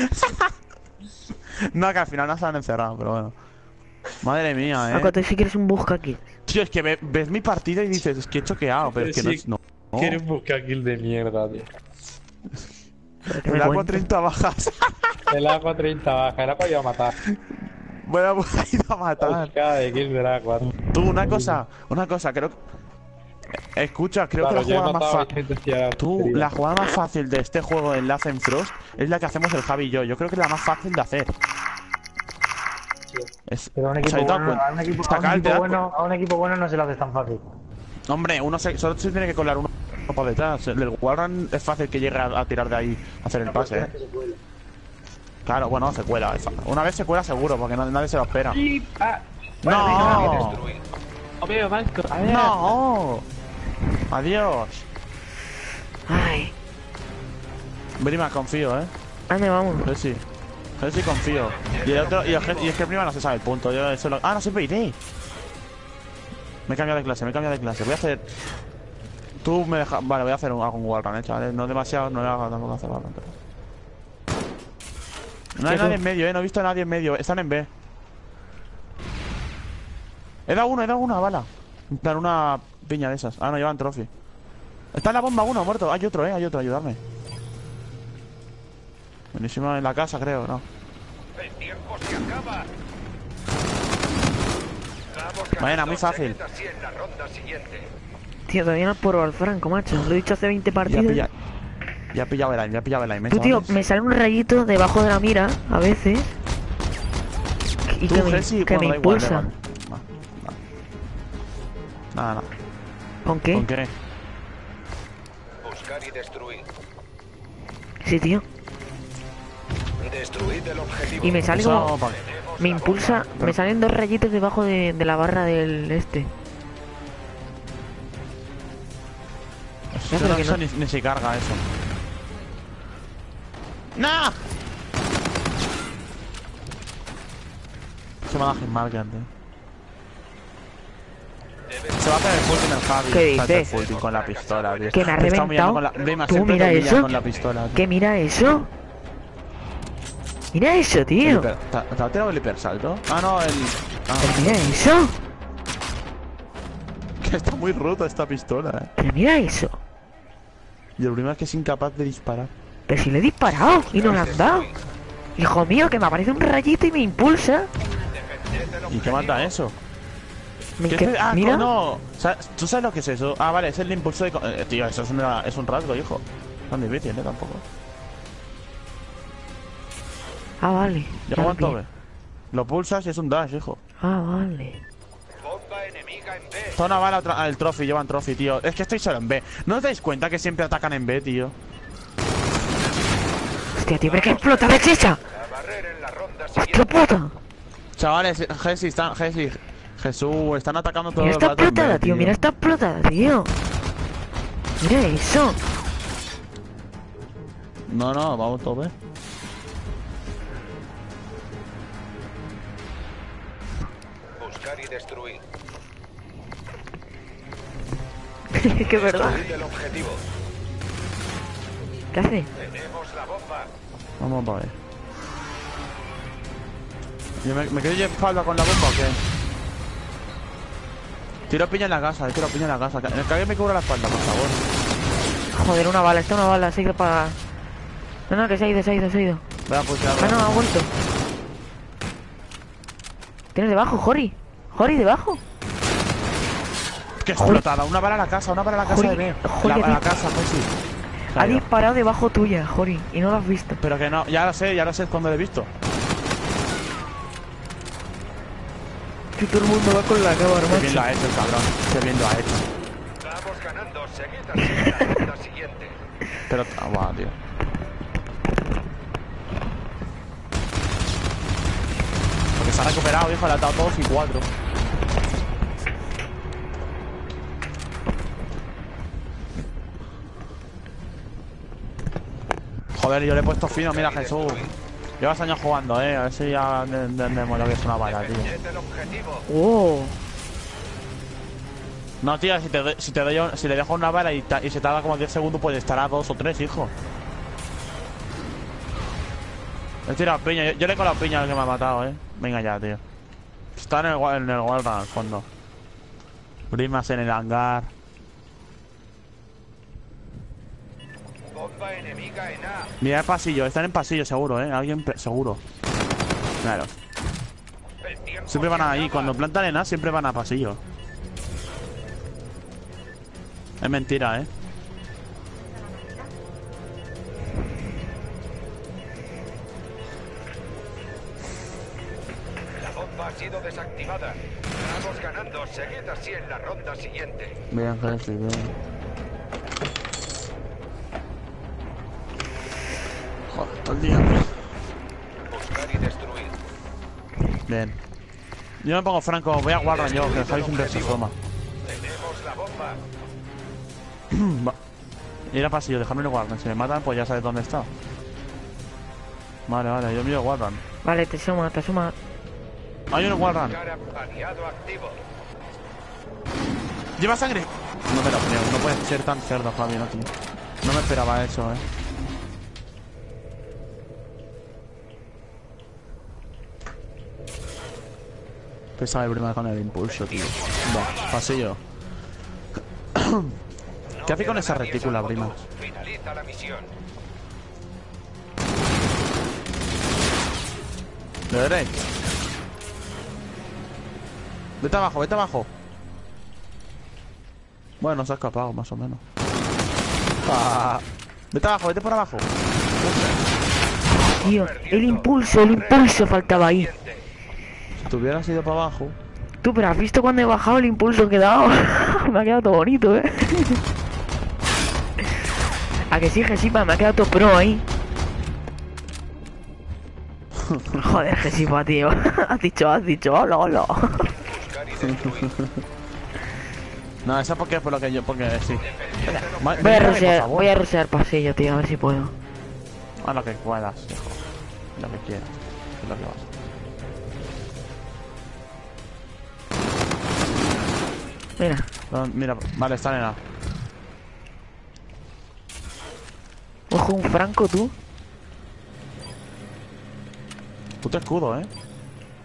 No, que al final nos han encerrado, pero bueno. Madre mía, Paco, eh. tú si quieres un busca aquí. Tío, es que ve- ves mi partida y dices, es que he choqueado, pero es que no. No. no. Quieres buscar kill de mierda, tío. El agua cuentes. 30 bajas. El agua 30 baja, era para ir a matar. *laughs* Voy a, voy a ir a matar. Tú, una cosa, una cosa, creo que... Escucha, creo Claro, que la jugada más fácil... Tú, la jugada más fácil de este juego de enlace en Frost es la que hacemos el Javi y yo. Yo creo que es la más fácil de hacer. Es... Pero a un ¿Os equipo, bueno, cuenta? a un equipo, Está a un cal, equipo te das bueno, a un equipo bueno no se lo hace tan fácil. Hombre, uno se... solo se tiene que colar uno por detrás. El del Warrun es fácil que llegue a, a tirar de ahí a hacer el pase, eh. Claro, bueno, se cuela. Una vez se cuela seguro, porque no- nadie se lo espera. ¡No! No veo, Manco. A ver. ¡No! Adiós. Ay, Brima, confío, eh. ande, vamos. Yo sí. Yo sí confío. Y el otro, y, el, y es que prima no se sabe el punto. Yo eso lo- Ah, no, siempre iré. Me he cambiado de clase, me he cambiado de clase. Voy a hacer. Tú me dejas. Vale, voy a hacer un, algún wallrun, eh, chavales. No demasiado, no le hago tampoco hacer wallrun. pero- No hay ¿Qué nadie en medio, eh. No he visto a nadie en medio. Están en B. He dado uno, he dado una bala. En plan, una piña de esas. Ah, no, llevan trophy. Está en la bomba uno, muerto. Hay otro, eh. Hay otro, ayudarme. Buenísimo en la casa, creo, ¿no? El tiempo se acaba. Muy fácil. Tío, todavía no puedo al Franco, macho. Lo he dicho hace 20 Ya partidos. pilla. Ya he pillado el aim, ya he pillado el aim, eh, Tú, tío, me sale un rayito debajo de la mira, a veces. Y que me, que bueno, me igual, impulsa. igual. No, no. Nada, nada. ¿Con qué? ¿Con qué? Buscar y destruir. Sí, tío. Destruid el objetivo. Y me sale como... vale. Me impulsa... Me salen dos rayitos debajo de, de la barra del este. Eso, pero no, no. ni, ni se carga eso. ¡No! Se me ha dado Hitmarker, tío. Se va a hacer el full el Javi. ¿Qué el dices? full con la pistola, tío. Que me ha reventado. Con la... Tú, mira eso. con la pistola, tío. ¿Qué mira eso? Mira eso, El tío. ¿Te te ha tirado el hipersalto? Ah, no, el... Ah, mira eso. *laughs* que está muy roto esta pistola, eh. Pero mira eso. Y el problema es que es incapaz de disparar. Pero si le he disparado y no le han dado. Hijo mío, que me aparece un rayito y me impulsa. ¿Y qué mata eso? Me ¿Qué que- es- ah, mira. no. ¿Tú sabes lo que es eso? Ah, vale, es el impulso de... eh, tío, eso es, una- es un rasgo, hijo. No es difícil, ¿eh? Tampoco. Ah, vale. ¿Ya ya pillo. ve? Lo pulsas y es un dash, hijo. Ah, vale. Bomba enemiga en B. Zona tra- al trophy, llevan trophy, tío. Es que estoy solo en B. ¿No os dais cuenta que siempre atacan en B, tío? Hostia, tío, pero que explota la chicha. Hostia puta. Chavales, Jesse, están... Jesse, Jesús, están atacando todo Mira rato en B, explotada, tío. Mira esta explotada, tío. Mira eso. No, no, vamos todo B. Buscar y destruir. *laughs* que verdad. El objetivo. ¿Qué hace? Vamos para ver. ¿Yo me, ¿Me quedo yo espalda con la bomba o qué? Tiro piña en la casa, eh, tiro piña en la casa. Que alguien me cubra la espalda, por favor. Joder, una bala, está una bala, se ha ido para... No, no, que se ha ido, se ha ido, se ha ido. Voy a pulsar. Ah, no, ha vuelto. Tienes debajo, Jori. Jori, debajo. Que explotada, una bala a la casa, una bala a la casa Jori, de. Jori, La, a la casa, pues sí. Ha disparado debajo tuya, Jori, y no lo has visto. Pero que no, ya lo sé, ya lo sé cuando lo he visto. Que todo el mundo va con la cámara, Qué bien lo macho. ha hecho el cabrón. Qué bien lo ha hecho. Vamos ganando. Seguid así la ronda siguiente. Pero, ah, tío. Porque se ha recuperado, hijo, le ha dado todos y cuatro. Joder, yo le he puesto fino, mira Jesús. Llevas años jugando, eh. A ver si ya entendemos lo que es una bala, tío. El objetivo. Oh, No, tío, si te, doy- si te doy un- si le dejo una bala y, ta- y se tarda como 10 segundos, pues estará dos o tres, hijo. He tirado piña, yo, yo le he colado piña al que me ha matado, eh. Venga ya, tío. Está en el, en el guarda al fondo. Brimas en el hangar. Enemiga en A. Mira el pasillo, están en pasillo seguro, eh. Alguien seguro. Claro. Siempre van ahí, cuando plantan en A siempre van a pasillo. Es mentira, eh. La bomba ha sido desactivada. Vamos ganando. Seguid así en la ronda siguiente. Bien, Joder, todo el día. Buscar y destruir. Bien. Yo me pongo franco, voy a guardar yo, que siempre se toma. Tenemos la bomba. *clears throat* Ir a pasillo, dejarme el guardan. Si me matan, pues ya sabes dónde está. Vale, vale, yo miro guardan. vale, te suma, te suma. Hay uno activo. Lleva sangre. No me lo creo, no puedes ser tan cerdo, Flavio, tío. No me esperaba eso, eh. Pesaba el prima con el impulso, tío. Va, pasillo. *coughs* ¿Qué hace con esa retícula, prima? Finaliza la misión. De derecha. Vete abajo, vete abajo. Bueno, se ha escapado, más o menos. Ah. Vete abajo, vete por abajo. Tío, el impulso, el impulso faltaba ahí. Te hubieras ido para abajo. Tú, pero has visto cuando he bajado el impulso que he dado. *laughs* me ha quedado todo bonito, eh. *laughs* A que sí, Gesipa, me ha quedado todo pro ahí. *laughs* Joder, Gesipa, tío. has dicho, has dicho, hola, hola. No, eso porque fue lo que yo, porque sí. Voy a rusear, voy a rusear pasillo, tío, a ver si puedo. Haz lo que puedas, hijo. Lo que quieras. Es lo que vas. Mira, No, mira, vale, está nena. ojo un franco, tú. Puto escudo, eh.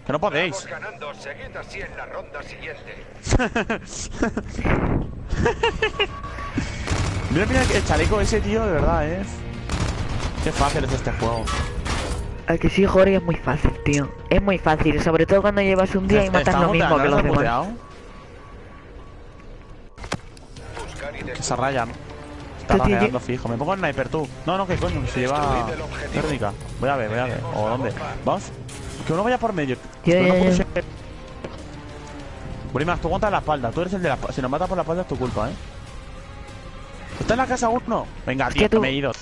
Que no podéis. Ganando, seguid así en la ronda siguiente. *laughs* Mira, mira el chaleco ese, tío, de verdad, eh. Qué fácil es este juego. A que sí, Jorge, es muy fácil, tío. Es muy fácil, sobre todo cuando llevas un día y matas lo mismo que los ¿Está demás. Muteado? Buscar y Esa destruir. raya, ¿no? Está rajeando fijo. Me pongo el sniper, tú. No, no, que coño, que se lleva... Térmica. Voy a ver, voy a ver. ¿O dónde? ¿Vamos? Que uno vaya por medio. Ser- Brimas, tú aguantas la espalda. Tú eres el de la espalda. Si nos matas por la espalda es tu culpa, ¿eh? ¿Está en la casa uno? Venga, tío, que tú- que me he ido.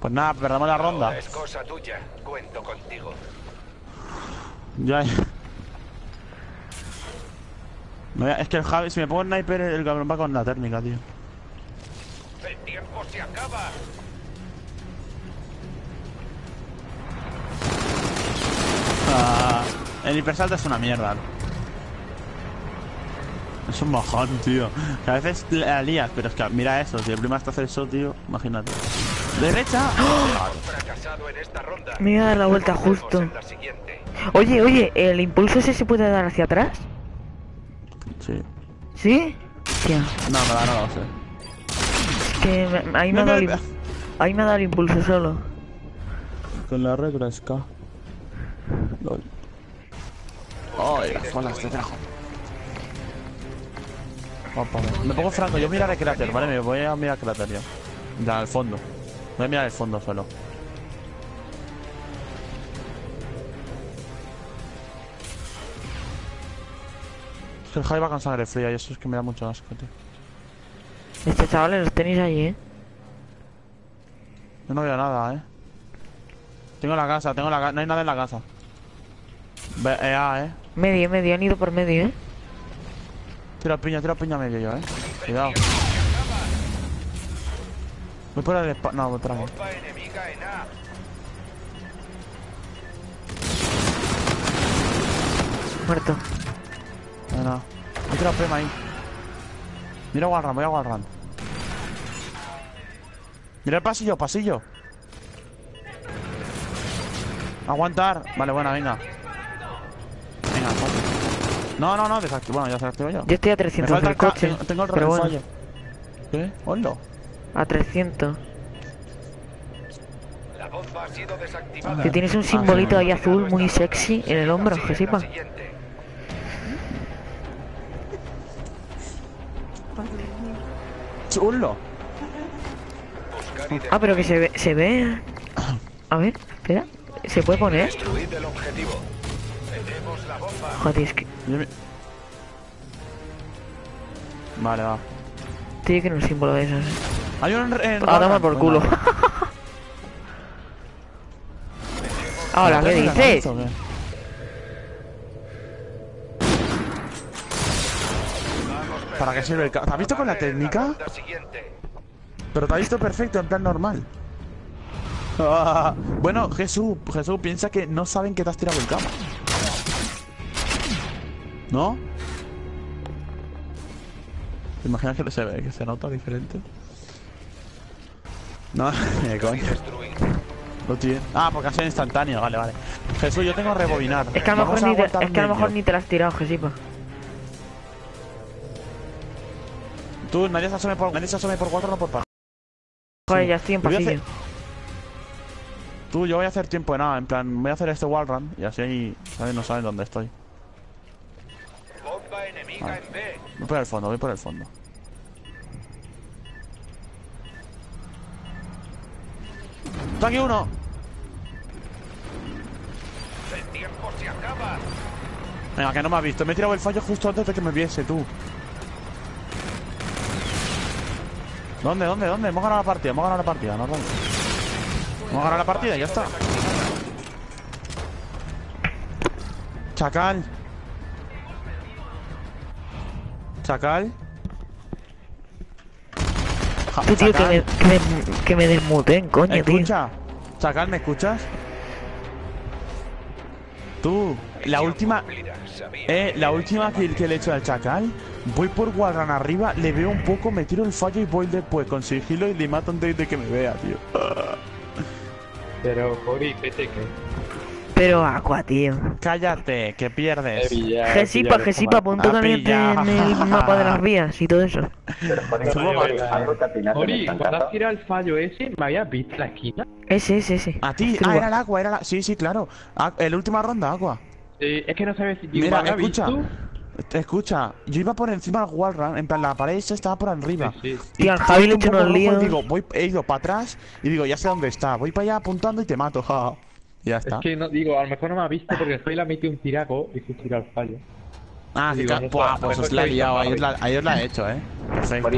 Pues nada, perdamos la ronda. Es cosa tuya, cuento contigo. Ya. A- es que el Javi, si me pongo sniper, el cabrón va con la térmica, tío. El tiempo se acaba. Ah, el hipersalto es una mierda. Es un mojón, tío. Que a veces la lías, pero es que mira eso. Si el prima está hacer eso, tío, imagínate. ¡Derecha! A dar la vuelta justo. Oye, oye, ¿el impulso ese se puede dar hacia atrás? Sí. ¿Sí? No, me da, no lo sé. es que me- ahí me ha No, dado ahí me ha dado el impulso solo. Con la regla es K. LOL. Ay, las balas te trajo. Me pongo franco, yo miraré cráter, ¿vale? Me voy a mirar cráter yo. Ya, al fondo. Voy a mirar el fondo solo. Que el Javi va con sangre fría y eso es que me da mucho asco, tío. Este chavales los tenéis ahí, ¿eh? Yo no veo nada, eh. Tengo la casa, tengo la casa. No hay nada en la casa. Ve, eh, eh. Medio, medio, han ido por medio, ¿eh? Tira piña, tira piña medio yo, eh. Cuidado. Voy por el espa... No, voy por aquí. A. Muerto. No, no. Voy a tirar prima ahí. Mira Walran, voy a Walran. Mira el pasillo, pasillo. Aguantar. Vale, buena, venga. Venga, coño. No, no, no, desactivo. Bueno, ya se activo yo. Yo estoy a Me 300 falta del el ca- coche. Tengo, tengo el pero bueno, fallo. ¿Qué? Hola. a 300. La bomba ha sido desactivada. Que tienes un simbolito ahí azul muy sexy en el hombro, que la sepa. Chulo. Ah, pero que se ve, se ve. A ver, espera. ¿Se puede poner? el objetivo. Tenemos la bomba. Joder, es que Vale, va. tiene que ir un símbolo de esos. ¿eh? Hay un en. A tomar por culo. *laughs* Ahora, ¿qué ¿Me la dices? ¿Para qué sirve el ca- ¿Te has visto con la técnica? Pero te ha visto perfecto, en plan normal. Ah, bueno, Jesús, Jesús piensa que no saben que te has tirado el cama. ¿No? ¿Te imaginas que se ve, que se nota diferente? No, ni de coña. Lo tiene. Ah, porque ha sido instantáneo, vale, vale. Jesús, yo tengo que rebobinar. Es que a lo mejor, ni te, es que a lo mejor ni te la has tirado, Gesipa. Tú, nadie se asome por, nadie se asome por cuatro, no por par. Joder, Sí. ya estoy en pasillo. hacer- Tú, yo voy a hacer tiempo de nada, en plan, voy a hacer este wall run y así, ¿sabes? No saben dónde estoy. Bomba enemiga en B. Voy por el fondo, voy por el fondo. ¡Está aquí uno! El tiempo se acaba. Venga, que no me ha visto. Me he tirado el fallo justo antes de que me viese, tú. ¿Dónde, dónde, dónde? Hemos ganado la partida, hemos ganado la partida, no vamos. Hemos ganado la partida y ya está. Chacal. Chacal. Ja- tío, que me, que me, que me desmuteen, coño, tío. Escucha, Chacal, ¿me escuchas? Tú, la última, eh, la última kill que le he hecho al Chacal, voy por Warran arriba, le veo un poco, me tiro el fallo y voy después con sigilo y le mato antes de que me vea, tío. Pero, Jori, vete que. Pero Aqua, tío. Cállate, que pierdes. Gesipa, Gesipa, punto Ha caliente en el mapa de las vías y todo eso. Jori, el cuando has tirado el fallo ese, ¿me habías visto la esquina? Ese, ese, ese. A ti, ah, era el agua, era la... Sí, sí, claro. Ah, el última ronda, agua. Eh, es que no sabes si Mira, ¿me había escucha. visto? Escucha, yo iba por encima del wallrun, en plan la pared esa estaba por arriba. Sí, Y Tío, al te Javi le he unos y líos. digo, voy, he ido para atrás y digo, ya sé dónde está. Voy para allá apuntando y te mato, ja. Y ya está. Es que no, digo, a lo mejor no me ha visto porque el Javi le ha metido un tiraco y se tira el fallo. Ah, sí, digo, pues os la he liado, ahí os la, ahí os la he hecho, eh. Perfecto.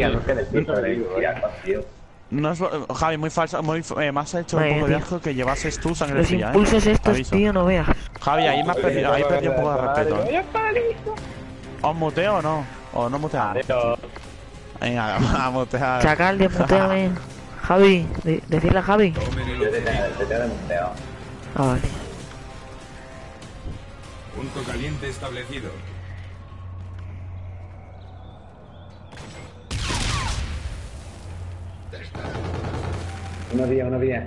No es, Javi, muy falso, muy, eh, me has hecho un poco de asco que llevases tú sangre Los fría, impulsos eh. estos, Aviso. tío, no veas. Javi, ahí me has perdido, ahí perdí un poco de respeto. eh. ¿Os muteo o no? ¿O no muteamos? Venga, *laughs* a mutear. Chacal, desmuteame. Javi, de- decirle a Javi. Yo te te. Ah, vale. Punto caliente establecido. Unos días, unos días.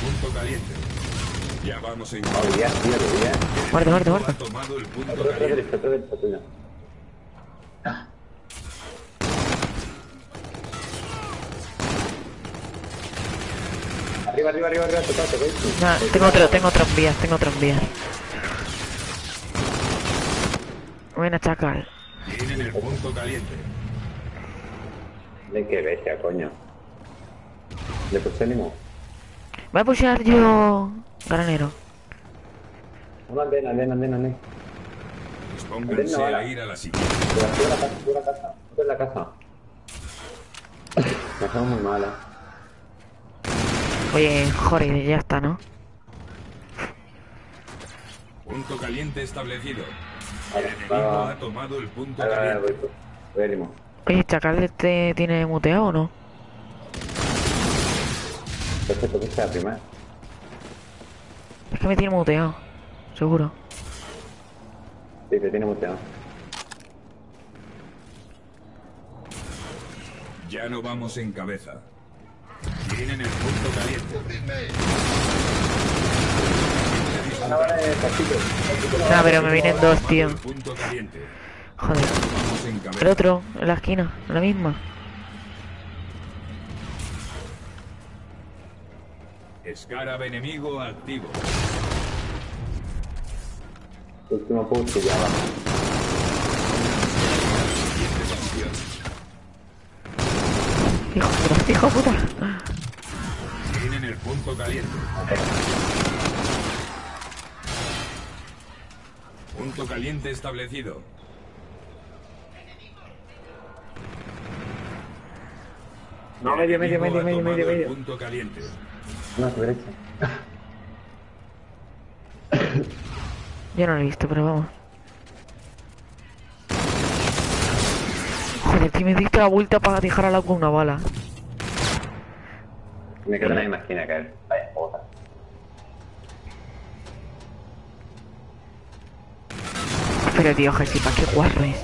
Punto caliente. Ya vamos en tío, Ha tomado el punto caliente. derecho, otro derecho tuyo. Arriba, arriba, arriba, arriba, tocado, tocado. Nah, tengo otro, tengo otro en vías, tengo otro en vías. Buena, Chacal. Tienen el punto caliente. De qué bestia, coño. ¿Le puse ánimo? Voy a pushear yo... Granero. Una andena, andena, andena, andena. Dispónganse a ir a la siguiente. Sube la casa, sube *laughs* la casa. Sube en la casa. Hacemos muy mal, eh. Oye, joder, ya está, ¿no? Punto caliente establecido. El enemigo ha tomado el punto Vale, vale, voy, caliente. voy ánimo. Oye, Chacal, ¿este tiene muteado o no? Perfecto, que sea primero. Es que me tiene muteado. Seguro. Sí, te tiene muteado. Ya no vamos en cabeza. Tienen el punto caliente. Ahora, vale, pasito. Nah, pero me vienen dos, tío. Joder. El otro, en la esquina, en la misma. Escarab enemigo activo. Último y ya va. Hijo de puta, hijo puta. Tienen el punto caliente. Punto caliente establecido. No, medio, medio, Enemigo medio, medio, medio, medio. Punto caliente. No, a tu derecha. Yo no lo he visto, pero vamos. Joder, tío, me diste la vuelta para dejar al agua una bala. Me quedo en la misma esquina que él. Vaya, puta. Pero tío, Jessica, qué guarro es.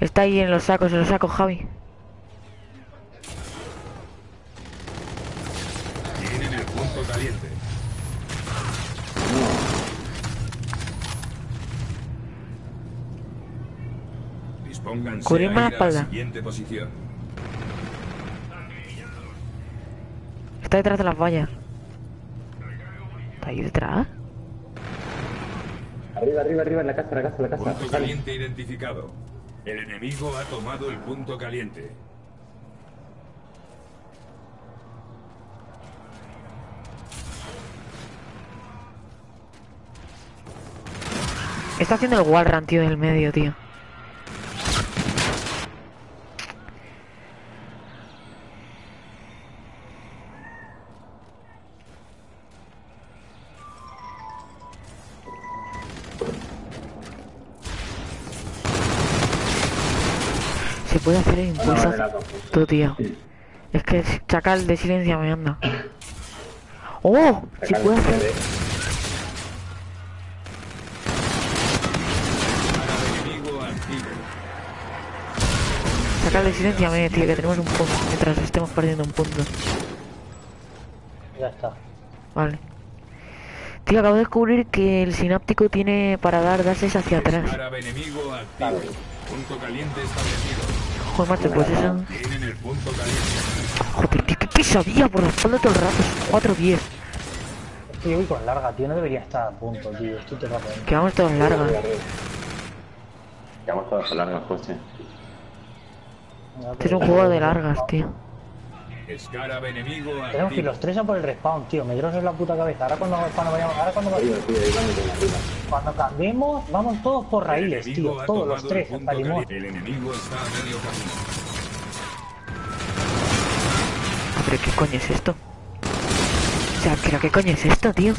Está ahí en los sacos, en los sacos, Javi. Tienen el punto caliente. Dispónganse Cubrirme a la espalda. la siguiente posición. Está detrás de las vallas. ¿Está ahí detrás? Arriba, arriba, arriba, en la casa, en la casa, en la casa. Punto caliente identificado. El enemigo ha tomado el punto caliente. Está haciendo el wallrun, tío, del medio, tío. Tío. Es que el chacal de silencio me anda. ¡Oh! Se puede hacer. Enemigo activo. Chacal de silencio, me, tío, que tenemos un punto. Mientras estemos perdiendo un punto. Ya está. Vale. Tío, acabo de descubrir que el sináptico tiene para dar dases hacia atrás. Árabe enemigo activo. Punto caliente establecido. Joder, macho, pues eso. Joder, tío, qué pesadilla por la espalda todo el rato. 4-10. Es que yo voy con larga, tío. No debería estar a punto, tío. Estoy todo rato ahí. Que vamos todos largas. Llevamos todas a largas, José. Este es un juego de largas, tío. Escarabe enemigo Tenemos que ir los tres a por el respawn, tío. Me en la puta cabeza. Ahora cuando, cuando vayamos, ahora cuando, tío, arriba. cuando cambiemos, vamos todos por raíles, tío. Todos los tres, el hasta limón. El enemigo está a medio camino. Pero ¿qué coño es esto? O sea, pero ¿qué coño es esto, tío?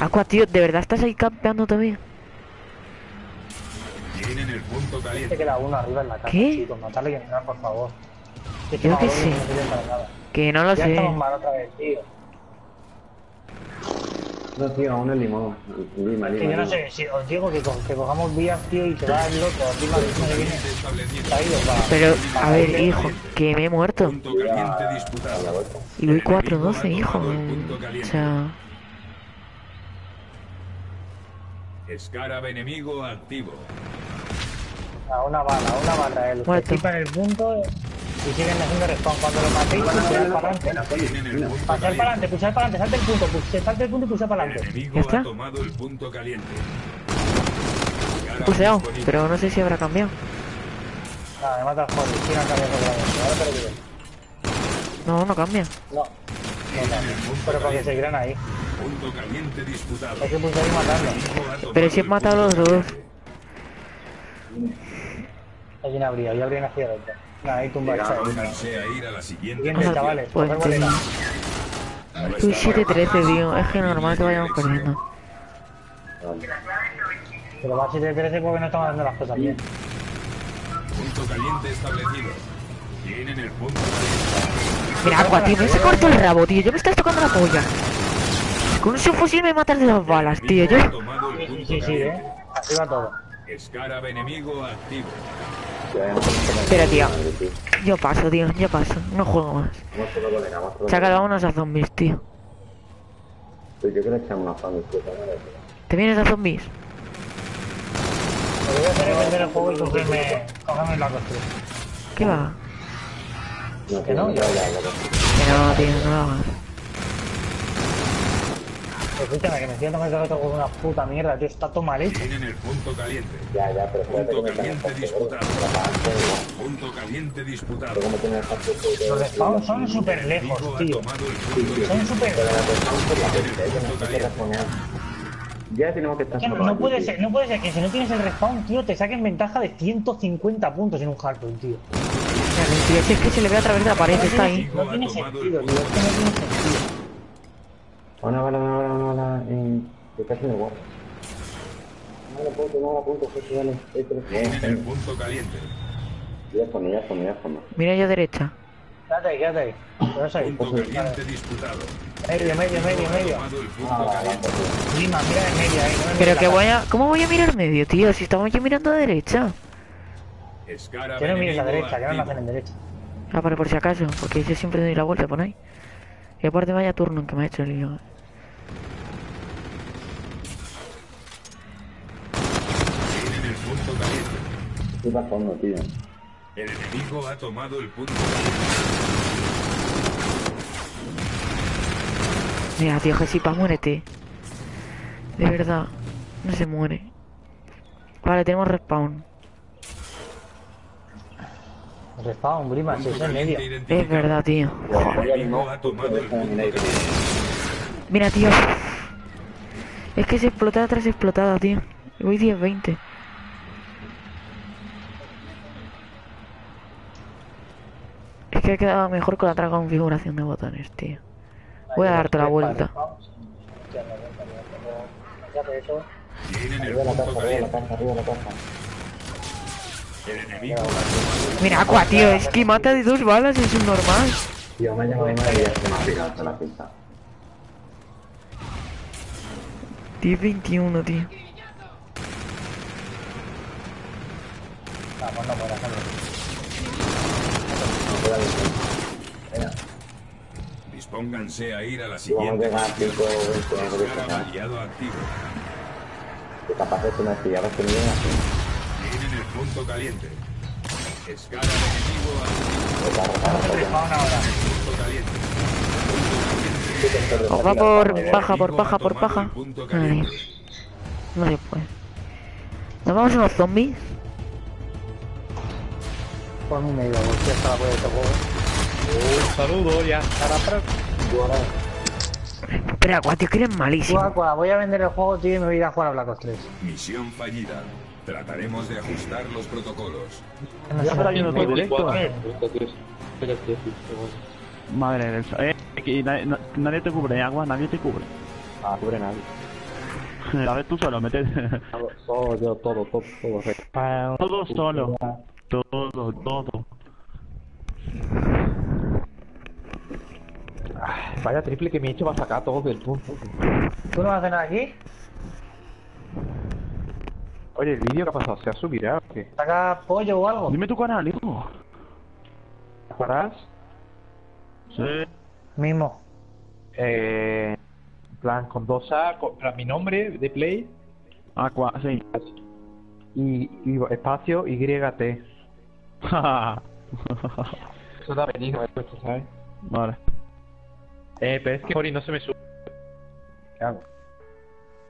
Aqua, tío, ¿de verdad estás ahí campeando todavía? Tienen el punto caliente. queda uno arriba en la casa, ¿Qué? chicos. Matarle y entrar, por favor. Yo sirve para nada. Que no lo Ya sé. estamos mal otra vez, tío. No, tío, aún el limón. Lima, Que lima. yo no lima. sé, si os digo que, co- que cojamos vías, tío, y se va el loco, eso que viene. Pero, a ver, hijo, que me he muerto. Y voy El enemigo 4-12, ha hijo. el O sea, Escarabe enemigo activo. A una bala, a una bala, él. Muerto. Que en el punto y siguen haciendo respawn. Cuando lo matéis, pulsad para adelante. Pasar para adelante, pulsar para adelante, salte el punto, pulsar, salte el punto y pulsar para El adelante. enemigo ¿Ya está? ha tomado el punto caliente. Pulseado, disponible. pero no sé si habrá cambiado. Nada, me mata el joder, tira el cabeza otra vez. Ahora te lo digo. No, no cambia. No, no punto pero porque seguirán ahí. Punto caliente disputado. Hay que pulsar y matarlo. Ha Pero si he matado a los dos. Alguien habría, yo habría nacido dentro. Nada, ahí tumba esa. Ir a la siguiente chavales, Pues. Uy, 7-13, tío. Es que normal que vayamos perdiendo. Pero va a ser de 13 porque no estamos haciendo las cosas bien. Punto caliente establecido. Tienen el punto caliente. Mira, Aqua, tío, me has corto el rabo, tío. Yo me estás tocando la polla. Con un subfusil me matas de las balas, tío. Yo. Sí, sí, sí, eh. Así va todo. Escarabe enemigo activo. Pero, tío. Yo paso, tío. Yo paso. No juego más. Con Chacal, el- vámonos a zombies, tío. Pues yo creo que una madre. ¿Te vienes a zombies? Que voy a hacer es vender el juego y cogerme, cogerme la costura. ¿Qué va? No, Que no, ya, ya. Que no, tío, no lo hagas. Escúchame, que me siento que otro juego una puta mierda, tío. Está todo mal hecho. Tienen el punto caliente. Ya, ya, pero Punto caliente disputado. Punto caliente disputado. ¿Cómo tiene el factor de- Los respawns son súper lejos, tío. Son súper... Poner. Ya tenemos que estar no puede ser, no puede ser que si no tienes el respawn, tío, te saquen ventaja de 150 puntos en un hardpoint, tío. Mira, tío, si es que se le ve a través de la pared, está ahí. No tiene sentido, tío. Es que no tiene sentido. Una bala, una bala, una bala. En... De casi me guardo. No la punto, no la punto, José, dale. Tienen el Bien, punto caliente. Ya con ya con ya con Mira yo derecha. Quédate ahí, quédate ahí. Eso ahí. Punto caliente disputado. Medio, medio, medio, medio. el punto caliente. Lima, mira en medio ahí. Pero que voy a... ¿Cómo voy a mirar medio, tío? Si estamos yo mirando a derecha. Que no mires a derecha, que no nacen en derecha. Ah, pero por si acaso, porque yo siempre doy la vuelta por ahí. Y aparte vaya turno que me ha hecho el lío. Tienen el punto caliente. Estoy bajando, tío. El enemigo ha tomado el punto Mira, tío, Jesipa, muérete. De verdad, no se muere. Vale, tenemos respawn. Respawn, Grima, si es en medio. Es verdad, tío. El enemigo ha tomado el punto caliente. Mira, tío. Es que es explotada tras explotada, tío. Voy 10-20. Es que he quedado mejor con la otra configuración de botones, tío. Voy a darte la vuelta. Mira, Aqua, tío, es que mata de dos balas, es un normal. Tío, me ha llamado y se me ha pegado la pista. 10-21, tío. Vamos, no mueras, hombre. No, fuera de aquí. Venga, Dispónganse a ir a la si vamos a siguiente. llegar a 5 o 20 algo de Escara eso, aliado activo. que capaz de una pilladas que me vienen así. Tienen el punto caliente. Escara enemigo activo. Punto va por paja, por paja, por paja. Ay, no se puede. ¿Nos vamos a unos zombies? Por mi medio, porque hasta la juego. Un saludo ya. Para, para. Espera, Aqua, tío, que eres Tú, malísimo. Aqua, voy a vender el juego, tío, y me voy a ir a jugar a Black Ops 3. Misión fallida. Trataremos de ajustar los protocolos. No Ya qué. viendo tu directo. Madre del Eh, que nadie, na- nadie te cubre, agua, nadie te cubre. Ah, cubre nadie. *laughs* A ver tú solo, mete. Todo, yo, todo, todo, todo. Todo *laughs* solo. Todo, todo. Vaya triple que me he hecho para sacar todo del punto. ¿Tú no vas a hacer nada aquí? Oye, el vídeo que ha pasado, ¿se ha subido o qué? ¿Saca pollo o algo? Dime tu canal, hijo. ¿Paras? Sí. Mismo. Eh, en plan, con dos A, con, mi nombre de Play Aqua, sí. y, y espacio YT. *laughs* Eso da venido, esto, ¿sabes? vale. Eh, pero es que Ori no se me sube. ¿Qué hago?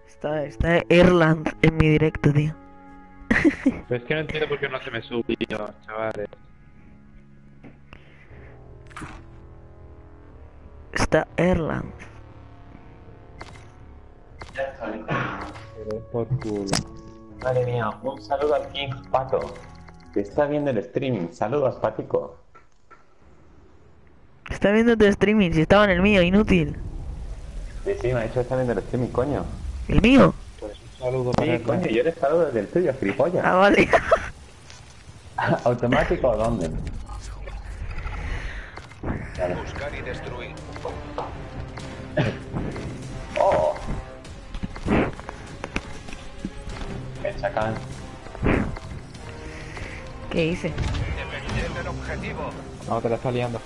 Está, está Erland en mi directo, tío. *laughs* Pero es que no entiendo por qué no se me sube, chavales. Está Erland. Pero es por culo. Madre mía, un saludo al King Pato. Que está viendo el streaming. Saludos, Patico. Está viendo tu streaming, si estaba en el mío, inútil. Sí, sí, me ha dicho que está viendo el streaming, coño. ¿El mío? Pues un saludo para Sí, él. coño, yo eres saludo desde el tuyo, gilipollas. Ah, vale. *laughs* ¿Automático o dónde? Buscar y destruir. *laughs* ¡Oh! El chacal. ¿Qué hice? Defender el objetivo. No, te la está liando.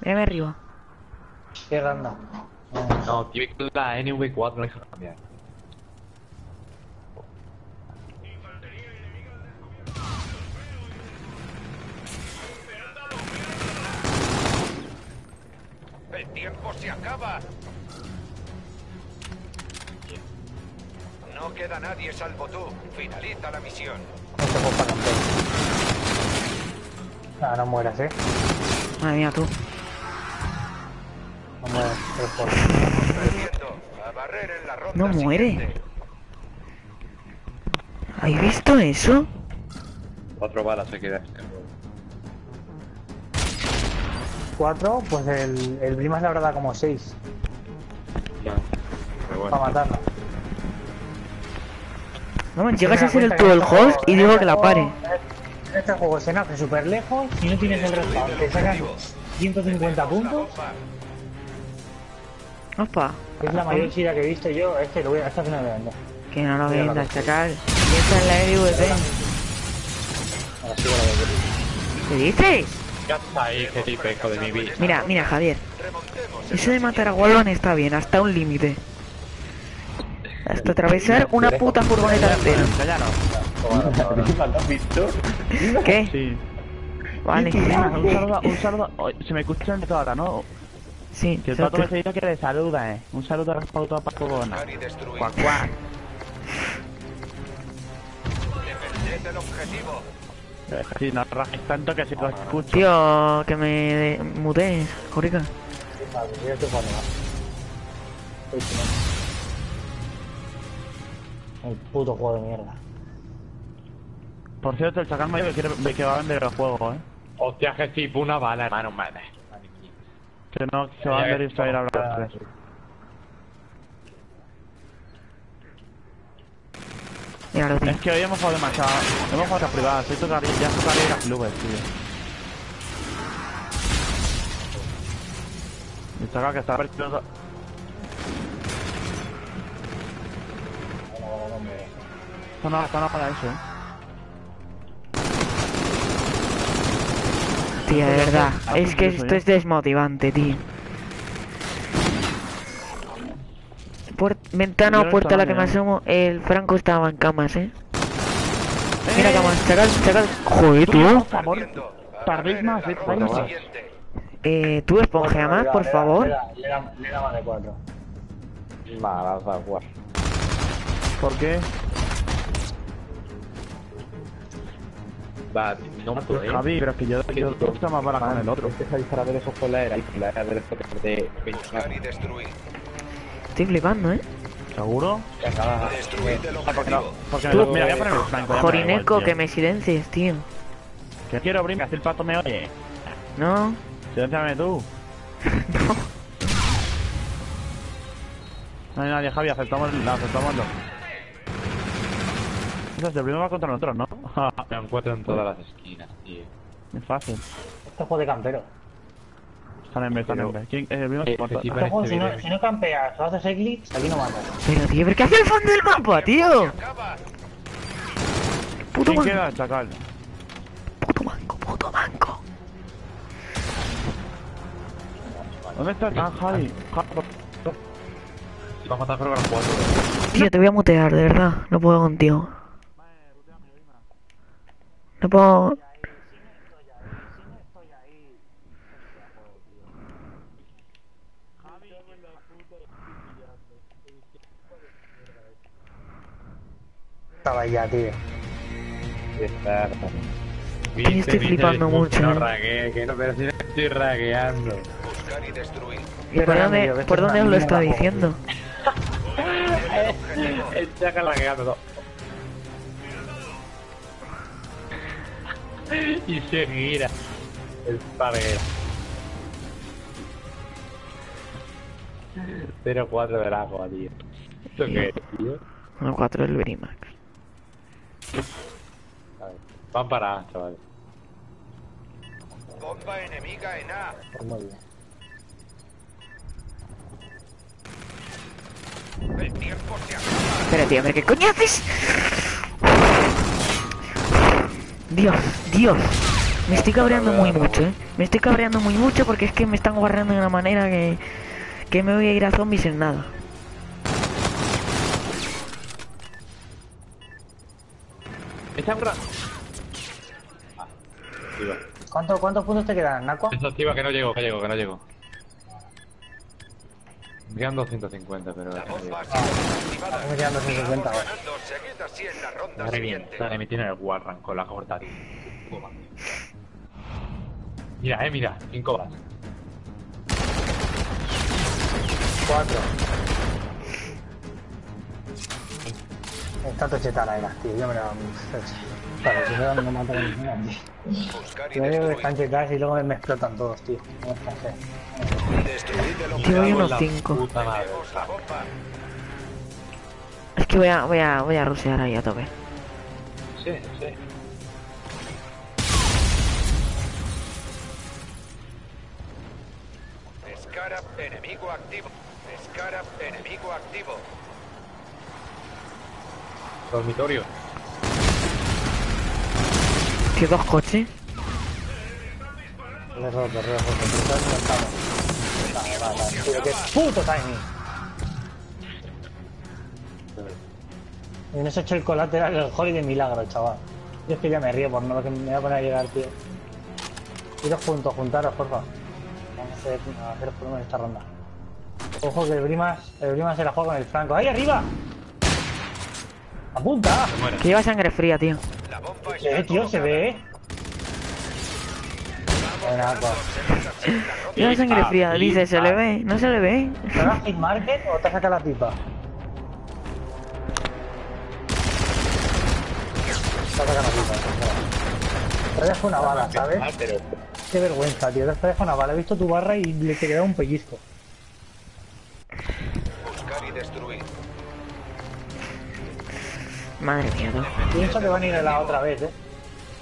Mírame arriba. ¿Qué randa? No, tío, la NV4 no deja cambiar. Tiempo se acaba. No queda nadie salvo tú. Finaliza la misión. No se puede pagar Ah, no mueras, eh. Madre mía, tú. No mueras. pero por- No muere. siguiente. ¿Habéis visto eso? Cuatro balas se queda este. Cuatro, pues el, el Brimas le habrá dado como seis Pero para matarlo. No me llegas a da ser el todo el este host y digo este que la pare. En este juego se nace súper lejos y no tienes el respawn. Te sacan 150 puntos. Opa. Es la mayor chida que he visto yo. Este lo voy a, esta final vender. Que no lo la vendas, chacal. Piensa en la LVP. Ahora sí, ahora voy a ¿Qué dices? Ya está ahí, qué tipo, hijo de mi vida. Mira, mira, Javier. Eso de matar a Wallman está bien, hasta un límite. Hasta atravesar una puta furgoneta entera. ¿Lo has *laughs* visto? ¿Qué? Sí. Vale. Un saludo, un saludo. Se me escucha en toda ahora, ¿no? Sí, Que el pato me dice que le saluda, eh. Un saludo al pato Paco Bona. Cuac, cuac. Defended el objetivo. *laughs* Si no rajes tanto que si lo escucho. Tío, que me. Estoy chingando. El puto juego de mierda. Por cierto, el chacal me dijo que, quiere, que va a vender el juego, eh. Hostia, que tipo una bala, hermano, madre. Que no, que se va a vender y se va a ir a hablar tío. Es que hoy hemos jugado demasiado. Hemos jugado a privadas. Esto ya tocaría ir a clubes, tío. Y chacal que está perdiendo. Esto no, esto no para eso, eh. Tío, de verdad. Es que esto es desmotivante, tío. Ventana o puerta a la que me asomo, el Franco estaba en camas, eh. Mira camas, chacal, chacal. Joder, tú. Tardéis más, eh. más. Eh, tú esponjea más, por favor. Le da, da, da más de 4. Malas aguas. ¿Por qué? Va, no Pues, puedo. Javi, pero es que yo, yo estoy más bala con el otro. Empieza a disparar de esos por la era y por la era de de Buscar y destruir. Estoy flipando, eh. ¿Seguro? Ah, porque no. me, mira, voy a poner el flanco. Jorineco, que me silencies, tío. Que quiero abrir, así el pato me oye. No. Silénciame tú. *laughs* No hay nadie, Javi, aceptamos, aceptamoslo. Eso es, el primero va contra nosotros, ¿no? *laughs* Me encuentro en todas las esquinas, tío. es fácil. Este juego de campero. Están en B, están en B. ¿Quién? El primero Eh, se sí, Este juego, si no, si no campeas o haces eclipse, aquí no matas. Pero, tío, ¿pero qué hace el fondo del mapa, tío? Puto ¿Quién manco, queda, chacal? puto manco, puto manco. ¿Dónde está? Ah, Javi. Va a matar, creo que los cuatro. Tío, te voy a mutear, de verdad. No puedo contigo. No puedo... Estaba ya, tío. Tío, estoy flipando mucho, No eh. ragué, que no, pero si no estoy ragueando. Buscar y destruir. ¿Y por dónde, esto por dónde os lo *laughs* está diciendo? El chaca ragueando. y se gira. El parguera. 0-4 del agua, tío. ¿Esto qué es, tío? Bueno, 4 del Verimax. Van para A, chavales. Bomba enemiga en A. Muy bien. El tiempo se acaba. Espera, tío, a ver qué coño haces. Dios, Dios. Me estoy cabreando muy mucho, eh. Me estoy cabreando muy mucho porque es que me están guardando de una manera que. que me voy a ir a zombies en nada. Echa un Ah, activa. ¿Cuánto, ¿Cuántos puntos te quedan, Naco? Eso activa que no llego, que llego, que no llego. Me quedan 250, pero... La bomba. Me quedan 250, Vamos eh. ganando. Seguid así en la ronda Madre mía, dale, me tiene el Warran con la corta, tío. Mira, eh, mira, 5 balas. Cuatro. Está tochetana era, tío. Yo me la. Claro, si no, no mata con ninguna, tío. Yo veo que están chetadas y luego me explotan todos, tío. No es tan unos La 5. Puta madre. Tenemos la bomba. Es que voy a, voy a, voy a rusear ahí a tope. Sí, sí. Scarab enemigo activo. Scarab enemigo activo. Dormitorio. Tío, dos coches. Le roto, le roto. Vale, vale, vale. Tío, qué puto timing. Y no se ha hecho el colateral el Holly de milagro, chaval. Yo es que ya me río por no que me voy a poner a llegar, tío. Iros juntos, juntaros, porfa. Vamos a hacer, a hacer por en esta ronda. Ojo que el Brimas, el Brimas se la juega con el Franco. ¡Ahí arriba! ¡Apunta! Que lleva sangre fría, tío. ¿Qué, tío? ¿Se ve? Lleva sangre fría. *laughs* Dice, ¿se le ve? ¿No se le ve? ¿Te das hit market o te saca la pipa? Te saca la pipa. Te dejo una bala, ¿sabes? Qué vergüenza, tío. Te dejo una bala. He visto tu barra y le te queda un pellizco. buscar y destruir. Madre mía, tú. Pienso que van a ir a la otra vez, ¿eh?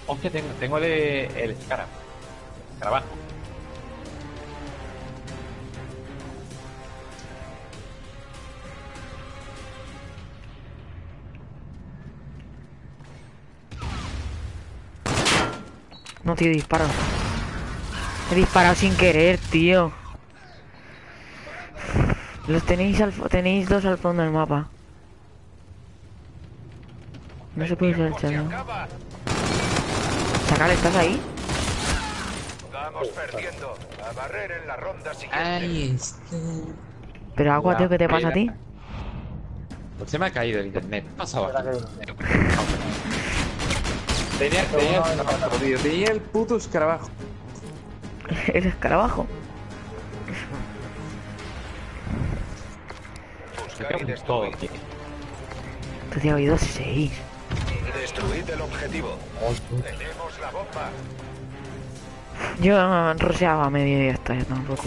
Hostia, tengo, tengo el, el Scarab. Trabajo. No, tío, disparo. He disparado sin querer, tío. Los tenéis al tenéis dos al fondo del mapa. No se puede usar el. Chacal, ¿estás ahí? Vamos perdiendo. A barrer en la ronda siguiente. Ahí está. Pero agua, tío, ¿qué te pasa a ti? Pues se me ha caído el internet. ¿Qué pasaba? Tenía, tenía, tío, tenía el puto escarabajo. *laughs* El escarabajo. Buscar y destruir. tío. Tú te has oído seis. Destruid el objetivo. Tenemos la bomba. Yo roseaba a medio y ya está, ya tampoco.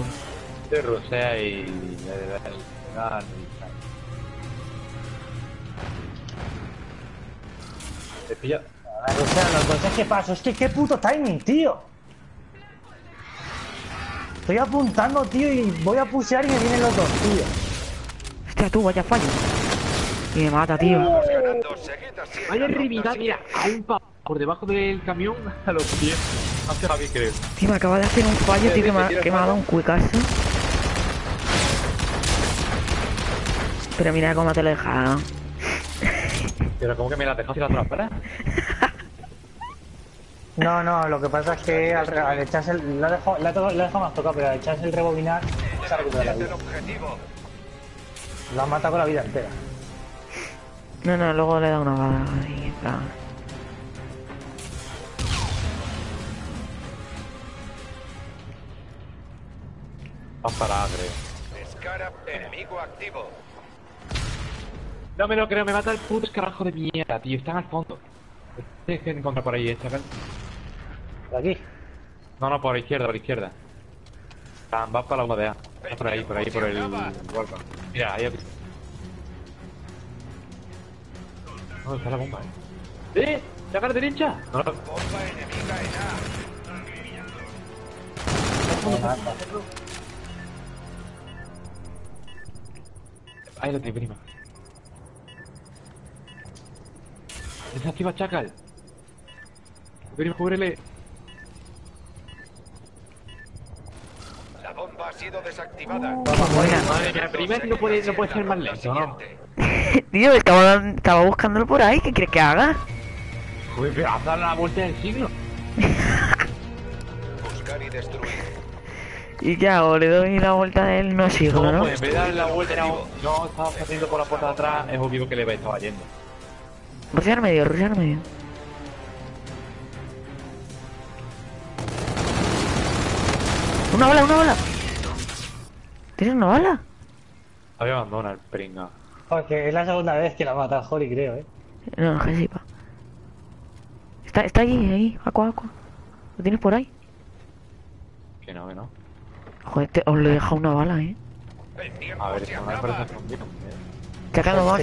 De Rosea y le da el dar y. Te ver, o sea, los dos es que paso. Es que qué puto timing, tío. Estoy apuntando, tío, y voy a pusear y me vienen los dos, tío. Hostia, tú, vaya fallo. Y me mata, tío. Hay la arribita, mira, hay un pa por debajo del camión a los pies. Hacia Javi, creo. Tío, me acaba de hacer un fallo, tío, que me, ha- que me ha dado un cuicazo. Pero mira cómo te lo he dejado. Pero como que me la dejaste la trampa, No, no, lo que pasa es que al, re- al echarse el. Le ha tocado- le ha dejado más tocado, pero al echarse el rebobinar, se ha recuperado la vida. ha matado con la vida entera. No, no, luego le he dado una bala plan. Vas para creo. Scarab enemigo activo. No me lo creo, me mata el puto escarajo de mierda, tío. Están al fondo. Tienes que encontrar por ahí, eh, chaval. Por aquí. No, no, por la izquierda, por la izquierda. Ah, va para la UDA. Va por ahí, por ahí, por el. Mira, ahí aquí. ¿Dónde está la bomba? eh? ¡Eh! ¡Saca a la derecha! No, no. Bomba enemiga en A. Ahí lo tiene, prima. Desactiva Chacal. Prima, cúbrele. Bomba ha sido desactivada. Buena. Madre no puede, no puede ser más lento, ¿no? *laughs* Tío, estaba, estaba buscándolo por ahí, ¿qué quieres que haga? Joder, pero haz la vuelta del siglo. *laughs* Buscar y destruir. Y ya, o le doy la vuelta de él, no sigo, No, ¿no? pues en vez de darle la vuelta, no, no estaba saliendo por la puerta de atrás, es obvio que le estaba yendo. Rusear medio, rusear medio. Una bala, una bala. ¿Tienes una bala? Había abandonado el pringa. Porque es la segunda vez que la mata Holly, creo, eh. No, no, que sepa. Está, está ahí, ahí, aqua, aqua. ¿Lo tienes por ahí? Que no, que no. Joder, te- os lo he dejado una bala, eh. A ver, no me parece fundido. Chacal, nos vamos,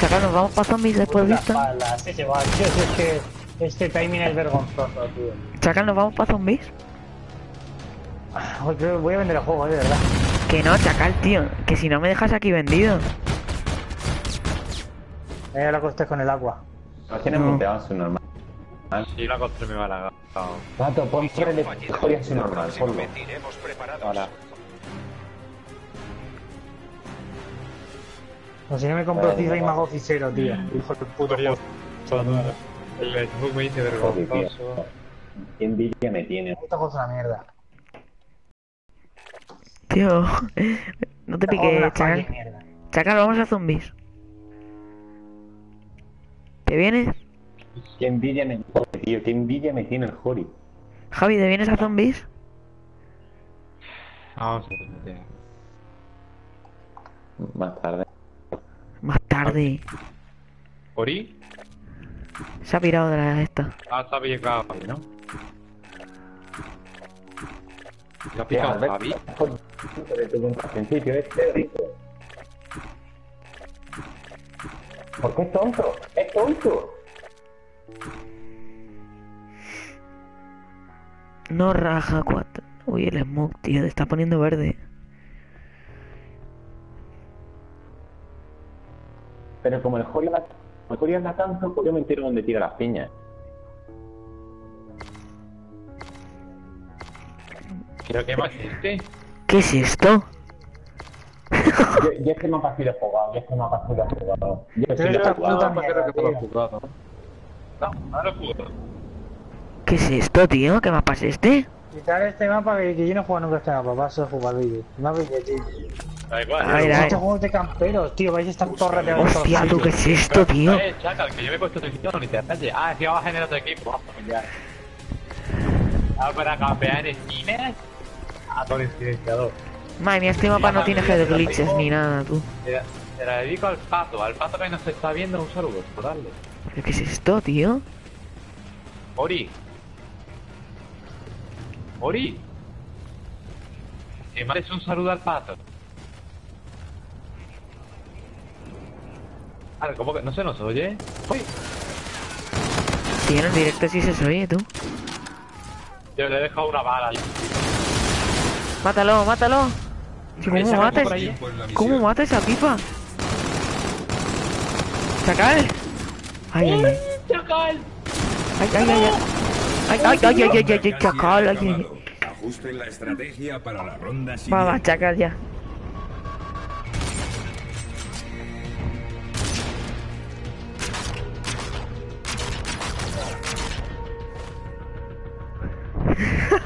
Chacal, nos vamos para zombies después de esto. balas, ese va, tío, si es que este timing es vergonzoso, tío. Chacal, nos vamos para zombies. Creo que voy a vender el juego, eh, de verdad. Que no, chacal, tío. Que si no me dejas aquí vendido. Eh, la costes con el agua. Lo tienes No. muteado su normal. Si la contra me va a la Pato, pon de en su normal, ponlo. Ahora. O si no me compro FIFA y me hago ficero, tío. Hijo del puto juego. El Facebook me dice vergonzoso. Qué envidia me tiene. Esta cosa es una mierda. Tío. No te piques, chacal. Chacal, vamos a zombies. ¿Te vienes? Qué envidia me tiene, tío. Qué envidia me tiene el Jori. Javi, ¿te vienes a zombies? Vamos a ver. Más tarde. Más tarde. ¿Ori? Se ha pirado de la esta. Ah, está pillado, ¿no? ¿Lo ha Albert, Javi? principio, es teórico. ¿Por qué es tonto? ¡Es tonto! No raja cuatro. Uy, el smoke, tío, te está poniendo verde. Pero como el Jori anda, el tanto, pues yo me entero donde tira las piñas. Creo que más este. ¿Qué es esto? Yo, yo es que más fácil he jugado, yo es que más fácil he jugado. Yo sí lo he jugado. creo mierda, que lo he jugado. No, no lo he jugado. ¿Qué es esto, tío? ¿Qué mapa es este? Quitar este mapa que, que yo no jugado nunca este mapa, paso a jugar vídeo. Mapa de tío. Da igual. A ver, a Este ver. juego es de camperos, tío, vais a estar torres de Hostia, tú, ¿qué es esto, tío? Eh, chacal, que yo me he puesto atención y te atalle. Ah, que vamos a generar otro equipo. Vamos a cambiar. Ah, para campear en esquinas. A todo el silenciador. Madre mía, este mapa no tiene head glitches ni nada, tú. Te te la dedico al pato, al pato que nos está viendo, un saludo, por darle. ¿Pero qué es esto, tío? Ori. Ori. Que mandes un saludo al pato. Ahora, ¿cómo que no se nos oye? Uy, Tío, en el directo sí se oye, tú. yo le he dejado una bala. Mátalo, mátalo. ¿Cómo matas? la ¿Cómo mata esa pipa? ¡Chacal! Ay, ay, ay. ¡Chacal! Ay, ay, ay, ay. Ay, ay, ay, ay, ay, chacal, ay, ay. Ajusten la estrategia para la ronda Va, siguiente. va, chacal, ya. *laughs*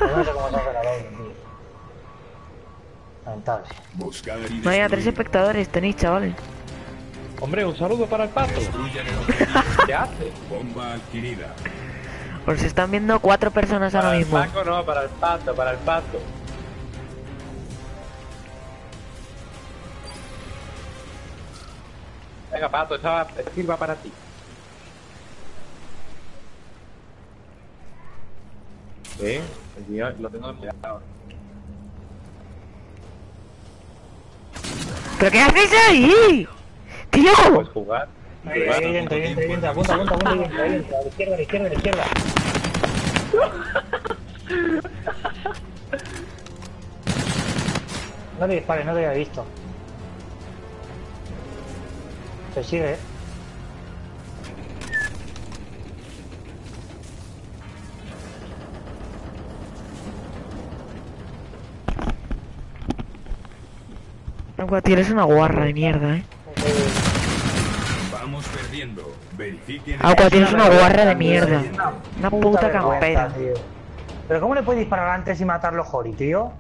No sé cómo se hace la doble, tío. Lamentable. No hay a tres espectadores, tenéis, chavales. Hombre, un saludo para el pato. ¿Qué hace? Bomba adquirida. Os están viendo cuatro personas ahora Para el mismo. pato, no, para el pato, para el pato. Venga, pato, esta, sirva para ti. Sí, lo tengo empleado. ¿Pero qué hacéis ahí? ¡Tío! ¿Puedes jugar? Ahí. Apunta, apunta, apunta, ahí, entra, ahí, entra. A la izquierda, a la izquierda, a la izquierda. No te dispares, no te había visto. Se sigue, eh. Agua, tío, eres una guarra de mierda, eh. Vamos perdiendo. Verifiquen. Agua, tienes una guarra de mierda. Una puta campera. Pero ¿cómo le puedes disparar antes y matarlo Jori, tío?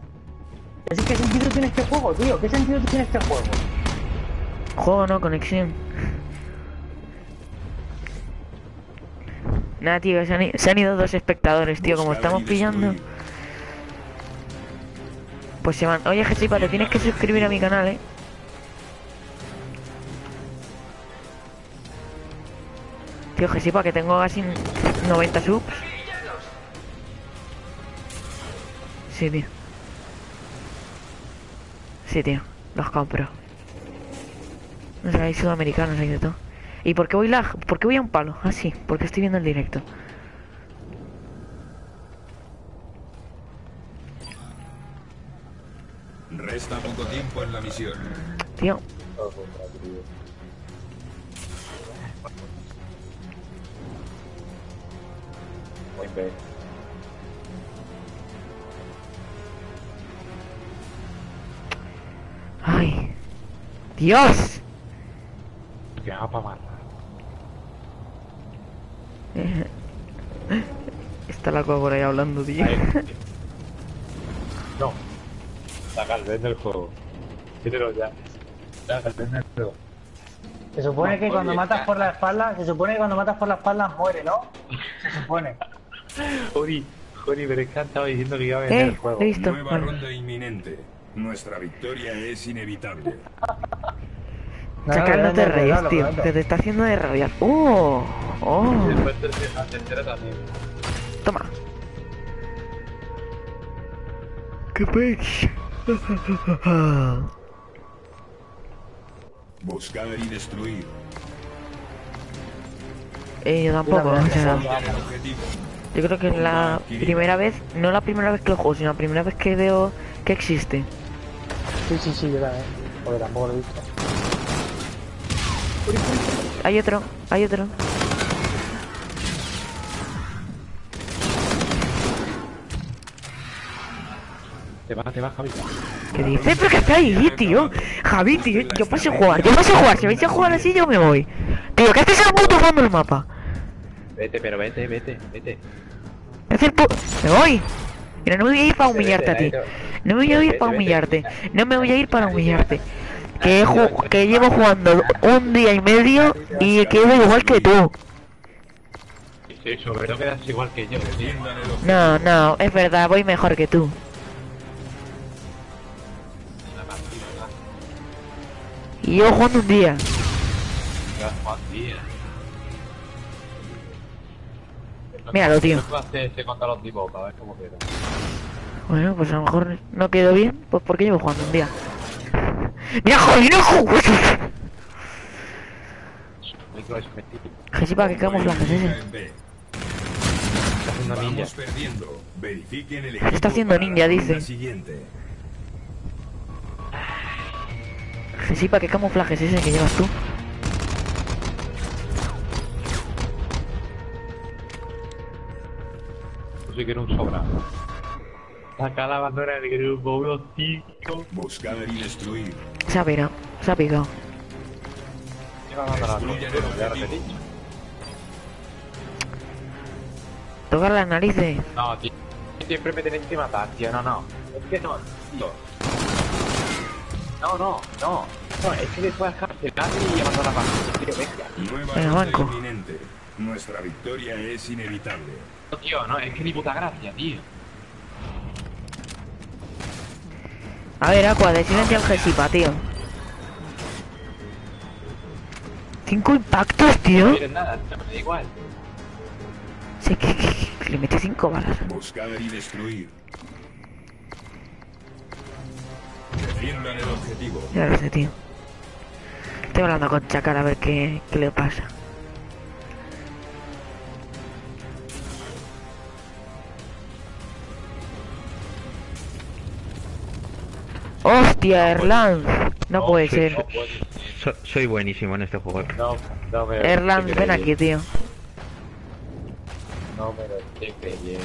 Es que, ¿Qué sentido tiene este juego, tío? ¿Qué sentido tiene este juego? Juego no, conexión. Nada, tío, se han, se han ido dos espectadores, tío. Como estamos pillando, destruir. Pues se van. Oye, Jesipa, te tienes que suscribir a mi canal, eh. Tío, Jesipa, que tengo casi 90 subs. Sí, tío. Sí, tío. Los compro. No sé, hay sudamericanos, hay de todo. ¿Y por qué voy lag? ¿Por qué voy a un palo? Ah, sí, porque estoy viendo el directo. Resta poco tiempo en la misión. Tío, Muy bien. ay. Dios. Que va para. Eh, Está la por ahí hablando, tío. No. Saca el del juego. Quítelo ya. Saca el del juego. Se supone No, que cuando oye, matas ya. por la espalda, se supone que cuando matas por la espalda muere, ¿no? Se supone. *laughs* Ori, Ori, pero es que estaba diciendo que iba a venir el Eh, juego. listo. Nueva ronda inminente. Nuestra victoria es inevitable. No, Chacal, no te no, tío. Que te está haciendo de rabiar. ¡Oh! ¡Oh! Toma. ¡Qué pech! *laughs* Buscar y destruir. eh, yo tampoco, o sea, yo creo que es la primera vez, no la primera vez que lo juego, sino la primera vez que veo que existe. Sí, sí, sí, yo también. Porque tampoco lo he visto. Hay otro, hay otro. Te va, te va, Javi. ¿Qué dices? ¿Pero qué está ahí, tío? Javi, tío, yo paso a jugar, yo paso a jugar. Si vais a jugar así, yo me voy. Tío, que haces el puto fondo el mapa. Vete, pero vete, vete, vete. Es el pu- Me voy. Mira, no me voy a ir para humillarte a ti. No me voy a ir para humillarte. No me voy a ir para humillarte. Que, he que llevo jugando un día y medio y quedo igual que tú. Sí, sobre todo quedas igual que yo. No, no, es verdad, voy mejor que tú. Y yo jugando un día. Ya, Juan Díaz. Míralo, tío. Después hace contra los tipos, para ver cómo queda. Bueno, pues a lo mejor no quedó bien, pues porque llevo jugando un día. Mira, joder, no juego. Micro específico. Jesipa, ¿qué camuflaje es ese? Está haciendo ninja. Está haciendo ninja, dice. Jesipa, ¿qué camuflaje es ese que llevas tú? Yo era un sobra. Saca la bandera del grupo, unos cinco. Buscar y destruir. Se ha pirado, se ha picado. Lleva la bandera ya dicho. Tocar las narices. No, tío. Siempre me tenéis que matar, tío. No, no. Es que no, tío. No, no, no. No, es que después cancelar y la tío. Venga. Nueva Venga, ronda banco. inminente. Nuestra victoria es inevitable. No, tío, no, es que ni puta gracia, tío. A ver, Aqua, de silencio al Jesipa, tío. Cinco impactos, No tío. quieres nada, tío, me da igual. Sí, que, que- *laughs* que le metí cinco balas. Buscar y destruir. Defiendan el objetivo. Ya lo sé, tío. Estoy hablando con Chacal a ver qué, qué le pasa. ¡Hostia, Erland! No puede ser. no. So- soy buenísimo en este juego. No, no me lo Erland, estoy ven aquí, tío. No me lo estoy creyendo.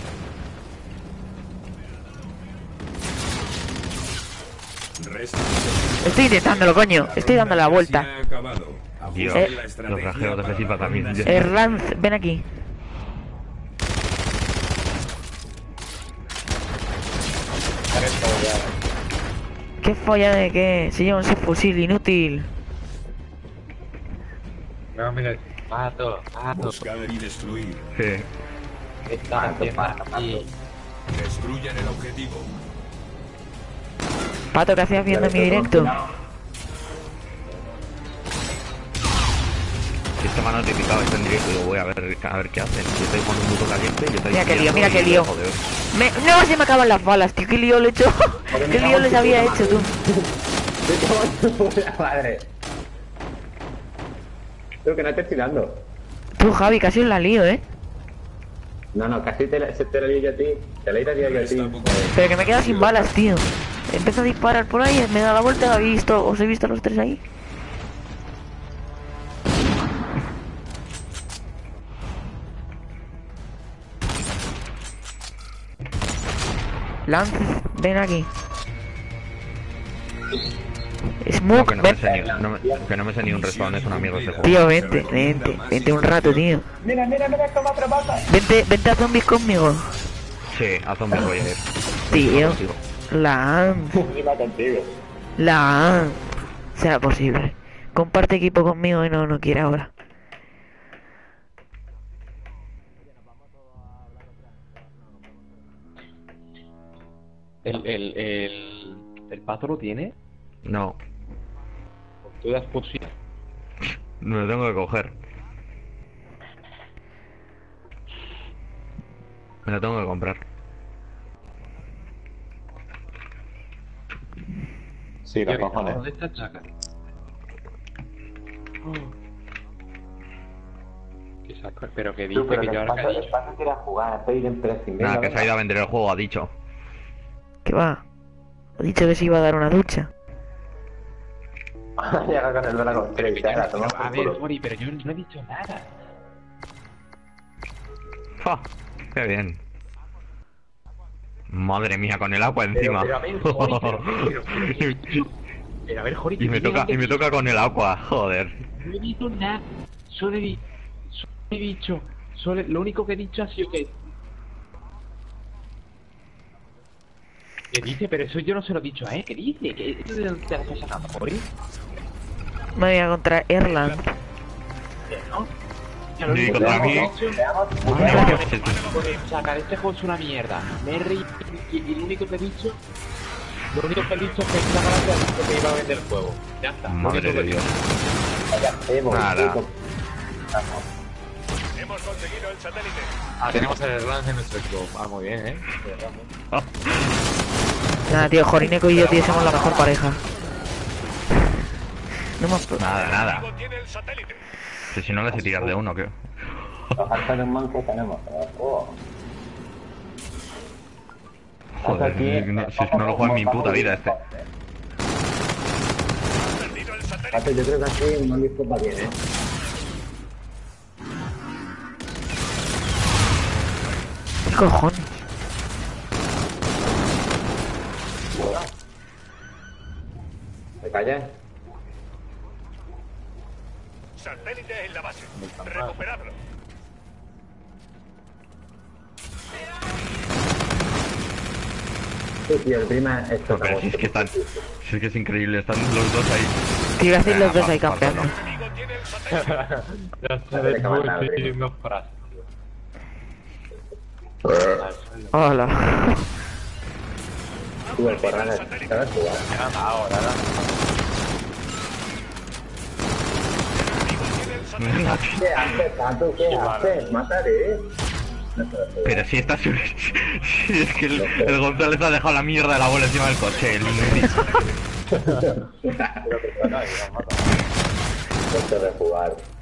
Estoy intentándolo, coño. Estoy dando la vuelta. Dios, la los rajeros de también. Erland, ven aquí. ¿Qué folla de qué? Se lleva ese fusil inútil. No, mira, mato, mato. Buscar y destruir. Sí. Está haciendo aquí. Destruyan el objetivo. Pato, ¿qué hacías viendo mi directo? Si esta mano notificado está en directo, digo, voy a ver, a ver qué hacen. Yo estoy jugando un puto caliente, yo estoy Mira qué lío, mira qué lío. Me... No, se me acaban las balas, tío. ¿Qué lío le he hecho? ¿Qué lío les había hecho tú? *laughs* Madre. Creo que no te estoy dando. Tú, Javi, casi os la lío, ¿eh? No, no, casi te la, se te la lío yo a ti. Te la he yo a ti. Pero que me quedo sin balas, tío. Empezó a disparar por ahí, me da la vuelta, ¿he visto, os he visto a los tres ahí. Lance, ven aquí. No, Smoke, que no, me ven. sé ni, no me, que no me sé ni un respawn, es un amigo ese juego. Tío, vente, vente, vente un rato, tío. Mira, mira, mira cómo atrapata. Vente, vente a zombies conmigo. Sí, a zombies voy a ir. Tío, Lance, Iba contigo. Lance. Será posible. Comparte equipo conmigo y no, no quiere ahora. ¿El, el, el, el pato lo tiene? No, ¿Tú das posible? me lo tengo que coger. Me lo tengo que comprar. Sí, los cojones. ¿Dónde está Chaka? ¿Qué saco? Pero que dice que que yo ahora que ha dicho. jugar, en. Nada, que se ha ido a vender el juego, ha dicho. ¿Qué va? Ha dicho que se iba a dar una ducha. *laughs* Llega con el. Pero que ya, a ver. Mori, pero yo no he dicho nada. ¡Ja! ¡Qué bien! Madre mía, con el agua encima. pero a ver, Jori, pero- pero- Pero a ver, Jori, y me toca, y me toca con el agua, joder. No he dicho nada. Solo he, di- solo he dicho. Solo, lo único que he dicho ha sido que. ¿Qué dice? Pero eso yo no se lo he dicho a él. ¿Qué dice? ¿Qué, ¿Eso de dónde te lo estás sacando, Jori? Me voy a contra Erland. ¿No? Y único contra que mí. sacar este juego es una mierda. Me he reído y, y lo único que he dicho. Lo único que he dicho es que esta gracia ha dicho que iba a vender el juego. Ya está. lo Madre de Dios. Nada. Hemos conseguido el satélite. Ah, tenemos el lance en nuestro equipo. Ah, muy bien, eh. *laughs* Nada, tío, Jorineco y yo, tío, somos la mejor pareja. No hemos... Nada, nada. Satélite. Si si no le sé tirar de uno, ¿qué? Bajar de un manco tenemos. Oh. Joder, Aquí- no- si es que no lo juego en mi puta vida este. Pato, yo creo que aquí un disco va bien, eh. ¿Qué cojones? ¿Te callas? Satélite en la base. Recuperarlo. Sí, tío, el prima esto Pero si es que están. Si es que es increíble, están los dos ahí. Te iba a decir los dos ahí campeando. *laughs* Ya bien, no frases. Hola. Tú, el corral, ¿sabes jugar? Ahora, ahora. ¿Qué haces, Pato? ¿Qué haces? Mátate. Pero si está. *laughs* Si es que el, el González ha dejado la mierda de la bola encima del coche, el.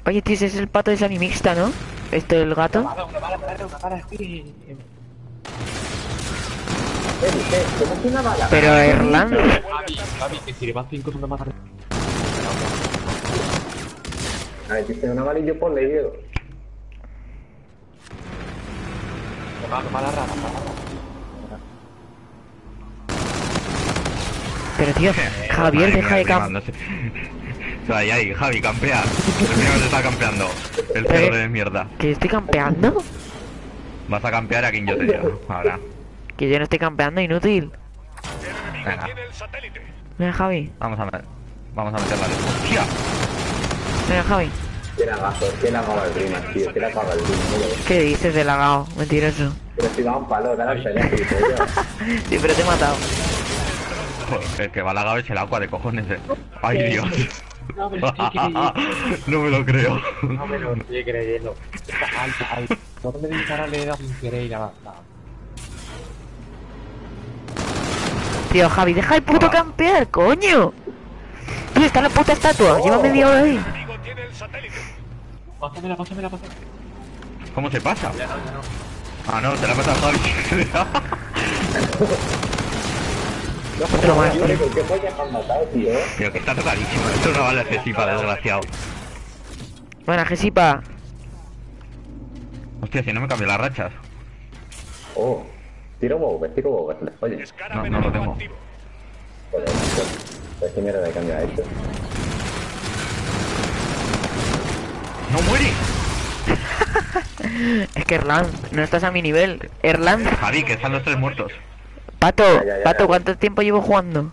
Oye, tío, ese es el pato de Sani Mixta, ¿no? Este, el gato. Pero Erland... Javi, Javi, que si le vas 5 son de más. A ver, dice y yo por leído. Toma, toma la rama, toma la rama. Pero tío, Javier, deja de prima, cam... no sé. O sea, ahí, ahí, Javi, campea. El primero se está campeando. El cerdo de mierda. ¿Que estoy campeando? Vas a campear a quien yo te diga. Ahora. Que yo no estoy campeando, inútil. Venga, Mira, Javi. vamos a ver. Vamos a meterla. ¡Hostia! Mira, Javi. ¿Qué le agazo? ¿Qué apaga el prima, tío? ¿Qué apaga el prima? ¿Qué dices de lagao? Mentiroso. Pero si da un palo, dale al. *laughs* Sí, pero te he matado. Joder, el que va lagado es el agua de cojones, eh. Ay, Dios. No me lo *laughs* no me lo creo. No me lo estoy creyendo. Alta, alta. Me dispara le he dado sin querer y nada. Tío, Javi, deja de puto campear, coño. Tío, está la puta estatua. Lleva media hora ahí. Pásamela, pásamela, pásamela. ¿Cómo se pasa? Ah, no, te la pasa Javi. Más, Tío, tío. ¿por qué pollas me han matado, tío? Pero que está tocadísimo. Esto no vale Gesipa, desgraciado. Buena, Gesipa. Hostia, si no me cambio las rachas. Oh, tiro huevo, tiro les oye. No, no lo tengo. Joder, qué mierda de cambio ha hecho. ¡No muere! *laughs* Es que Erland, no estás a mi nivel. Erland, Javi, que están los tres muertos. Pato, Ya, ya, ya, Pato, ya. ¿cuánto tiempo llevo jugando?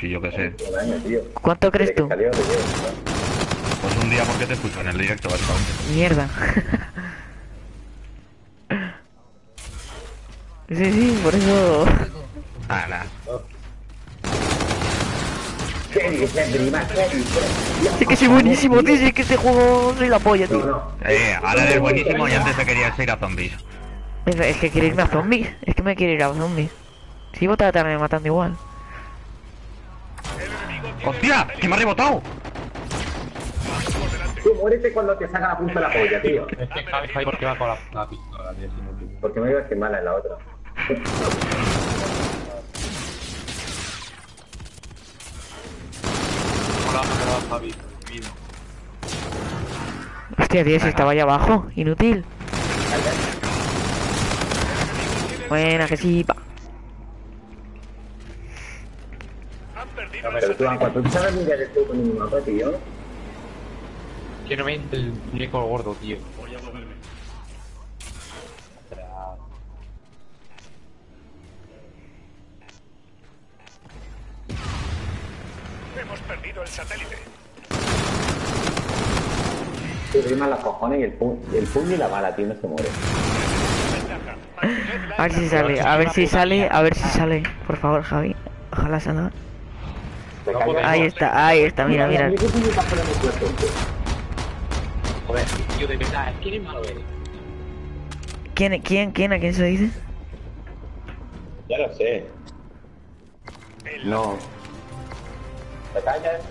Sí, yo qué sé. ¿Cuánto crees tú? salió, Pues un día porque te escucho en el directo, básicamente. Mierda. *laughs* Sí, sí, por eso. Ah. Sí que soy buenísimo, tío, sí que este juego soy la polla, tío. Eh, ahora eres buenísimo y antes te querías ir a zombies. Es, es que quiere irme a zombies, es que me quiere ir a zombies. Si voy a tratarme matando igual. ¡Hostia! ¡Que me ha rebotado! Tú muérete cuando te saca la punta de la polla, tío. Es que Javi, Javi, ¿por qué va con la, la pistola? tío? Es. Porque me iba a mala en la otra. Javi. Vino. Hostia, tío, si estaba allá abajo, inútil. Buena, que sí, pa. Pero tú, cuando tú sabes mirar esto con un mapa, tío. Que no me entre el muñeco gordo, tío. Hemos perdido el satélite. Tú rimas los cojones y el, pu y el puño y la bala, tío, no se muere. A ver si sale, a ver si sale, a ver si sale. Por favor, Javi. Ojalá salga. Ahí está, ahí está, mira, mira. Joder, tío, de verdad, es que eres malo, eres. ¿Quién, quién, quién, a quién se dice? Ya lo sé. No. ¿Te callas?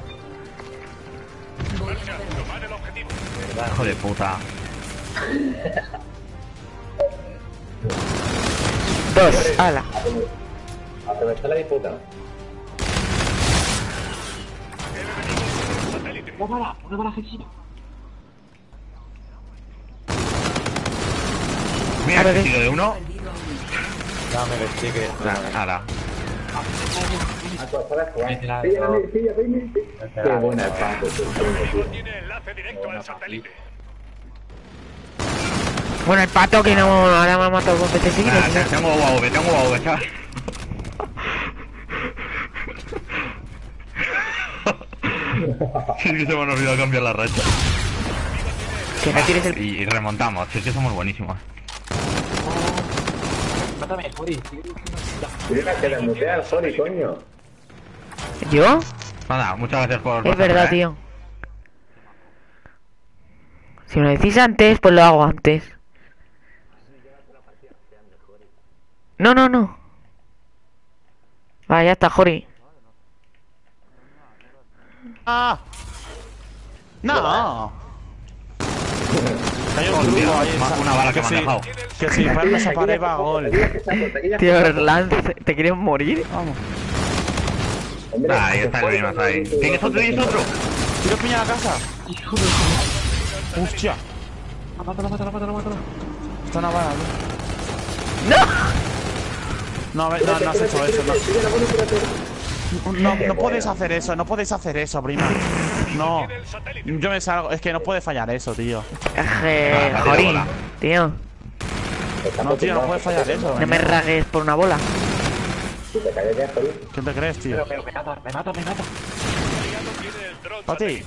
Tomar el objetivo. Hijo de puta. Dos, ala. Aprovechar la disputa. Una bala, una bala asesina. Mira, sigue de uno. Dame el stick. Nada. Qué buena el satélite. Bueno, el pato que no, ahora me ha matado seguidas. Nada, ¿no? tengo UAV, tengo UAV, chaval. Sí, que se me han olvidado cambiar la racha. Que no tienes el... Y, y remontamos, es que somos buenísimos. Mátame, joder. Mira, que le mutea al Sori, coño. ¿Yo? Nada, muchas gracias por... Es verdad, ¿eh? tío. Si me lo decís antes, pues lo hago antes. No, no, no. Vale, ya está, Jori. ¡Ah! ¡No! *laughs* Hay un truco ahí. Una- bala que me han dejado. Que si Fernández esa pared va a gol. Tío, Lance, ¿te quieres morir? Vamos. Ah, ahí está el mismo, ahí. ¿Tienes otro? ¿Tienes otro? ¿Tiro piña a la casa? ¡Hostia! Mátalo, mátalo, mátalo, mátalo. Está una bala, ¿no? No, a ver, no, no has hecho eso, no. No, no podéis hacer eso, no podéis hacer eso, prima. No. Yo me salgo, es que no puede fallar eso, tío. Eh, Ah, bola. tío. No, tío, no puede fallar eso. No me ragues por una bola. Te. ¿Qué te crees, tío? Me mata, me mata, me mata. Pati.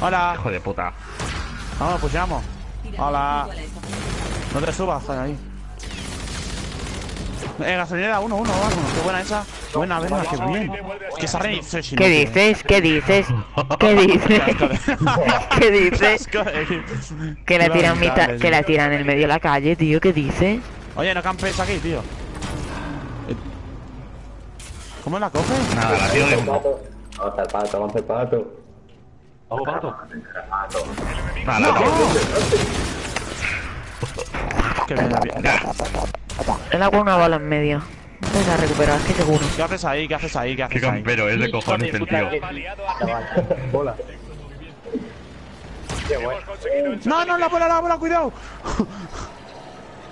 Hola. Hijo de puta. Vamos, pues llamo. Hola. No te subas, joder, ahí. Eh, gasolinera 1, 1, vámonos. Qué buena esa. Buena, venga, qué bien. Que reiniciado es ¿Qué dices? ¿Qué dices? ¿Qué *laughs* *laughs* dices? ¿Qué dices? Que la Qué tiran mitad, que la tiran en el medio de la calle, tío, ¿qué dices? Oye, no campes aquí, tío. ¿Cómo la coges? Nada, la tiro de uno. Pato. Vamos al pato, vamos al pato. Vamos, pato. Pato. La Qué bien, bien. Él hago una bola en medio. Venga, a recuperar, que seguro. ¿Qué haces ahí? ¿Qué haces ahí? ¿Qué Qué haces ahí? campero es de cojones el tío. Bola. Qué bueno. No, no, la bola, la bola, cuidado.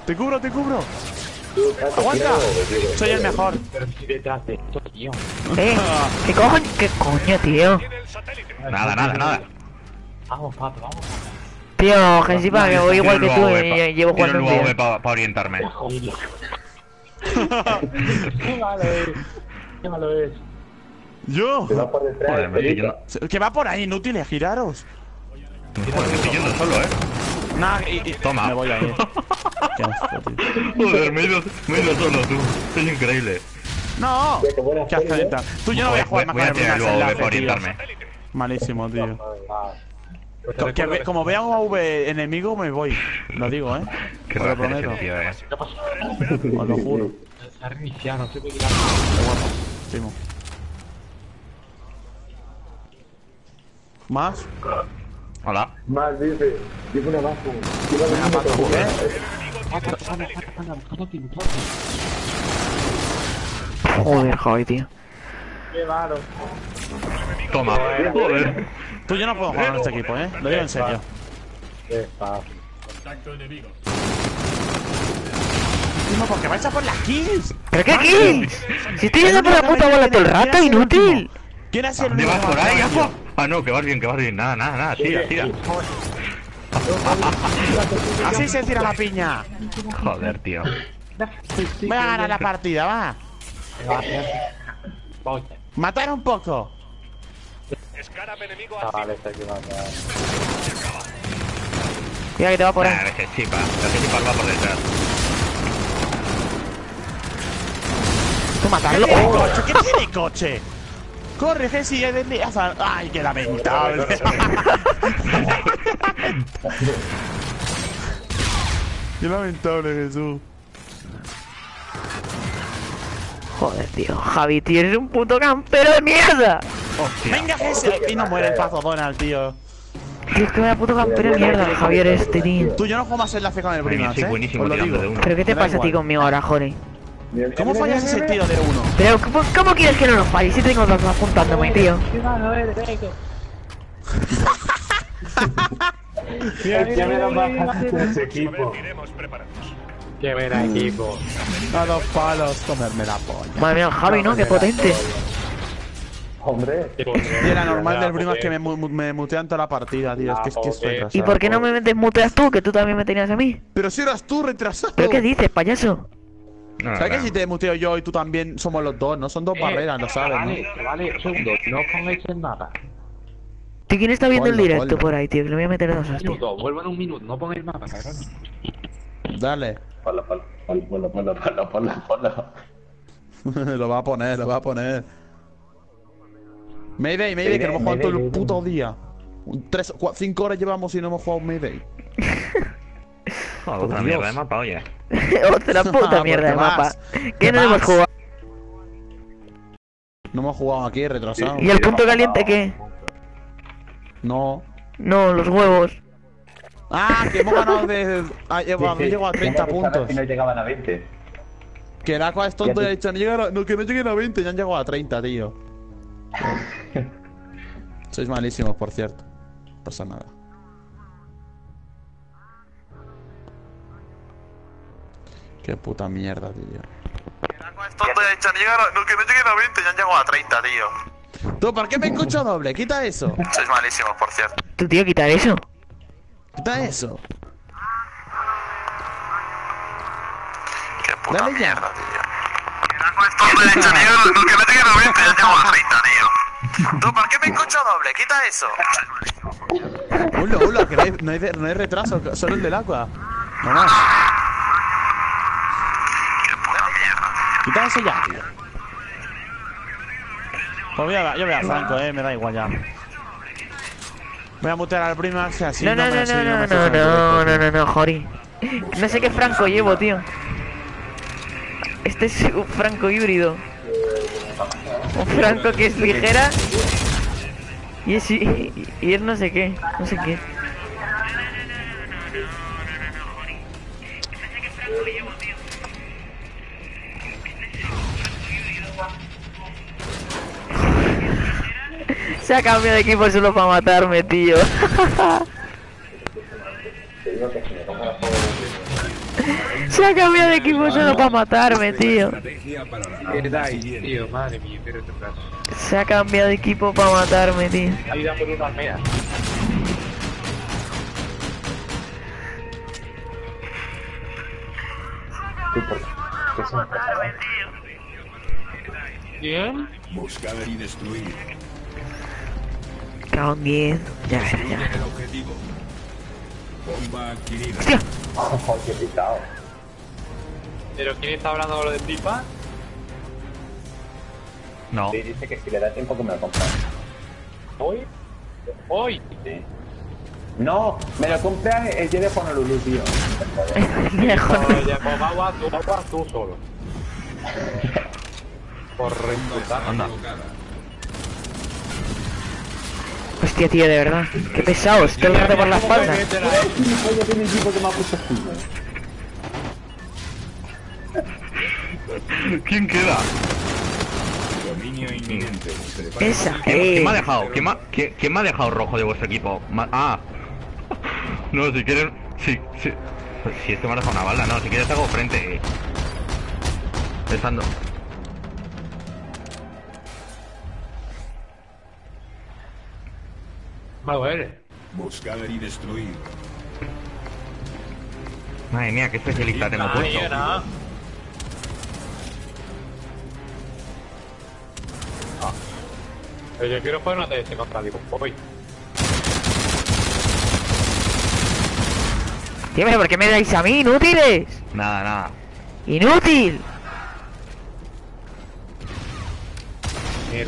Te cubro, te cubro. Aguanta. Soy el mejor. Pero si detrás de esto, tío. *laughs* Eh, ¿qué coño? ¿Qué coño, tío? Nada, nada, nada. Vamos, pato, vamos. Tío, Gensipa, que voy igual que tú y llevo jugando el un día. Para orientarme. *laughs* Qué malo es. Qué malo es. Yo. Te va por detrás. Que va por ahí, inútiles, giraros. joder, me estoy yendo solo, eh. Nah, y, y- Toma. Me voy a ir. *laughs* Joder, me he ido, me he ido solo tú. Soy increíble. No. Qué asco Tú yo no voy a jugar más voy con a el tirar el primer UAV enlace, para tío. orientarme. Malísimo, tío. Pues que ve- como vea un AV enemigo me voy. Lo digo, eh. Qué Os lo prometo. eh. Os lo juro. Se ha reiniciado, no sé qué. ¿Más? Hola. Más dice. Dice una más. Dice una más. Joder, Javi, tío. Qué malo. Toma. Joder. Tú yo no puedo jugar en este equipo, eh. Lo digo en serio. Qué fácil. Timo, porque vais a por las kills. ¿Pero qué kills? Si estoy yendo por la puta bola todo el rato, inútil. ¿Quién ha sido el ¿Dónde único vas por ahí, Apo? Ah, no, que vas bien, que vas bien. Nada, nada, nada. Tira, tira. *laughs* Así se tira la piña. Joder, tío. Voy a ganar la partida, va. Matar un poco. Ah, vale, está aquí, vale, vale. Cuidado que te va por ahí. Nah, que chipa. Que chipa va por detrás. Tú ¿Qué matarlo. tiene Oh, coche? ¿Qué tiene coche? Corre, Jessy, es de... ¡Ay, qué lamentable! qué lamentable, Jesús. Joder, tío. Javi, tío, eres un puto campero de mierda. Venga, Jessy. Y no muere el pazo Donald, tío. Tío, es que vaya puto campero de mierda, Javier este, tío. Tú, yo no juego más enlace con el Primax, ¿eh? buenísimo Os lo tirando digo. de uno. ¿Pero qué te pasa a ti conmigo ahora, Jore? ¿Cómo fallas ese tiro de uno? Pero, ¿cómo, cómo quieres que no nos falle si tengo dos apuntándome, tío? Eh, Es que me da más fácil ese equipo. Qué buena equipo. A dos palos, comerme la polla. Madre mía, Javi, ¿no? Qué potente. Hombre. Y era normal del Primax que me, me mutean toda la partida, tío. Es que es que es ¿Y retrasado. por qué no me metes muteas tú, que tú también me tenías a mí? Pero si eras tú retrasado. ¿Pero qué dices, payaso? No, ¿Sabes que no. si te muteo yo y tú también somos los dos? No son dos barreras, lo sabes, Vale, ¿no? vale, un segundo. No pongáis en mapa. ¿Tío, quién está viendo el directo ponlo. por ahí, tío? Que le voy a meter dos hostias. minuto, vuelvo en un minuto. No pongáis mapa, cabrón. Dale. Ponlo, ponlo, ponlo, ponlo, ponlo, ponlo, ponlo. lo va a poner, lo va a poner. Mayday, Mayday, que no hemos jugado todo el Mayday, puto día. Tres, cinco horas llevamos y no hemos jugado Mayday. *laughs* Otra mierda de mapa, oye. *laughs* Otra puta mierda de mapa. ¿Qué ¿Qué no hemos jugado? No hemos jugado aquí, retrasado. ¿Y el punto caliente qué? No. No, los huevos. Ah, que hemos ganado de. Ah, Sí, sí. llego a 30 Teníamos que saber puntos. si no llegaban a 20. Que era es tonto y ha dicho, no, llegaron- no, que no lleguen a 20, ya han llegado a 30, tío. *laughs* Sois malísimos, por cierto. No pasa nada. Qué puta mierda, tío. Es tonto y ha dicho, no, llegaron, no, que no lleguen a 20, ya han llegado a 30, tío. ¿Tú por qué me escucho doble? Quita eso. Sois malísimos, por cierto. Tú, tío, quita eso. Quita eso. Qué puta Dale mierda, tío. Y ha no, llegaron, no, que *laughs* no lleguen a 20, ya a 30, tío. ¿Tú por qué me escucho doble? Quita eso. Ulo, ulo, que no hay, no hay, de- no hay retraso, que- solo el del agua. No más. Qué puta mierda, tío. Quita eso ya, tío. Pues voy a, yo voy a Franco, eh, me da igual ya. Voy a mutear al Primax y así No, no, no, no, no, no, no, no, no, no, Jori. No sé qué Franco llevo, tío. Este es un Franco híbrido. Un Franco que es ligera. Y es, y, y es no sé qué, no sé qué. Se ha cambiado de equipo solo para matarme, tío. *laughs* Se ha cambiado de equipo solo para matarme, tío. Se ha cambiado de equipo para matarme, tío. Ahí da por una almea. Sí, porque... ¿Qué se me pasa? ¿Quién? Buscar y destruir. Cago en 10. Ya, ya. Bomba adquirida. Hostia. Oh, qué picado. ¿Pero quién está hablando de lo de FIFA? No. Sí, dice que si le da tiempo que me lo compra. ¿Hoy? ¿Hoy? Sí. No, me lo compré el día de Honolulu, tío. *laughs* Oye, pues agua, tú, agua, tú solo. Respetar. Anda. Hostia, tío, de verdad. Qué pesados. Todo el rato por la espalda. ¿Quién queda? Dominio inminente. Esa, ¿Quién, eh. quién me ha dejado? ¿Quién, me ha- quién- quién me ha dejado rojo de vuestro equipo? Ma- ah. *laughs* No, si quieren... Si, si, si es que me ha dejado una bala, no. Si quieres hago frente. Estando... Malo eres. Buscar y destruir. Madre mía, qué especialista tengo Ay, puesto. era. Ah. Pero yo quiero jugar una TS contra Digo, hoy. Tío, pero ¿por qué me dais a mí, inútiles? Nada, nada. ¡Inútil! Me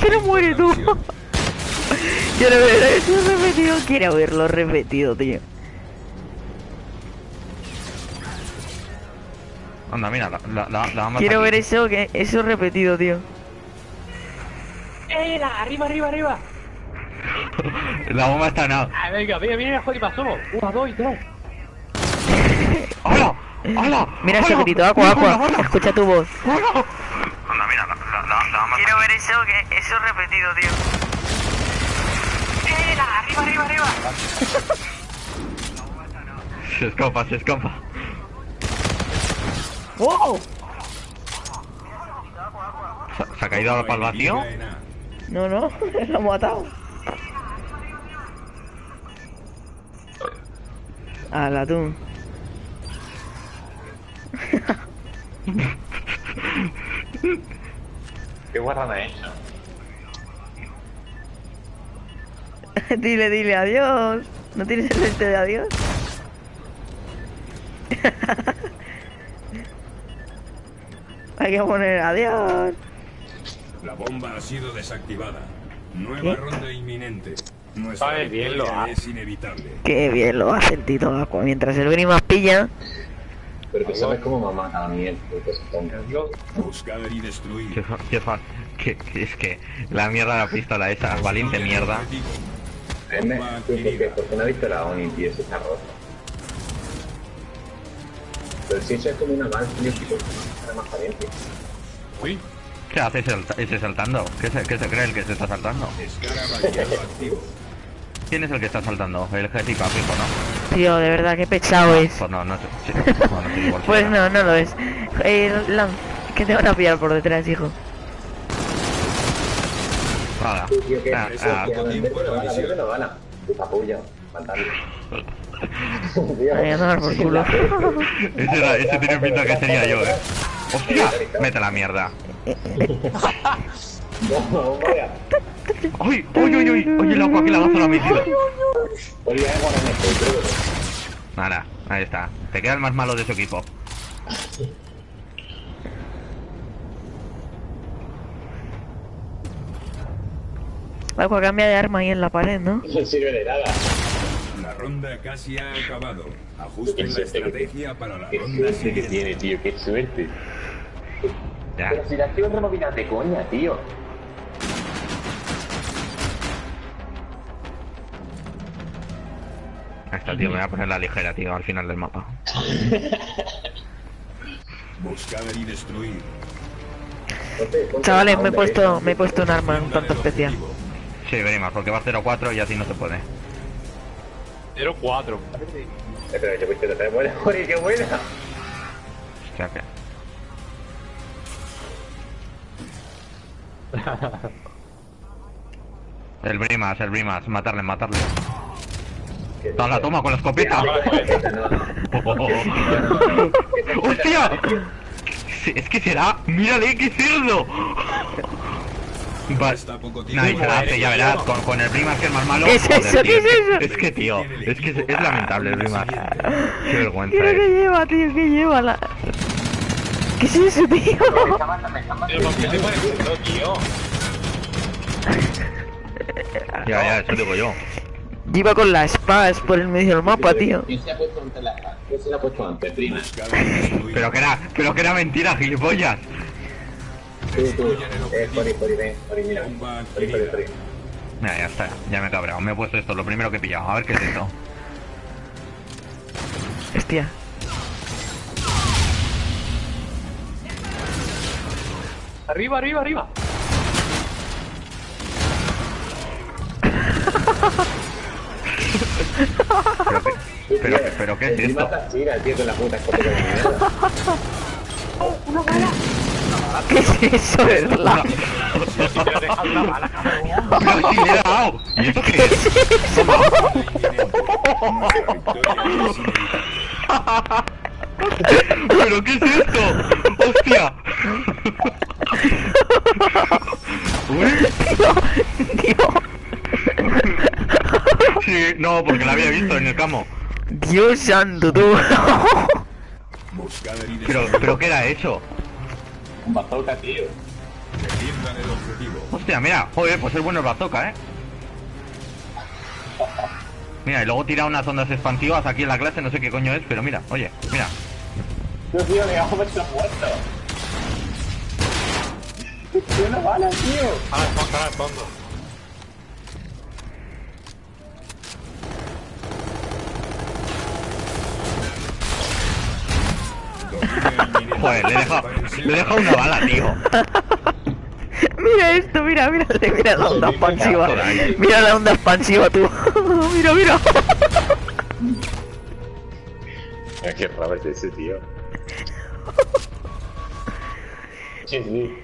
que no muere tú. Quiero ver eso repetido. Quiero verlo repetido, tío. Anda, mira, la, la, la, la vamos Quiero aquí. ver eso, que eso repetido, tío. ¡Eh, la! ¡Arriba, arriba, arriba! La bomba está en A. Ah, venga, venga, mira, joder, pasó. Una, dos y tres. ¡Hala! ¡Hala! Mira ese grito, ¡Mira, Aqua. hala! Escucha tu voz. Anda, mira, la, la, la, la vamos Quiero ver eso, que eso repetido, tío. ¡Eh, la! ¡Arriba, arriba, arriba! Se escapa, se escapa. ¡Wow! ¿Se, ha caído para el vacío? A. No, no, *laughs* lo ha matado. Ala, tú. *laughs* Qué guarrada es. *laughs* dile, dile adiós. ¿No tienes el este de adiós? *laughs* Hay que poner adiós. La bomba ha sido desactivada. Nueva ¿Qué? ronda inminente. Nuestra bien lo victoria hace. es inevitable. Qué bien lo hace el Tito Aqua. Mientras el más pilla. Pero que sabes cómo mamá a mí. Buscar y destruir. Qué, fa- qué fa- es que la mierda de la pistola esa, valiente mierda. Porque no ha visto la ONI, tío, está roto. Pero si eso es como una que más caliente. Uy. ¿Qué hace ese, salta- ese saltando? ¿Qué se, qué se cree el que se está saltando? Activo. ¿Quién es el que está saltando? El jefe fijo, ¿no? Tío, de verdad, qué pesado es. Pues no, no sé. *laughs* sí, igual Pues no, no lo es. Eh, que te van a pillar por detrás, hijo. Nada. Tío, que Ah, eso, ah, no gana. Puta puya. *laughs* Ay, por culo. *laughs* ese, era, ese tenía pinta que sería yo, eh. ¡Hostia! Mete la mierda. No, vaya. ¡Uy! ¡Uy, uy, uy! Oye, el agua que la lanza la misión. Oye, eh. Nada, ahí está. Te queda el más malo de su equipo. Aqua cambia de arma ahí en la pared, ¿no? No sirve de nada. La ronda casi ha acabado. Ajusten la estrategia para la Qué ronda suerte que tiene, tío, qué suerte. Ya. Pero si la activo rebobinas de coña, tío. Esta, tío, me voy a poner la ligera, tío, al final del mapa. *laughs* Buscar y destruir. Chavales, me he puesto, me he puesto un arma un tanto especial. Sí, venimos, porque va 0-4 y así no se puede. 0-4. Eh, pero yo he visto buena, joder, qué buena. Hostia, que... *laughs* El Brimas, el Brimas, matarle, matarle. Toma, toma con la escopeta. *laughs* ¡Hostia! Es que será. ¡Mírale qué cerdo! Va. Y se la hace, ya verás, con, con el Brimas que es más malo. ¿Qué es joder, eso? tío, ¿Qué es que- eso? Es que, tío, es que es, es lamentable el Brimas. Qué vergüenza Mira que es. lleva, tío, que lleva la... ¿Qué es eso, tío? Pero ¿por qué te pones eso, tío? Ya, ya, eso digo yo. Lleva con las espadas por el medio del mapa, tío. ¿Quién se ha puesto antes la ¿Quién se la ha puesto antes, prima? *laughs* Pero que era, pero que era mentira, gilipollas. Tú. Eh, ven. Mira, ya está, ya me he cabreado. Me he puesto esto, lo primero que he pillado. A ver qué es esto. Hostia. Arriba, arriba, arriba. *laughs* Pero, pero ¿qué es esto? China, tío, con la puta escopeta de mierda. ¿Qué es eso, verdad? ¿Y esto qué es? ¿Pero qué es esto? ¡Hostia! *laughs* Uy. *laughs* Sí, no, porque la había visto en el camo. Dios santo, tú. Pero, pero ¿qué era eso? Un bazooka, tío. Defiendan el objetivo. Hostia, mira, joder, pues es bueno el bazooka, ¿eh? Mira, y luego tira unas ondas expansivas aquí en la clase, no sé qué coño es, pero mira, oye, mira. Dios mío, le vamos a meter muerto. ¡Qué una bala, tío! Ah, Joder, le he dejado, le he dejado una bala, tío. *laughs* Mira esto, mira, mira, mira la onda expansiva. Mira la onda expansiva, tú. *laughs* Mira, mira. Qué raro es ese, tío. *laughs* Sí, sí.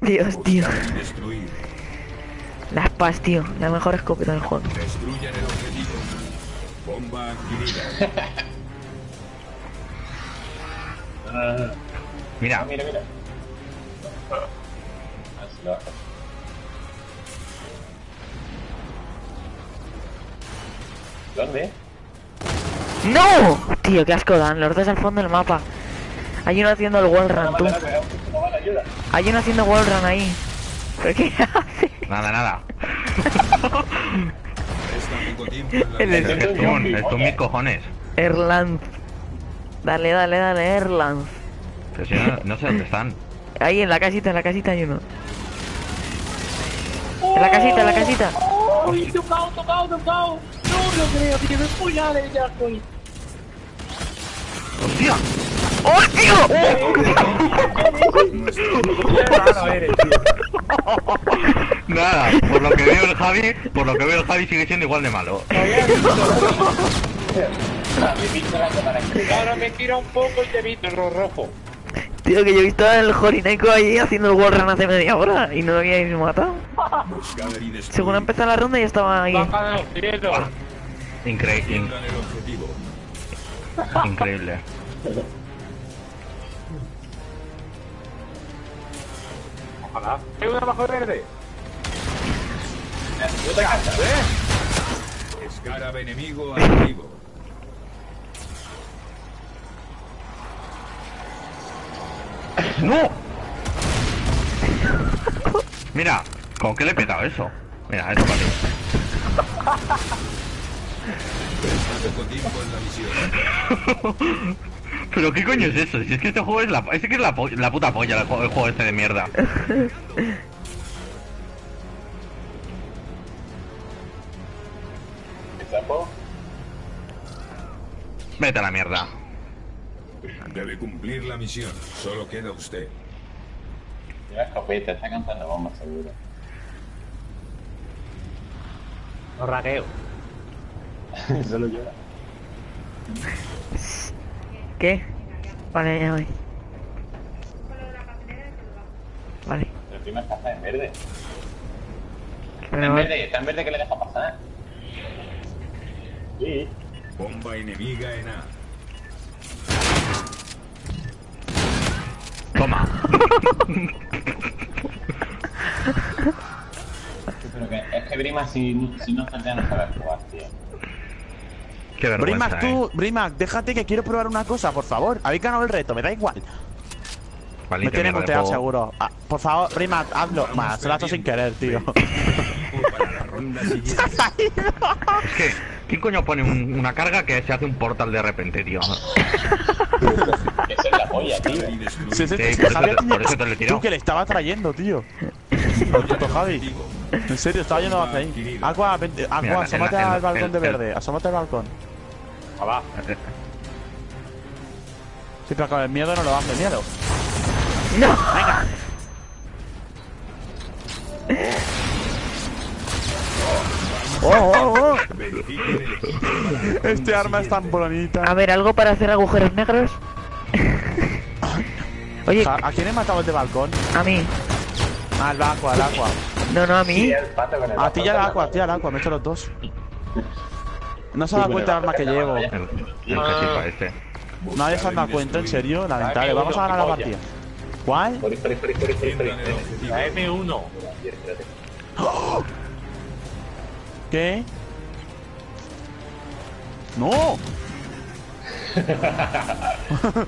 Dios, tío. Las PAS, tío. La mejor escopeta del juego. Destruyan el objetivo. Bomba adquirida. Mira, Mira, mira. Lo hago. ¿Dónde? ¡No! Tío, qué asco dan. Los dos al fondo del mapa. Hay uno haciendo el wall run, tú. Hay uno haciendo wall run ahí. ¿Pero qué *laughs* hace? nada, nada. *laughs* El Es que guerra. son, estos mis cojones. Erland. Dale, dale, dale, Erland. Pero si no, no sé dónde están. Ahí en la casita, en la casita hay uno. En la casita, en la casita. ¡Uy, tocado, tocado, tocado! No lo creo, tío, me voy ya, ya estoy. ¡Hostia! *laughs* Raro eres, tío. Nada, por lo que veo el Javi, por lo que veo el Javi sigue siendo igual de malo. *laughs* Ahora me tira un poco y te lo rojo. Tío, que yo he visto al Jorineko ahí haciendo el wall run hace media hora y no lo habíais matado. Según ha empezado la ronda ya estaba ahí. Baja de los cielos. Increíble, increíble. Ojalá. ¿Hay una bajo verde? Escáraba enemigo activo. ¡No! Mira, ¿con qué le he petado eso? Mira, eso vale. Resta poco tiempo en la misión. ¿Pero qué coño es eso? Si es que este juego es la, es que es la, la puta polla el juego, el juego este de mierda. Vete a la mierda. Debe cumplir la misión. Solo queda usted. Lleva escopeta, está cantando bombas seguro. No ragueo. *laughs* Solo lleva. ¿Qué? Vale, ya voy. Vale. El primer está en verde. Está Pero en verde, está en verde que le deja pasar. Sí. Bomba enemiga en A. Toma. Pero que, es que Brima si, si no está ya no sabe jugar, tío. Qué Brimac, eh. tú, Brimac, déjate que quiero probar una cosa, por favor. Habéis ganado el reto, me da igual. Me tiene muteado seguro. Ah, por favor, Brimac, hazlo. Más, se lo ha hecho sin querer, tío. *laughs* Que, ¿quién coño pone un- una carga que se hace un portal de repente, tío? Esa es la polla, tío. Sí, sí, Sí, sí, por eso te- tenía- por eso te lo he tirado. Tú que le estaba trayendo, tío. Puto Javi. En serio, estaba yendo hacia ahí. Vente, Mira, en la- asómate al balcón el- de el- verde. Asómate al balcón. Ah, va. Sí, pero con el miedo no lo hace miedo. ¡No! Venga. Oh, oh, oh. *laughs* Este arma es tan A bonita. ver, ¿algo para hacer agujeros negros? *laughs* Oye, ¿A quién he matado el de balcón? a mí. Al Aqua, al Aqua. No, no, a Sí, mí. el pato con el A ti y al. Aqua, a ti al Aqua, me he hecho los dos. No se ha dado Sí, cuenta del arma que llevo. El, el este. Nadie se ha dado cuenta, en serio, lamentable. Vamos a ganar la partida. ¿Cuál? Fori, fori. Tiendan el objetivo. La M1. Espérate. ¿Qué? ¡No! *laughs*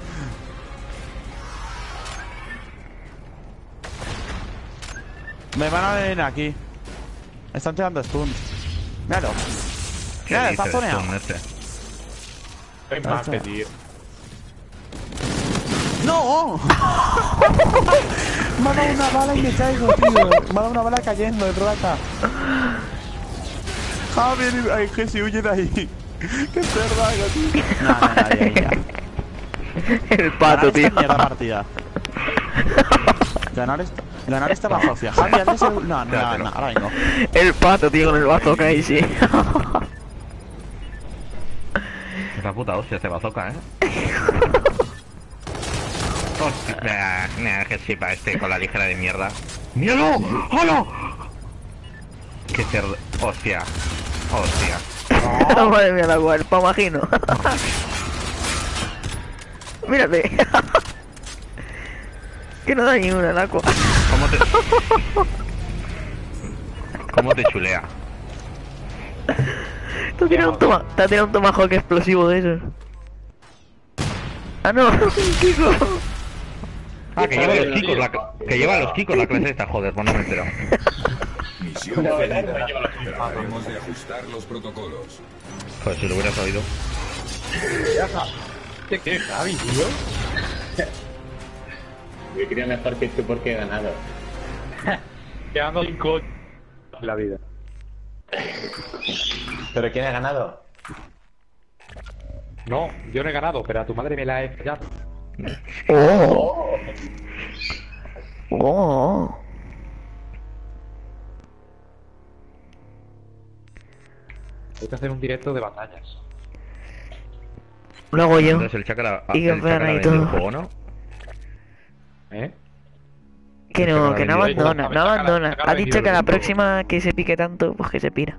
Me van a venir aquí. Están tirando stuns. Míralo. ¿Qué Mira, dices, está zoneado. este? Soy más que tío. ¡No! me ha dado una bala y me caigo, tío. Me ha dado una bala cayendo de rata. Javier, ay, que se huye de ahí. ¡Qué cerda, tío! *laughs* No, no, no, ya. El pato, Ganar tío. esta mierda partida. Ganar esta, ganar esta bazofia. Javi, hazle ese- No, no, no, no, ahora vengo. El pato, tío, con el bazooka ahí, sí. Es la puta hostia este bazooka, eh. *laughs* *laughs* Hostia, nah, que chipa este con la ligera de mierda. ¡Míralo! ¡Hola! ¡Qué cerdo! ¡Hostia! ¡Hostia! *laughs* Madre mía, la cuerpa, imagino. *laughs* Mírate. que no da ni una, el agua. ¿Cómo te... ¿Cómo te chulea? Te ha tirado un toma, te ha tirado un tomahawk explosivo de esos. Ah, no, Kiko. Ah, que lleva los chicos la, que lleva los chicos la clase esta, joder, pues no me he enterado. Misión No. Trataremos de ajustar los protocolos. Pues si lo hubieras oído. ¿Qué qué, Javi, tío? Yo quería mejor que tú porque he ganado. *laughs* Quedando cinco en la vida. ¿Pero quién ha ganado? No, yo no he ganado, pero a tu madre me la he fallado. Oh. Oh. Hay que hacer un directo de batallas. Lo hago yo. Entonces el chakra, Y el chakra el todo. juego, ¿no? ¿Eh? Que no, que no abandona, no abandona. Ha dicho que la próxima que se pique tanto, pues que se pira.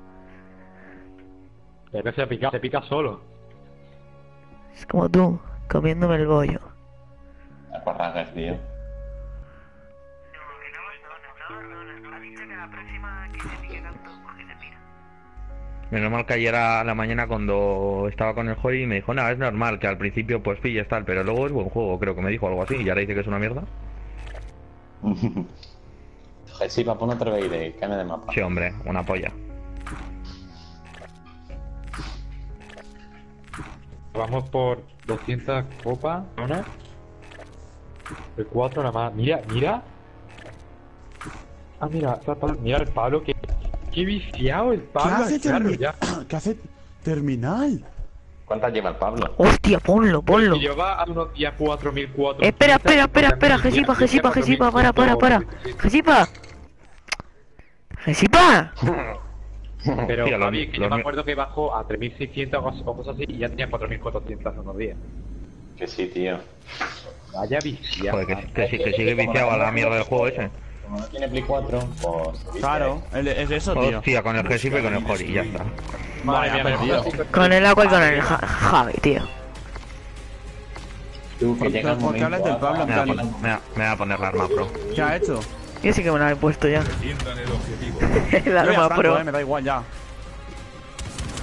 Se pica, se pica solo. Es como tú, comiéndome el bollo. Acorragas, tío. Menos mal que ayer a la mañana cuando estaba con el Joy me dijo, no, es normal que al principio pues pilles tal, pero luego es buen juego, creo que me dijo algo así, y ahora dice que es una mierda. *laughs* Sí, va, pon otra vez de cambia de mapa. Sí, hombre, una polla. Vamos por 200 copas, ¿no? De 4 nada más. Mira, mira. Ah, mira, mira el Pablo, que, qué viciado el ¿Qué Pablo. hace, claro, termi- ya. *clears throat* ¿Qué hace terminal? ¿Cuántas lleva el Pablo? Hostia, ponlo, ponlo. Lleva a unos días 4.400. Espera, espera, espera, espera, Gesipa, Gesipa, Gesipa, para, para, para. Gesipa. Gesipa. *laughs* Pero Javi, que lo yo me acuerdo que bajó a 3.600 o cos- o cosas así y ya tenía 4.400 hace unos días. Que sí, tío. Vaya vicia. Joder, que, que, que sigue viciado a la mierda del juego ese. Como no tiene Play 4, pues... Claro, el- es eso, tío. Hostia, con el Gesipa y con el Hori, ya está. Madre mía, perdido. me Con el agua y con el Ja- Javi, tío. Tú, que llega el ¿Por qué hablas del. Pablo Me voy a poner, me voy a- me voy a poner la arma pro. ¿Qué ha hecho? Yo sí que me la he puesto ya. El *laughs* arma pro. eh, me da igual ya.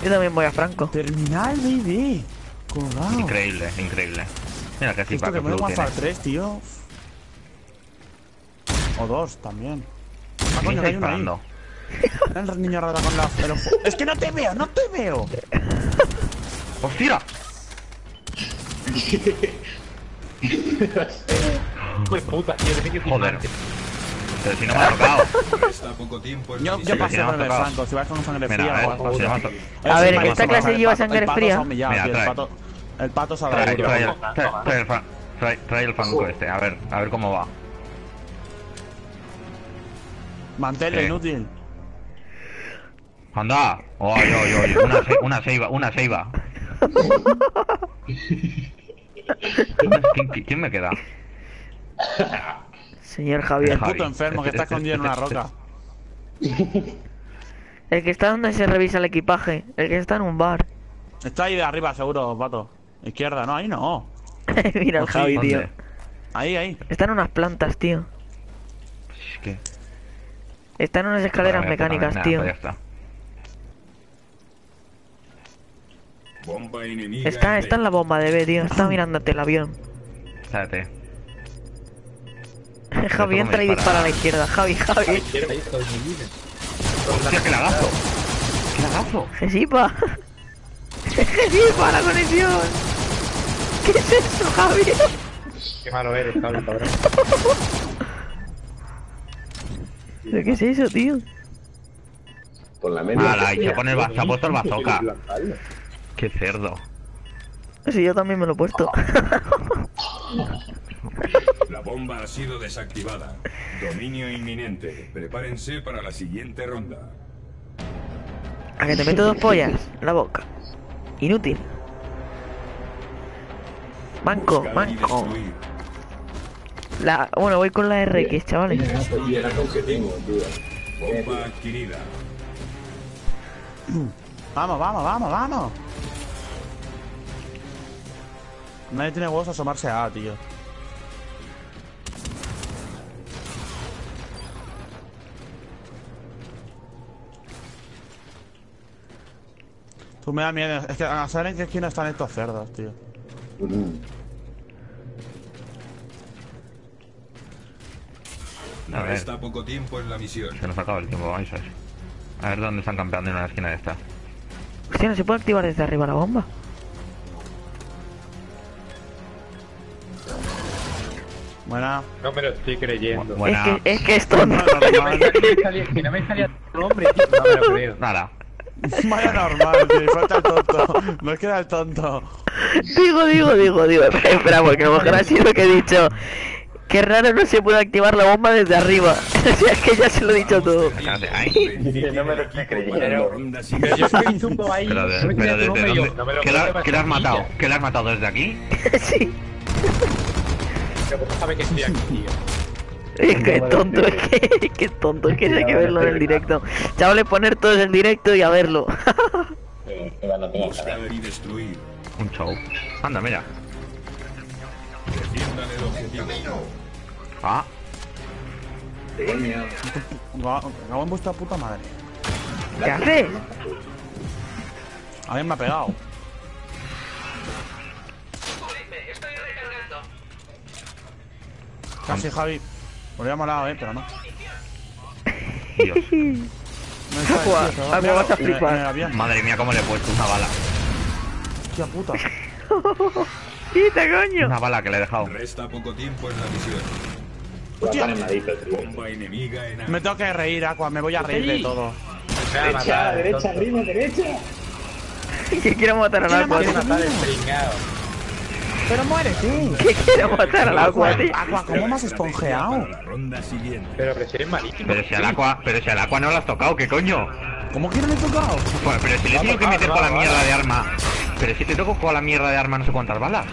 Yo también voy a Franco. Terminal, baby. Increíble, increíble. Mira que Esto que flow tiene. Warfare 3, tío. O dos también. Ah, ¿Quién coño, hay uno? El *laughs* niño rata con la... ojo. Es que no te veo, no te veo. *laughs* ¡Hostia! *laughs* Hijo de puta, tío, Joder. Pero si no me ha tocado. Poco tiempo en Yo, yo pasé me ha el. Franco, si vas con sangre Mira, fría a o ver, algo. me A ver, El ¿esta clase lleva sangre fría? Mira, el pato... El ha Trae, dado trae, el, trae, trae el Fra- trae, trae el Franco este, a ver, a ver cómo va. Manténlo Sí. inútil. Anda, oy, oy, oy, una, se- una seiva, una seiva. ¿Quién, quién- quién me queda? Señor El Javier. Javi. puto enfermo que está escondido en una roca. El que está donde se revisa el equipaje. El que está en un bar. Está ahí de arriba, seguro, pato. Izquierda, no, ahí no. *laughs* Mira el Oh, Javi, tío. Ahí, ahí. Está en unas plantas, tío. Es que... Está en unas escaleras mecánicas, nada, tío. pues ya está. Bomba enemiga. Está, está en la bomba de B, tío. Está mirándote el avión. Espérate. *laughs* Javi entra y dispara. a la izquierda. Javi, Javi. ¡Hostia, qué lagazo! ¡Qué lagazo! Gesipa. Gesipa, la conexión. ¿Qué es eso, Javi? Qué malo eres, cabrón, cabrón. ¿Pero qué es eso, tío? Con la media... ¡Hala! Y se, pone el, ba- se ha puesto el bazooka. ¡Qué cerdo! Sí, yo también me lo he puesto. La bomba ha sido desactivada. Dominio inminente. Prepárense para la siguiente ronda. A que te meto dos pollas en la boca. Inútil. Manco, manco. La... Bueno, voy con la RX, chavales. *clears throat* Vamos, vamos, vamos, vamos. Nadie tiene huevos a asomarse a A, tío. Tú me da miedo. Es que a saber en qué esquina están estos cerdos, tío. A ver, Resta poco tiempo en la misión. se nos acaba el tiempo, vamos a ver. A ver dónde están campeando en una esquina de esta. Hostia, ¿no se puede activar desde arriba la bomba? Buena. No me lo estoy creyendo. Bu- buena. Es que, es que es tonto. Que no *laughs* me salía- que no me salía tu nombre, tío. No me lo creo. Nada. *laughs* Vaya normal, tío. Falta el tonto. Nos queda el tonto. Digo, digo, digo, digo. Espera, espera, porque a lo mejor ha sido que he dicho. Qué raro no se puede activar la bomba desde arriba. *laughs* o sea, es que ya se lo he dicho todo. Dice, no me lo estoy la creyendo. Pero yo estoy zumbo ahí. Pero, no de, me pero salía tu desde nombre y yo, dónde. no me lo ¿Qué, la, ¿Qué le has matado? ¿Qué le has matado desde aquí? *laughs* sí. Pero ¿cómo sabe que estoy aquí, tío? Es *laughs* que tonto, es que, que tonto, es que hay que verlo en el directo. Chavales, poner todos el directo y a verlo. Un show. Anda, mira. Defiendan el objetivo. Ah, Cago en vuestra puta madre. ¿Qué haces? Alguien me ha pegado. Casi, Javi. Me había molado, eh, pero no. Dios. Me vas a flipar. Madre mía, cómo le he puesto una bala. Hostia puta. ¡Quita, coño! Una bala que le he dejado. Resta poco tiempo en la misión. Hostia. Bomba enemiga en A. Me tengo que reír, Aqua. Me voy a reír de todo. A Derecha, matar, derecha, arriba, derecha. Que quiero matar al ¿Quién le agua, mata? tío. Pero muérete. Que quiero matar al agua, tío. Aqua, ¿cómo me has esponjeado? Ronda siguiente. Pero que si eres malísimo. Pero si al agua, pero si al agua no lo has tocado, ¿qué coño? ¿Cómo que no le he tocado? Pues, pero si le tengo que meter con la mierda de arma. Pero si te toco con la mierda de arma no sé cuántas balas.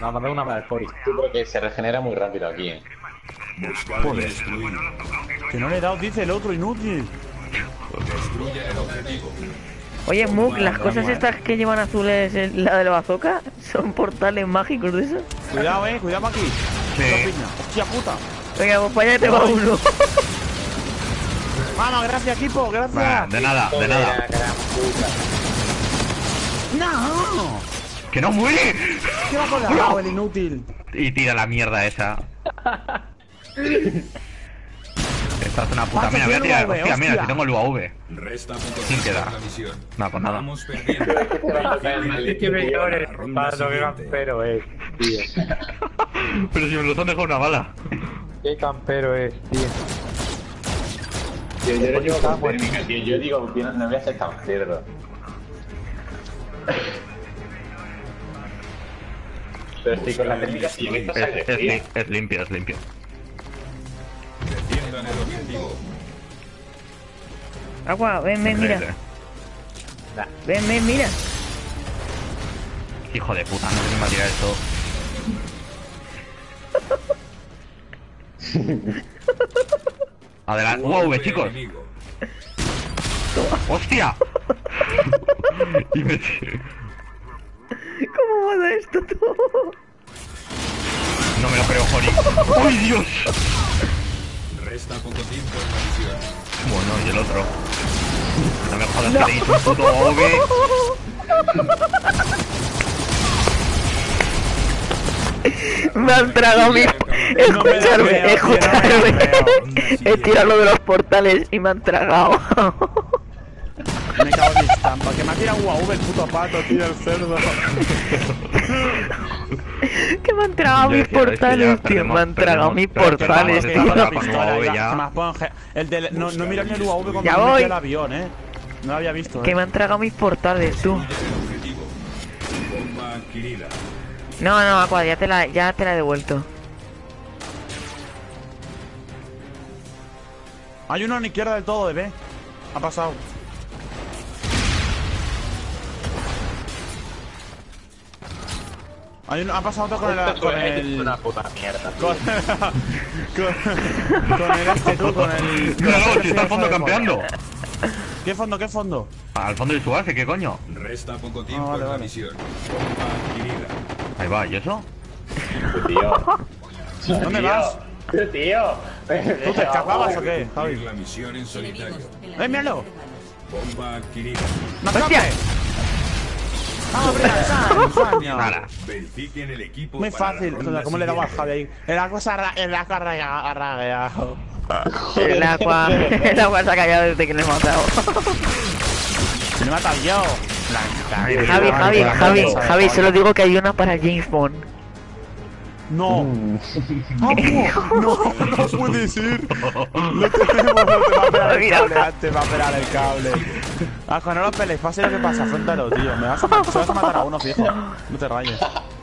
No, mandé una el Fori. Yo creo que se regenera muy rápido aquí, eh. Que no le he dado, dice el otro inútil. Destruye el objetivo. Oye, Muk, las cosas estas que llevan azules en la del bazooka son portales mágicos de eso. Cuidado, eh, cuidado aquí. Piña. Hostia puta. Venga, pues para allá te va uno. *laughs* Vamos, gracias, equipo, Bah, gracias. de nada, de nada. No. ¡Que no muere! ¿Qué va con la *laughs* el inútil? Y tira la mierda esa. *laughs* Esta es una puta. Pato, Mira, voy a tirar. UAV, Hostia, mira, hostia. si tengo el UAV. Resta punto ¿Quién queda? la misión. No, pues nada. Vamos perdiendo. Campero es, tío. *laughs* Pero si me los han dejado una bala. Qué campero es, tío. Yo no digo tío. Yo digo, no voy a ser tan cerdo. Pero estoy con la técnica, tío. Es, sale, es, tío. li- es limpio, el objetivo. Agua, ven, ven, mira. Ven, ven, mira. Hijo de puta, no sé quién *laughs* va a tirar esto. Adelante. UAV, chicos. ¡Hostia! me... ¿Cómo mata esto tú? No me lo creo, Jori. ¡Ay, Dios! Resta poco tiempo en la misión. Bueno, y el otro. *laughs* No me jodas que tenéis un puto UAV. *laughs* Me han tragado mi... Escucharme, escucharme. He tirado lo de los portales y me han tragado. *laughs* Me cago en mi estampa. Que me ha tirado UAV el puto pato, tío, el cerdo. *laughs* que me han tragado mis decía, es que ya portales, tío. Me han tragado mis portales, tío. El de, no, no mira el UAV cuando Ya voy. el avión, eh. No lo había visto, Que eh. me han tragado mis portales, tú. No, no, Aqua, ya te la, ya te la he devuelto. Hay uno a la izquierda del todo, de B. Ha pasado. Hay ha pasado otro con el. Con el. Una puta mierda. Con, *laughs* con, con el este tú, con el. con Míralo, el si está al fondo campeando. ¿Qué fondo, qué fondo? Al fondo de su base, ¿qué coño? Resta poco tiempo Ah, vale, en la vale. misión. Bomba adquirida. Ahí va, ¿y eso? Tío. ¿Dónde vas? Tío, tío. ¿Tú te escapabas o qué, Javi? la misión en solitario. ¡Eh, míralo! Bomba adquirida. Muy fácil. ¿Cómo le daba siguiente. Javi ahí? El agua se arra... El agua arragueado. El *laughs* agua, el agua se ha callado desde que le he matado. Me he matado yo. Javi, Javi, Javi, Javi, solo digo que hay una para James Bond. No. Ah, no, *laughs* no, no puede ser. Lo tenemos, no te va a pegar el cable antes, va a pegar el cable. Ajo, no lo pelees, pase lo que pasa, afrontalo, tío. Me vas a, se vas a matar a uno, fijo. No te rayes.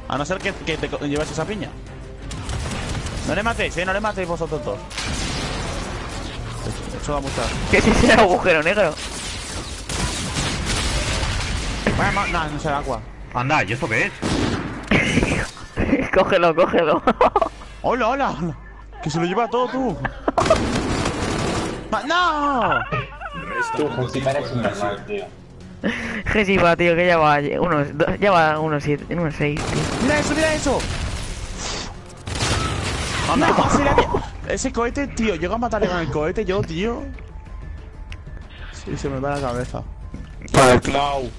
A no ser que, que te lleves esa piña. No le matéis, eh, no le matéis vosotros dos. Eso da muchas. Que si sea agujero negro. Vaya, no, no será agua. Anda, ¿y esto qué es? *laughs* *laughs* cógelo, cógelo. Hola, hola. Que se lo lleva todo tú. ¡No! Tú, la normal, misión. tío. Tío, que ya va unos, do- ya va unos siete, unos seis, tío. ¡Mira eso, mira eso! No, le había- Ese cohete, tío, llego a matarle con el cohete yo, tío. Sí, se me va la cabeza. Para el cloud.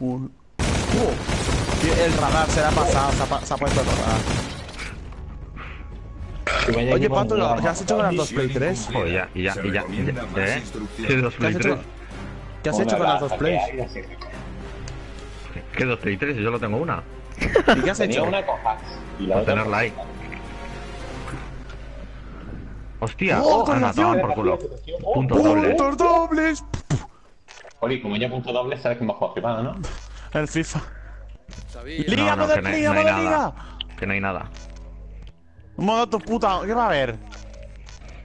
Un... Uh, el radar se le ha pasado, se ha, pa- se ha puesto el radar. Oye, Pato, un ¿qué has hecho con las dos Play 3? Joder, ya, y ya, y ya. Más ¿Eh? ¿Qué dos ¿Qué has Play hecho, 3? ¿Qué has hecho con las dos Plays? ¿Qué dos Play 3? Yo solo tengo una. ¿Y qué has Tenía hecho? una con hacks. Y la otra tenerla ahí. Hostia, ¡Oh, han matado colación! por culo. Puntos dobles. ¡Puntos dobles! Oli, como ya punto doble, sabes que hemos jugado privado, ¿no? El FIFA. ¡Liga, no, que no hay, liga, no hay nada. liga! Que no hay nada. Modo tu puta, ¿qué va a haber?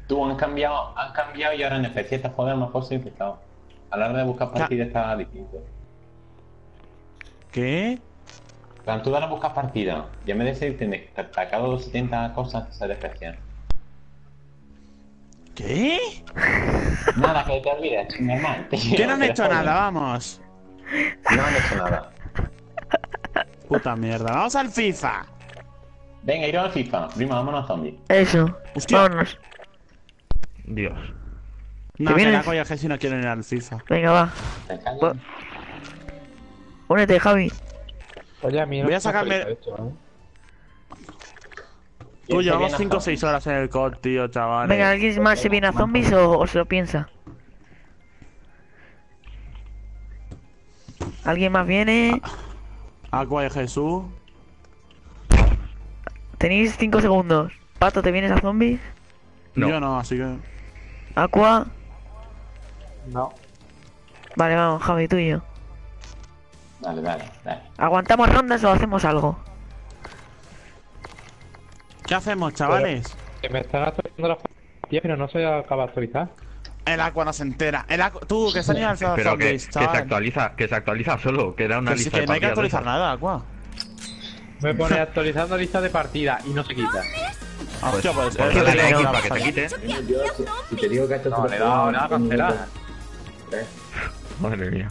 Tú han cambiado, han cambiado y ahora en especie esta joder a lo mejor simplificado. A la hora de buscar partidas está distinto. ¿Qué? Cuando tú ahora buscas partidas, y en vez de tienes destacado 70 cosas, se especial. ¿Qué? Nada, que te olvides, normal. ¿Qué no han hecho nada? Vamos. No han hecho nada. Puta mierda. Vamos al FIFA. Venga, iros al FIFA. Prima, vámonos a zombies. Eso. Hostia. Vámonos. Dios. No, la coña que si no quieren ir al FIFA. Venga, va. Va. Únete, Javi. Oye, a mí no Voy a sacarme- esto, ¿eh? Tú llevamos viene a 5 o 6 horas en el COD, tío, chaval. Venga, ¿alguien más se viene a zombies o, o se lo piensa? ¿Alguien más viene? Aqua y Jesús. Tenéis 5 segundos. Pato, ¿te vienes a zombies? No. Yo no, así que. Aqua. No. Vale, vamos, Javi, tú y yo. Dale, dale, dale. ¿Aguantamos rondas o hacemos algo? ¿Qué hacemos, chavales? Que me están actualizando las partidas, pero no se acaba de actualizar. El Aqua no se entera. El Aqua... Tú, que estás ni al Pero que, que se actualiza, que se actualiza solo, que era una Que sí, lista que de no hay que actualizar nada, Aqua. Me pone *laughs* actualizando lista de partida y no se quita. Hostia, pues. Pues eh, dale eh, X eh, para que se quite. Yo, si, si te digo que esto No, le he dado nada a cancelar. Madre mía.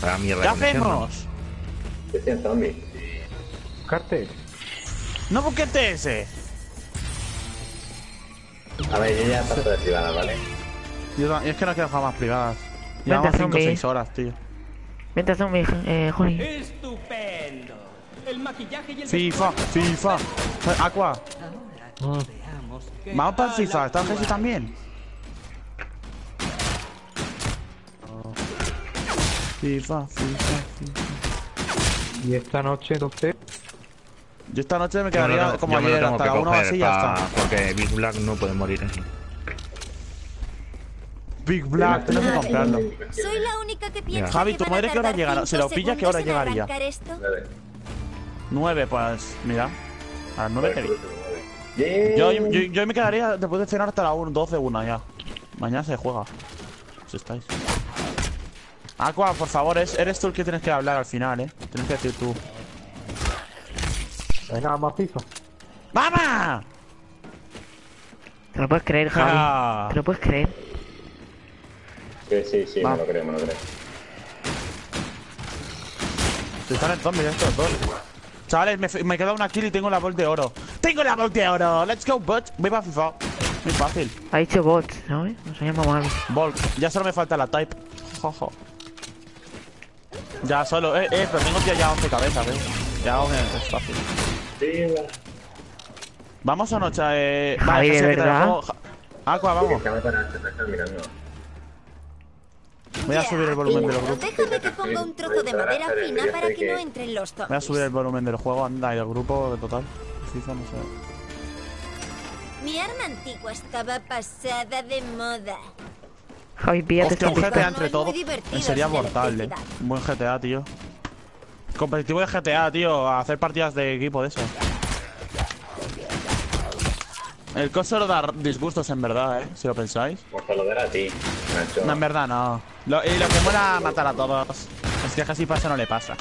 Vaya mierda ¿Qué hacemos? Estoy en zombie. Cartel. No busques TS. A ver, yo ya paso de privada, ¿vale? Yo no- es que no quiero jugar más privadas. Vente Llevamos a 5 o zombie. 6 horas, tío. Vente a zombies, eh, Juli. Estupendo. El maquillaje y el FIFA, FIFA. Aqua. Vamos para el FIFA, ¿está Jesús también? FIFA, FIFA, FIFA. Y esta noche, entonces. Yo esta noche me Yo quedaría me lo tengo- como yo ayer hasta que la 1 coger así y ya está. Porque Big Black no puede morir así. Big Black, tienes que comprarlo. Soy la única que piensa Javi, que ¿tu madre qué hora llegará? Si lo pilla, ¿qué hora llegaría? 9, pues mira. A las 9 te vi. Yo, yo, yo me quedaría después de cenar hasta la 1, 12, 1 ya. Mañana se juega. Si estáis. Aqua, por favor, es- eres tú el que tienes que hablar al final, eh. Tienes que decir tú. Venga, vamos a FIFA. ¡Vamos! ¿Te lo puedes creer, Javi? Ah. ¿Te lo puedes creer? Sí, sí, sí, Va. me lo creo, me lo creo. Se están en zombies estos dos. Chavales, me, me queda una kill y tengo la bol de oro. ¡Tengo la bol de oro! ¡Let's go, bot! Voy para FIFA. Muy fácil. Ha dicho bots, ¿sabes? Nos ha llamado mal. Volk. Ya solo me falta la type. Jojo. Ya solo. Eh, eh, pero tengo tío ya 11 cabezas, eh. Ya 11 es fácil. Vamos a noche, eh. Javi, que ¿de sí, que verdad? Aqua, vamos. Estás mirando. Voy a subir el volumen de los Claro, grupos. déjame que ponga un trozo de madera fina para que no entren los Voy a zombies. subir el volumen del juego, anda, y del grupo total. FIFA, no sé. Mi arma antigua estaba pasada de moda. Javi, píllate Hostia, un GTA entre todos. divertido Sería mortal, eh. Un buen GTA, tío. Competitivo de GTA, tío. A hacer partidas de equipo de eso. El coso lo da disgustos en verdad, eh. Si lo pensáis. Por saludar a ti, macho. No, en verdad no. Lo, y lo que mola matar a todos. Es que casi pasa no le pasa.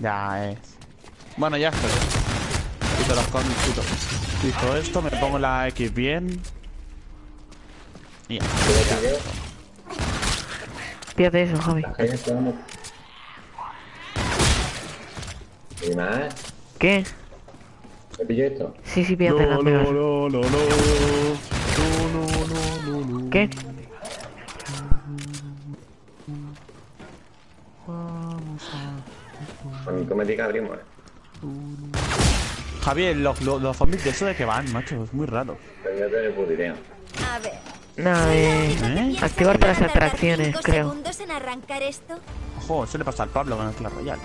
Ya es. Bueno, ya estoy. Quito los con quito, quito esto, me pongo la X bien. Y ya. Píllate eso, Javi. ¿Y más? ¿Qué? ¿Me pillo esto? Sí, sí, píllate las megas. ¿Qué? Con comética abrimos, eh. Javier, los, los, los zombies de eso de que van, macho, es muy raro. Pero yo te puta idea. A ver. Nada, eh, ¿piensas activar van las a atracciones, creo. en arrancar esto? Ojo, eso le pasa al Pablo con el Clash Royale.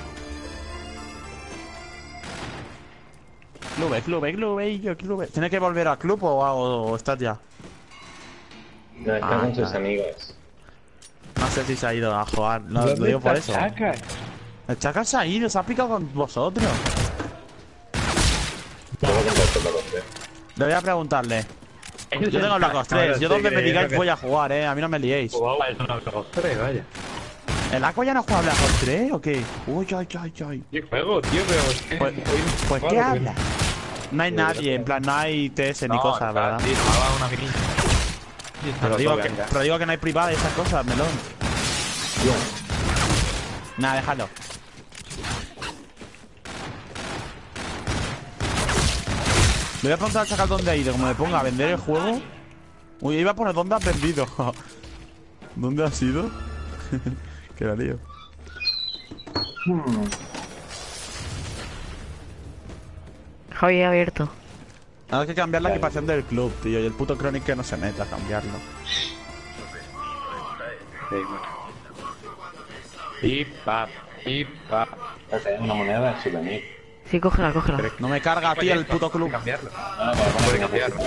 Clube, clube, clube, yo clube. ¿Tiene que volver al club o, o, o estás ya? No, está Ah, con sus claro. amigos. No sé si se ha ido a jugar. No, lo ¿Dónde digo por está eso. El Chaka se ha ido, se ha picado con vosotros. Le voy a preguntarle. Yo tengo Black Ops 3. Yo donde me digáis voy a jugar, eh. A mí no me liéis. Jugaba eso en Black Ops 3, vaya. ¿El Aqua ya no juega Black Ops 3 o qué? Uy, ay, ay, ay. ¿Qué juego, tío? Pero... Pues, pues ¿qué habla? No hay nadie, en plan, no hay TS ni No, cosas, ¿verdad? tío, jugaba una. Pero digo, que, pero digo que no hay privada y esas cosas, melón. Nada, déjalo. Le voy a preguntar al chacal dónde ha ido, como me ponga a vender el juego. Uy, iba a poner dónde has vendido. *laughs* ¿Dónde has ido? *laughs* que la lío. Javi ha abierto. Hay que cambiar la equipación del club, tío. Y el puto Chronic que no se meta a cambiarlo. Pip, pap, pip, pap. Esa es una moneda de souvenir. Sí, cógela, cógela. No me carga, tío, el puto club. cambiarlo. No, no, para poner cambiarlo.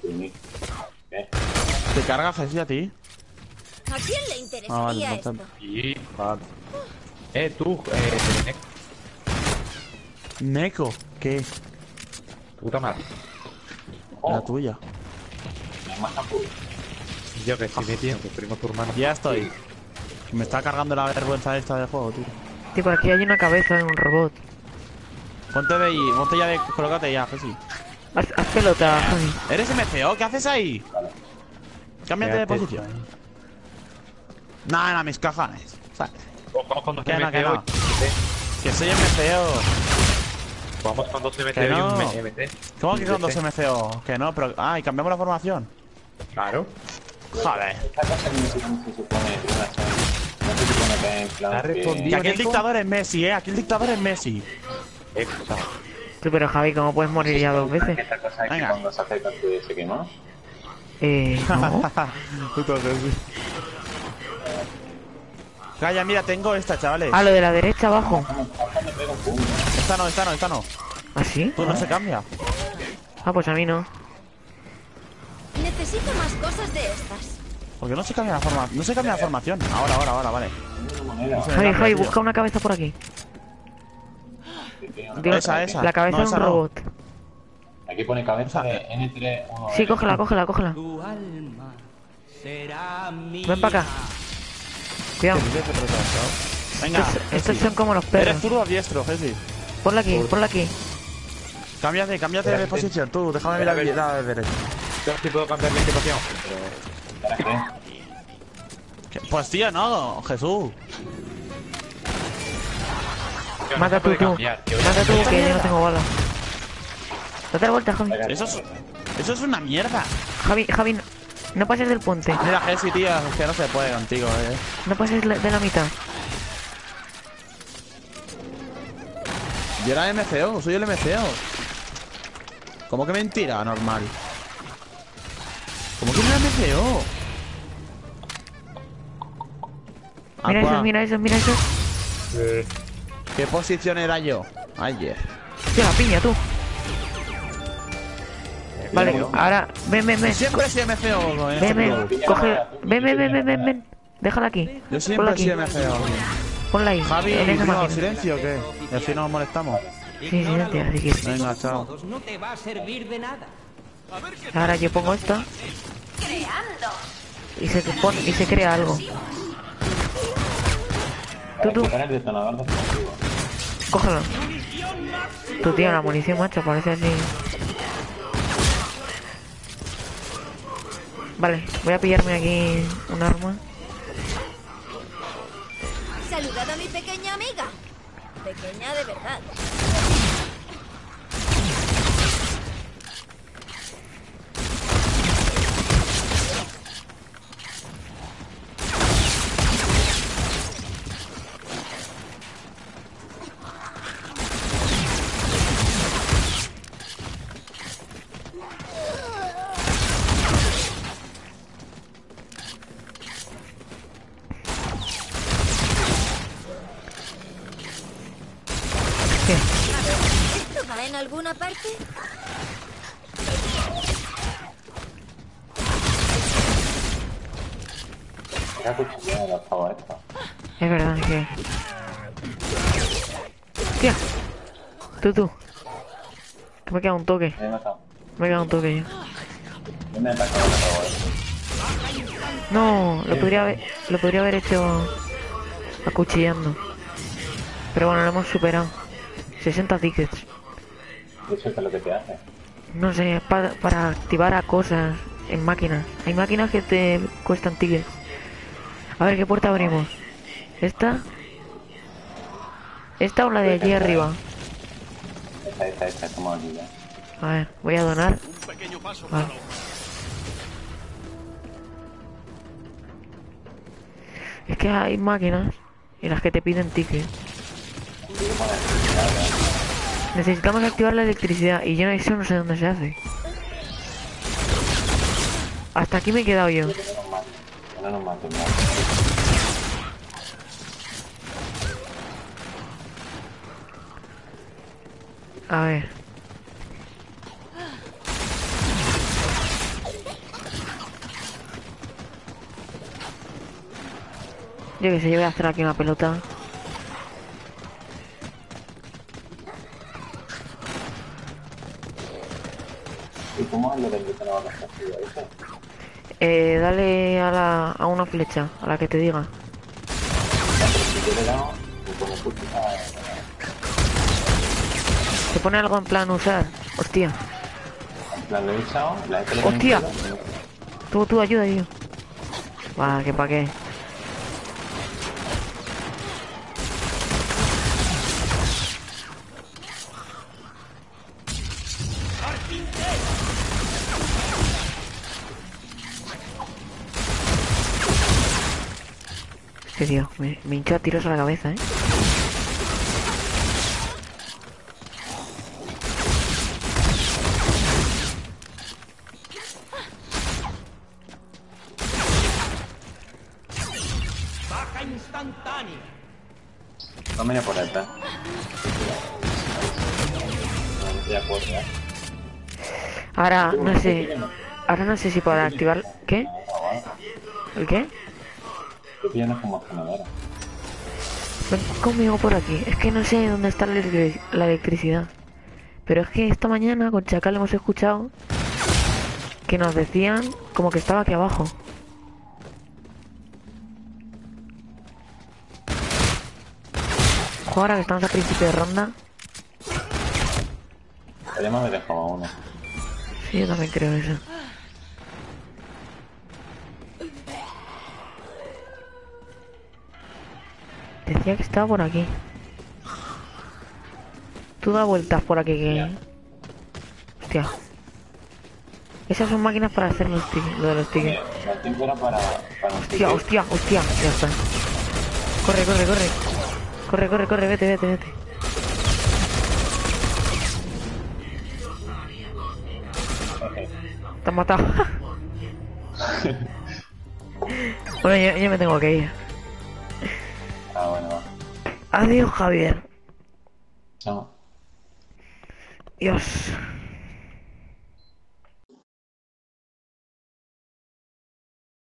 souvenir. ¿Qué? ¿Te carga Jesús a ti? ¿A quién le Ah, interesaría vale, esto? pap. Eh, tú, eh, Neco, Neko, ¿qué? puta madre. La tuya. Yo que estoy metiendo, tu primo tu hermano. Ya estoy. Me está cargando la vergüenza esta del juego, tío. Tipo, aquí hay una cabeza de un robot. Ponte de ahí, ponte ya de. Colócate ya, Jessy. Haz, haz pelota, Javi. ¿Eres MCO? ¿Qué haces ahí? Cámbiate de posición. Nah, mis cajones. Jugamos con dos Que no, que MT no. Que soy MCO. Jugamos con dos MT Que y un MT. ¿Cómo que con dos? MCO? Que no, pero. Ah, y cambiamos la formación. Claro. Joder. Esta cosa que aquí el dictador es Messi, eh. Aquí el dictador es Messi. Tú, pero Javi, ¿cómo puedes morir ya dos veces? Esta cosa es que Venga. cuando se acerca tú se quema. Eh, no. *laughs* Messi. Calla, mira, tengo esta, chavales. Ah, lo de la derecha abajo. Esta no, esta no, esta no. ¿Ah, sí? Tú no se cambia. Ah, pues a mí no. Necesito más cosas de estas. Porque no se cambia la forma, no se cambia la formación. Ahora, ahora, ahora, vale. Javi, Javi, busca una cabeza por aquí. Digo, Esa, esa. La cabeza No, de un no. robot. Aquí pone cabeza de N3. Sí, cógela, cógela, cógela. Tu alma será mía. Ven para acá. Venga, Estos, son como los perros. Eres zurdo o diestro, Jessy. Ponla aquí, ponla aquí. Cámbiate, cámbiate de posición, tú. Déjame mirar la la de derecha. yo sí puedo cambiar equipación. ¿Qué? Pues tío, no, Jesús. Tío, Mata tú, tú. cambiar, tío. Mata tú, que yo no tengo balas. Date la vuelta, Javi. Eso es, eso es una mierda. Javi, Javi, no, pases del puente. Mira, Jessy, tío, es que no se puede contigo, eh. No pases de la mitad. Yo era MCO, soy el MCO. ¿Cómo que mentira? Normal. ¿Cómo que no era MCO? Mira Aqua, eso, mira eso, mira eso. ¿Qué posición era yo? Ayer. Hostia, la piña, tú. Vale, ahora, ven, ven, ven. Siempre sido MCO en este Ven, ven, club. coge. Ven, ven, ven, ven, ven, ven. Déjala aquí. Yo siempre he aquí. sido MCO. Ponla ahí, Javi, en esa ¿no, máquina. silencio o qué? Y así nos molestamos. Sí, silencio, así que. Venga, chao. No te va a servir de nada. Ahora yo pongo esto y se, pone, y se crea algo. Tú, tú, cógelo. Tu tío, la munición, macho, parece así. Vale, voy a pillarme aquí un arma. Saludad a mi pequeña amiga. Pequeña de verdad. ¿Qué? ¿Esto va en alguna parte? Qué acuchillado los pavos estos. Es verdad que... Tía. Tú, tú. Que me queda un toque. Me queda un toque yo. Me atacado. No, lo podría haber, lo podría haber hecho acuchillando. Pero bueno, lo hemos superado. 60 tickets. ¿Y eso qué es lo que te hace? No sé, para, para activar a cosas en máquinas. Hay máquinas que te cuestan tickets. A ver, ¿qué puerta abrimos? ¿Esta? ¿Esta o la de allí arriba? Esta, esta, esta, estamos aquí ya. A ver, voy a donar. Vale. Es que hay máquinas en las que te piden tickets. Necesitamos activar la electricidad y yo eso no sé dónde se hace. Hasta aquí me he quedado yo. No nos maten, no. A ver. Yo que sé, yo voy a hacer aquí una pelota. ¿Y cómo es lo del botón ahora activo eso? Eh, dale a, la, a una flecha, a la que te diga. Si yo le dado, me pone justo a... ¿Te pone algo en plan usar? Hostia. Lo he echado, la he Hostia. Tú, tú, ayuda, tío. Va, que pa' qué. Este tío, me, me hinchó a tiros a la cabeza, eh. Baja instantánea. No me puedo, ya. Ahora, no sé. Ahora no sé si podrá activar. ¿Qué? ¿El qué? Vienes como ganadora. Ven conmigo por aquí. Es que no sé dónde está la electricidad. Pero es que esta mañana con Chacal hemos escuchado que nos decían como que estaba aquí abajo. Ojo, ahora que estamos a principio de ronda. Podríamos haber dejado a uno. Sí, yo también creo eso. Decía que estaba por aquí. Tú da vueltas por aquí que... Hostia. Esas son máquinas para hacer los tickets, lo de los tickets. Era para... para Hostia, hostia, hostia. Ya está. Corre, corre, corre. Corre, corre, corre, vete, vete, vete. Te han matado. *laughs* bueno, yo, yo me tengo que ir. Ah, bueno, va. Adiós, Javier. Chao. Dios.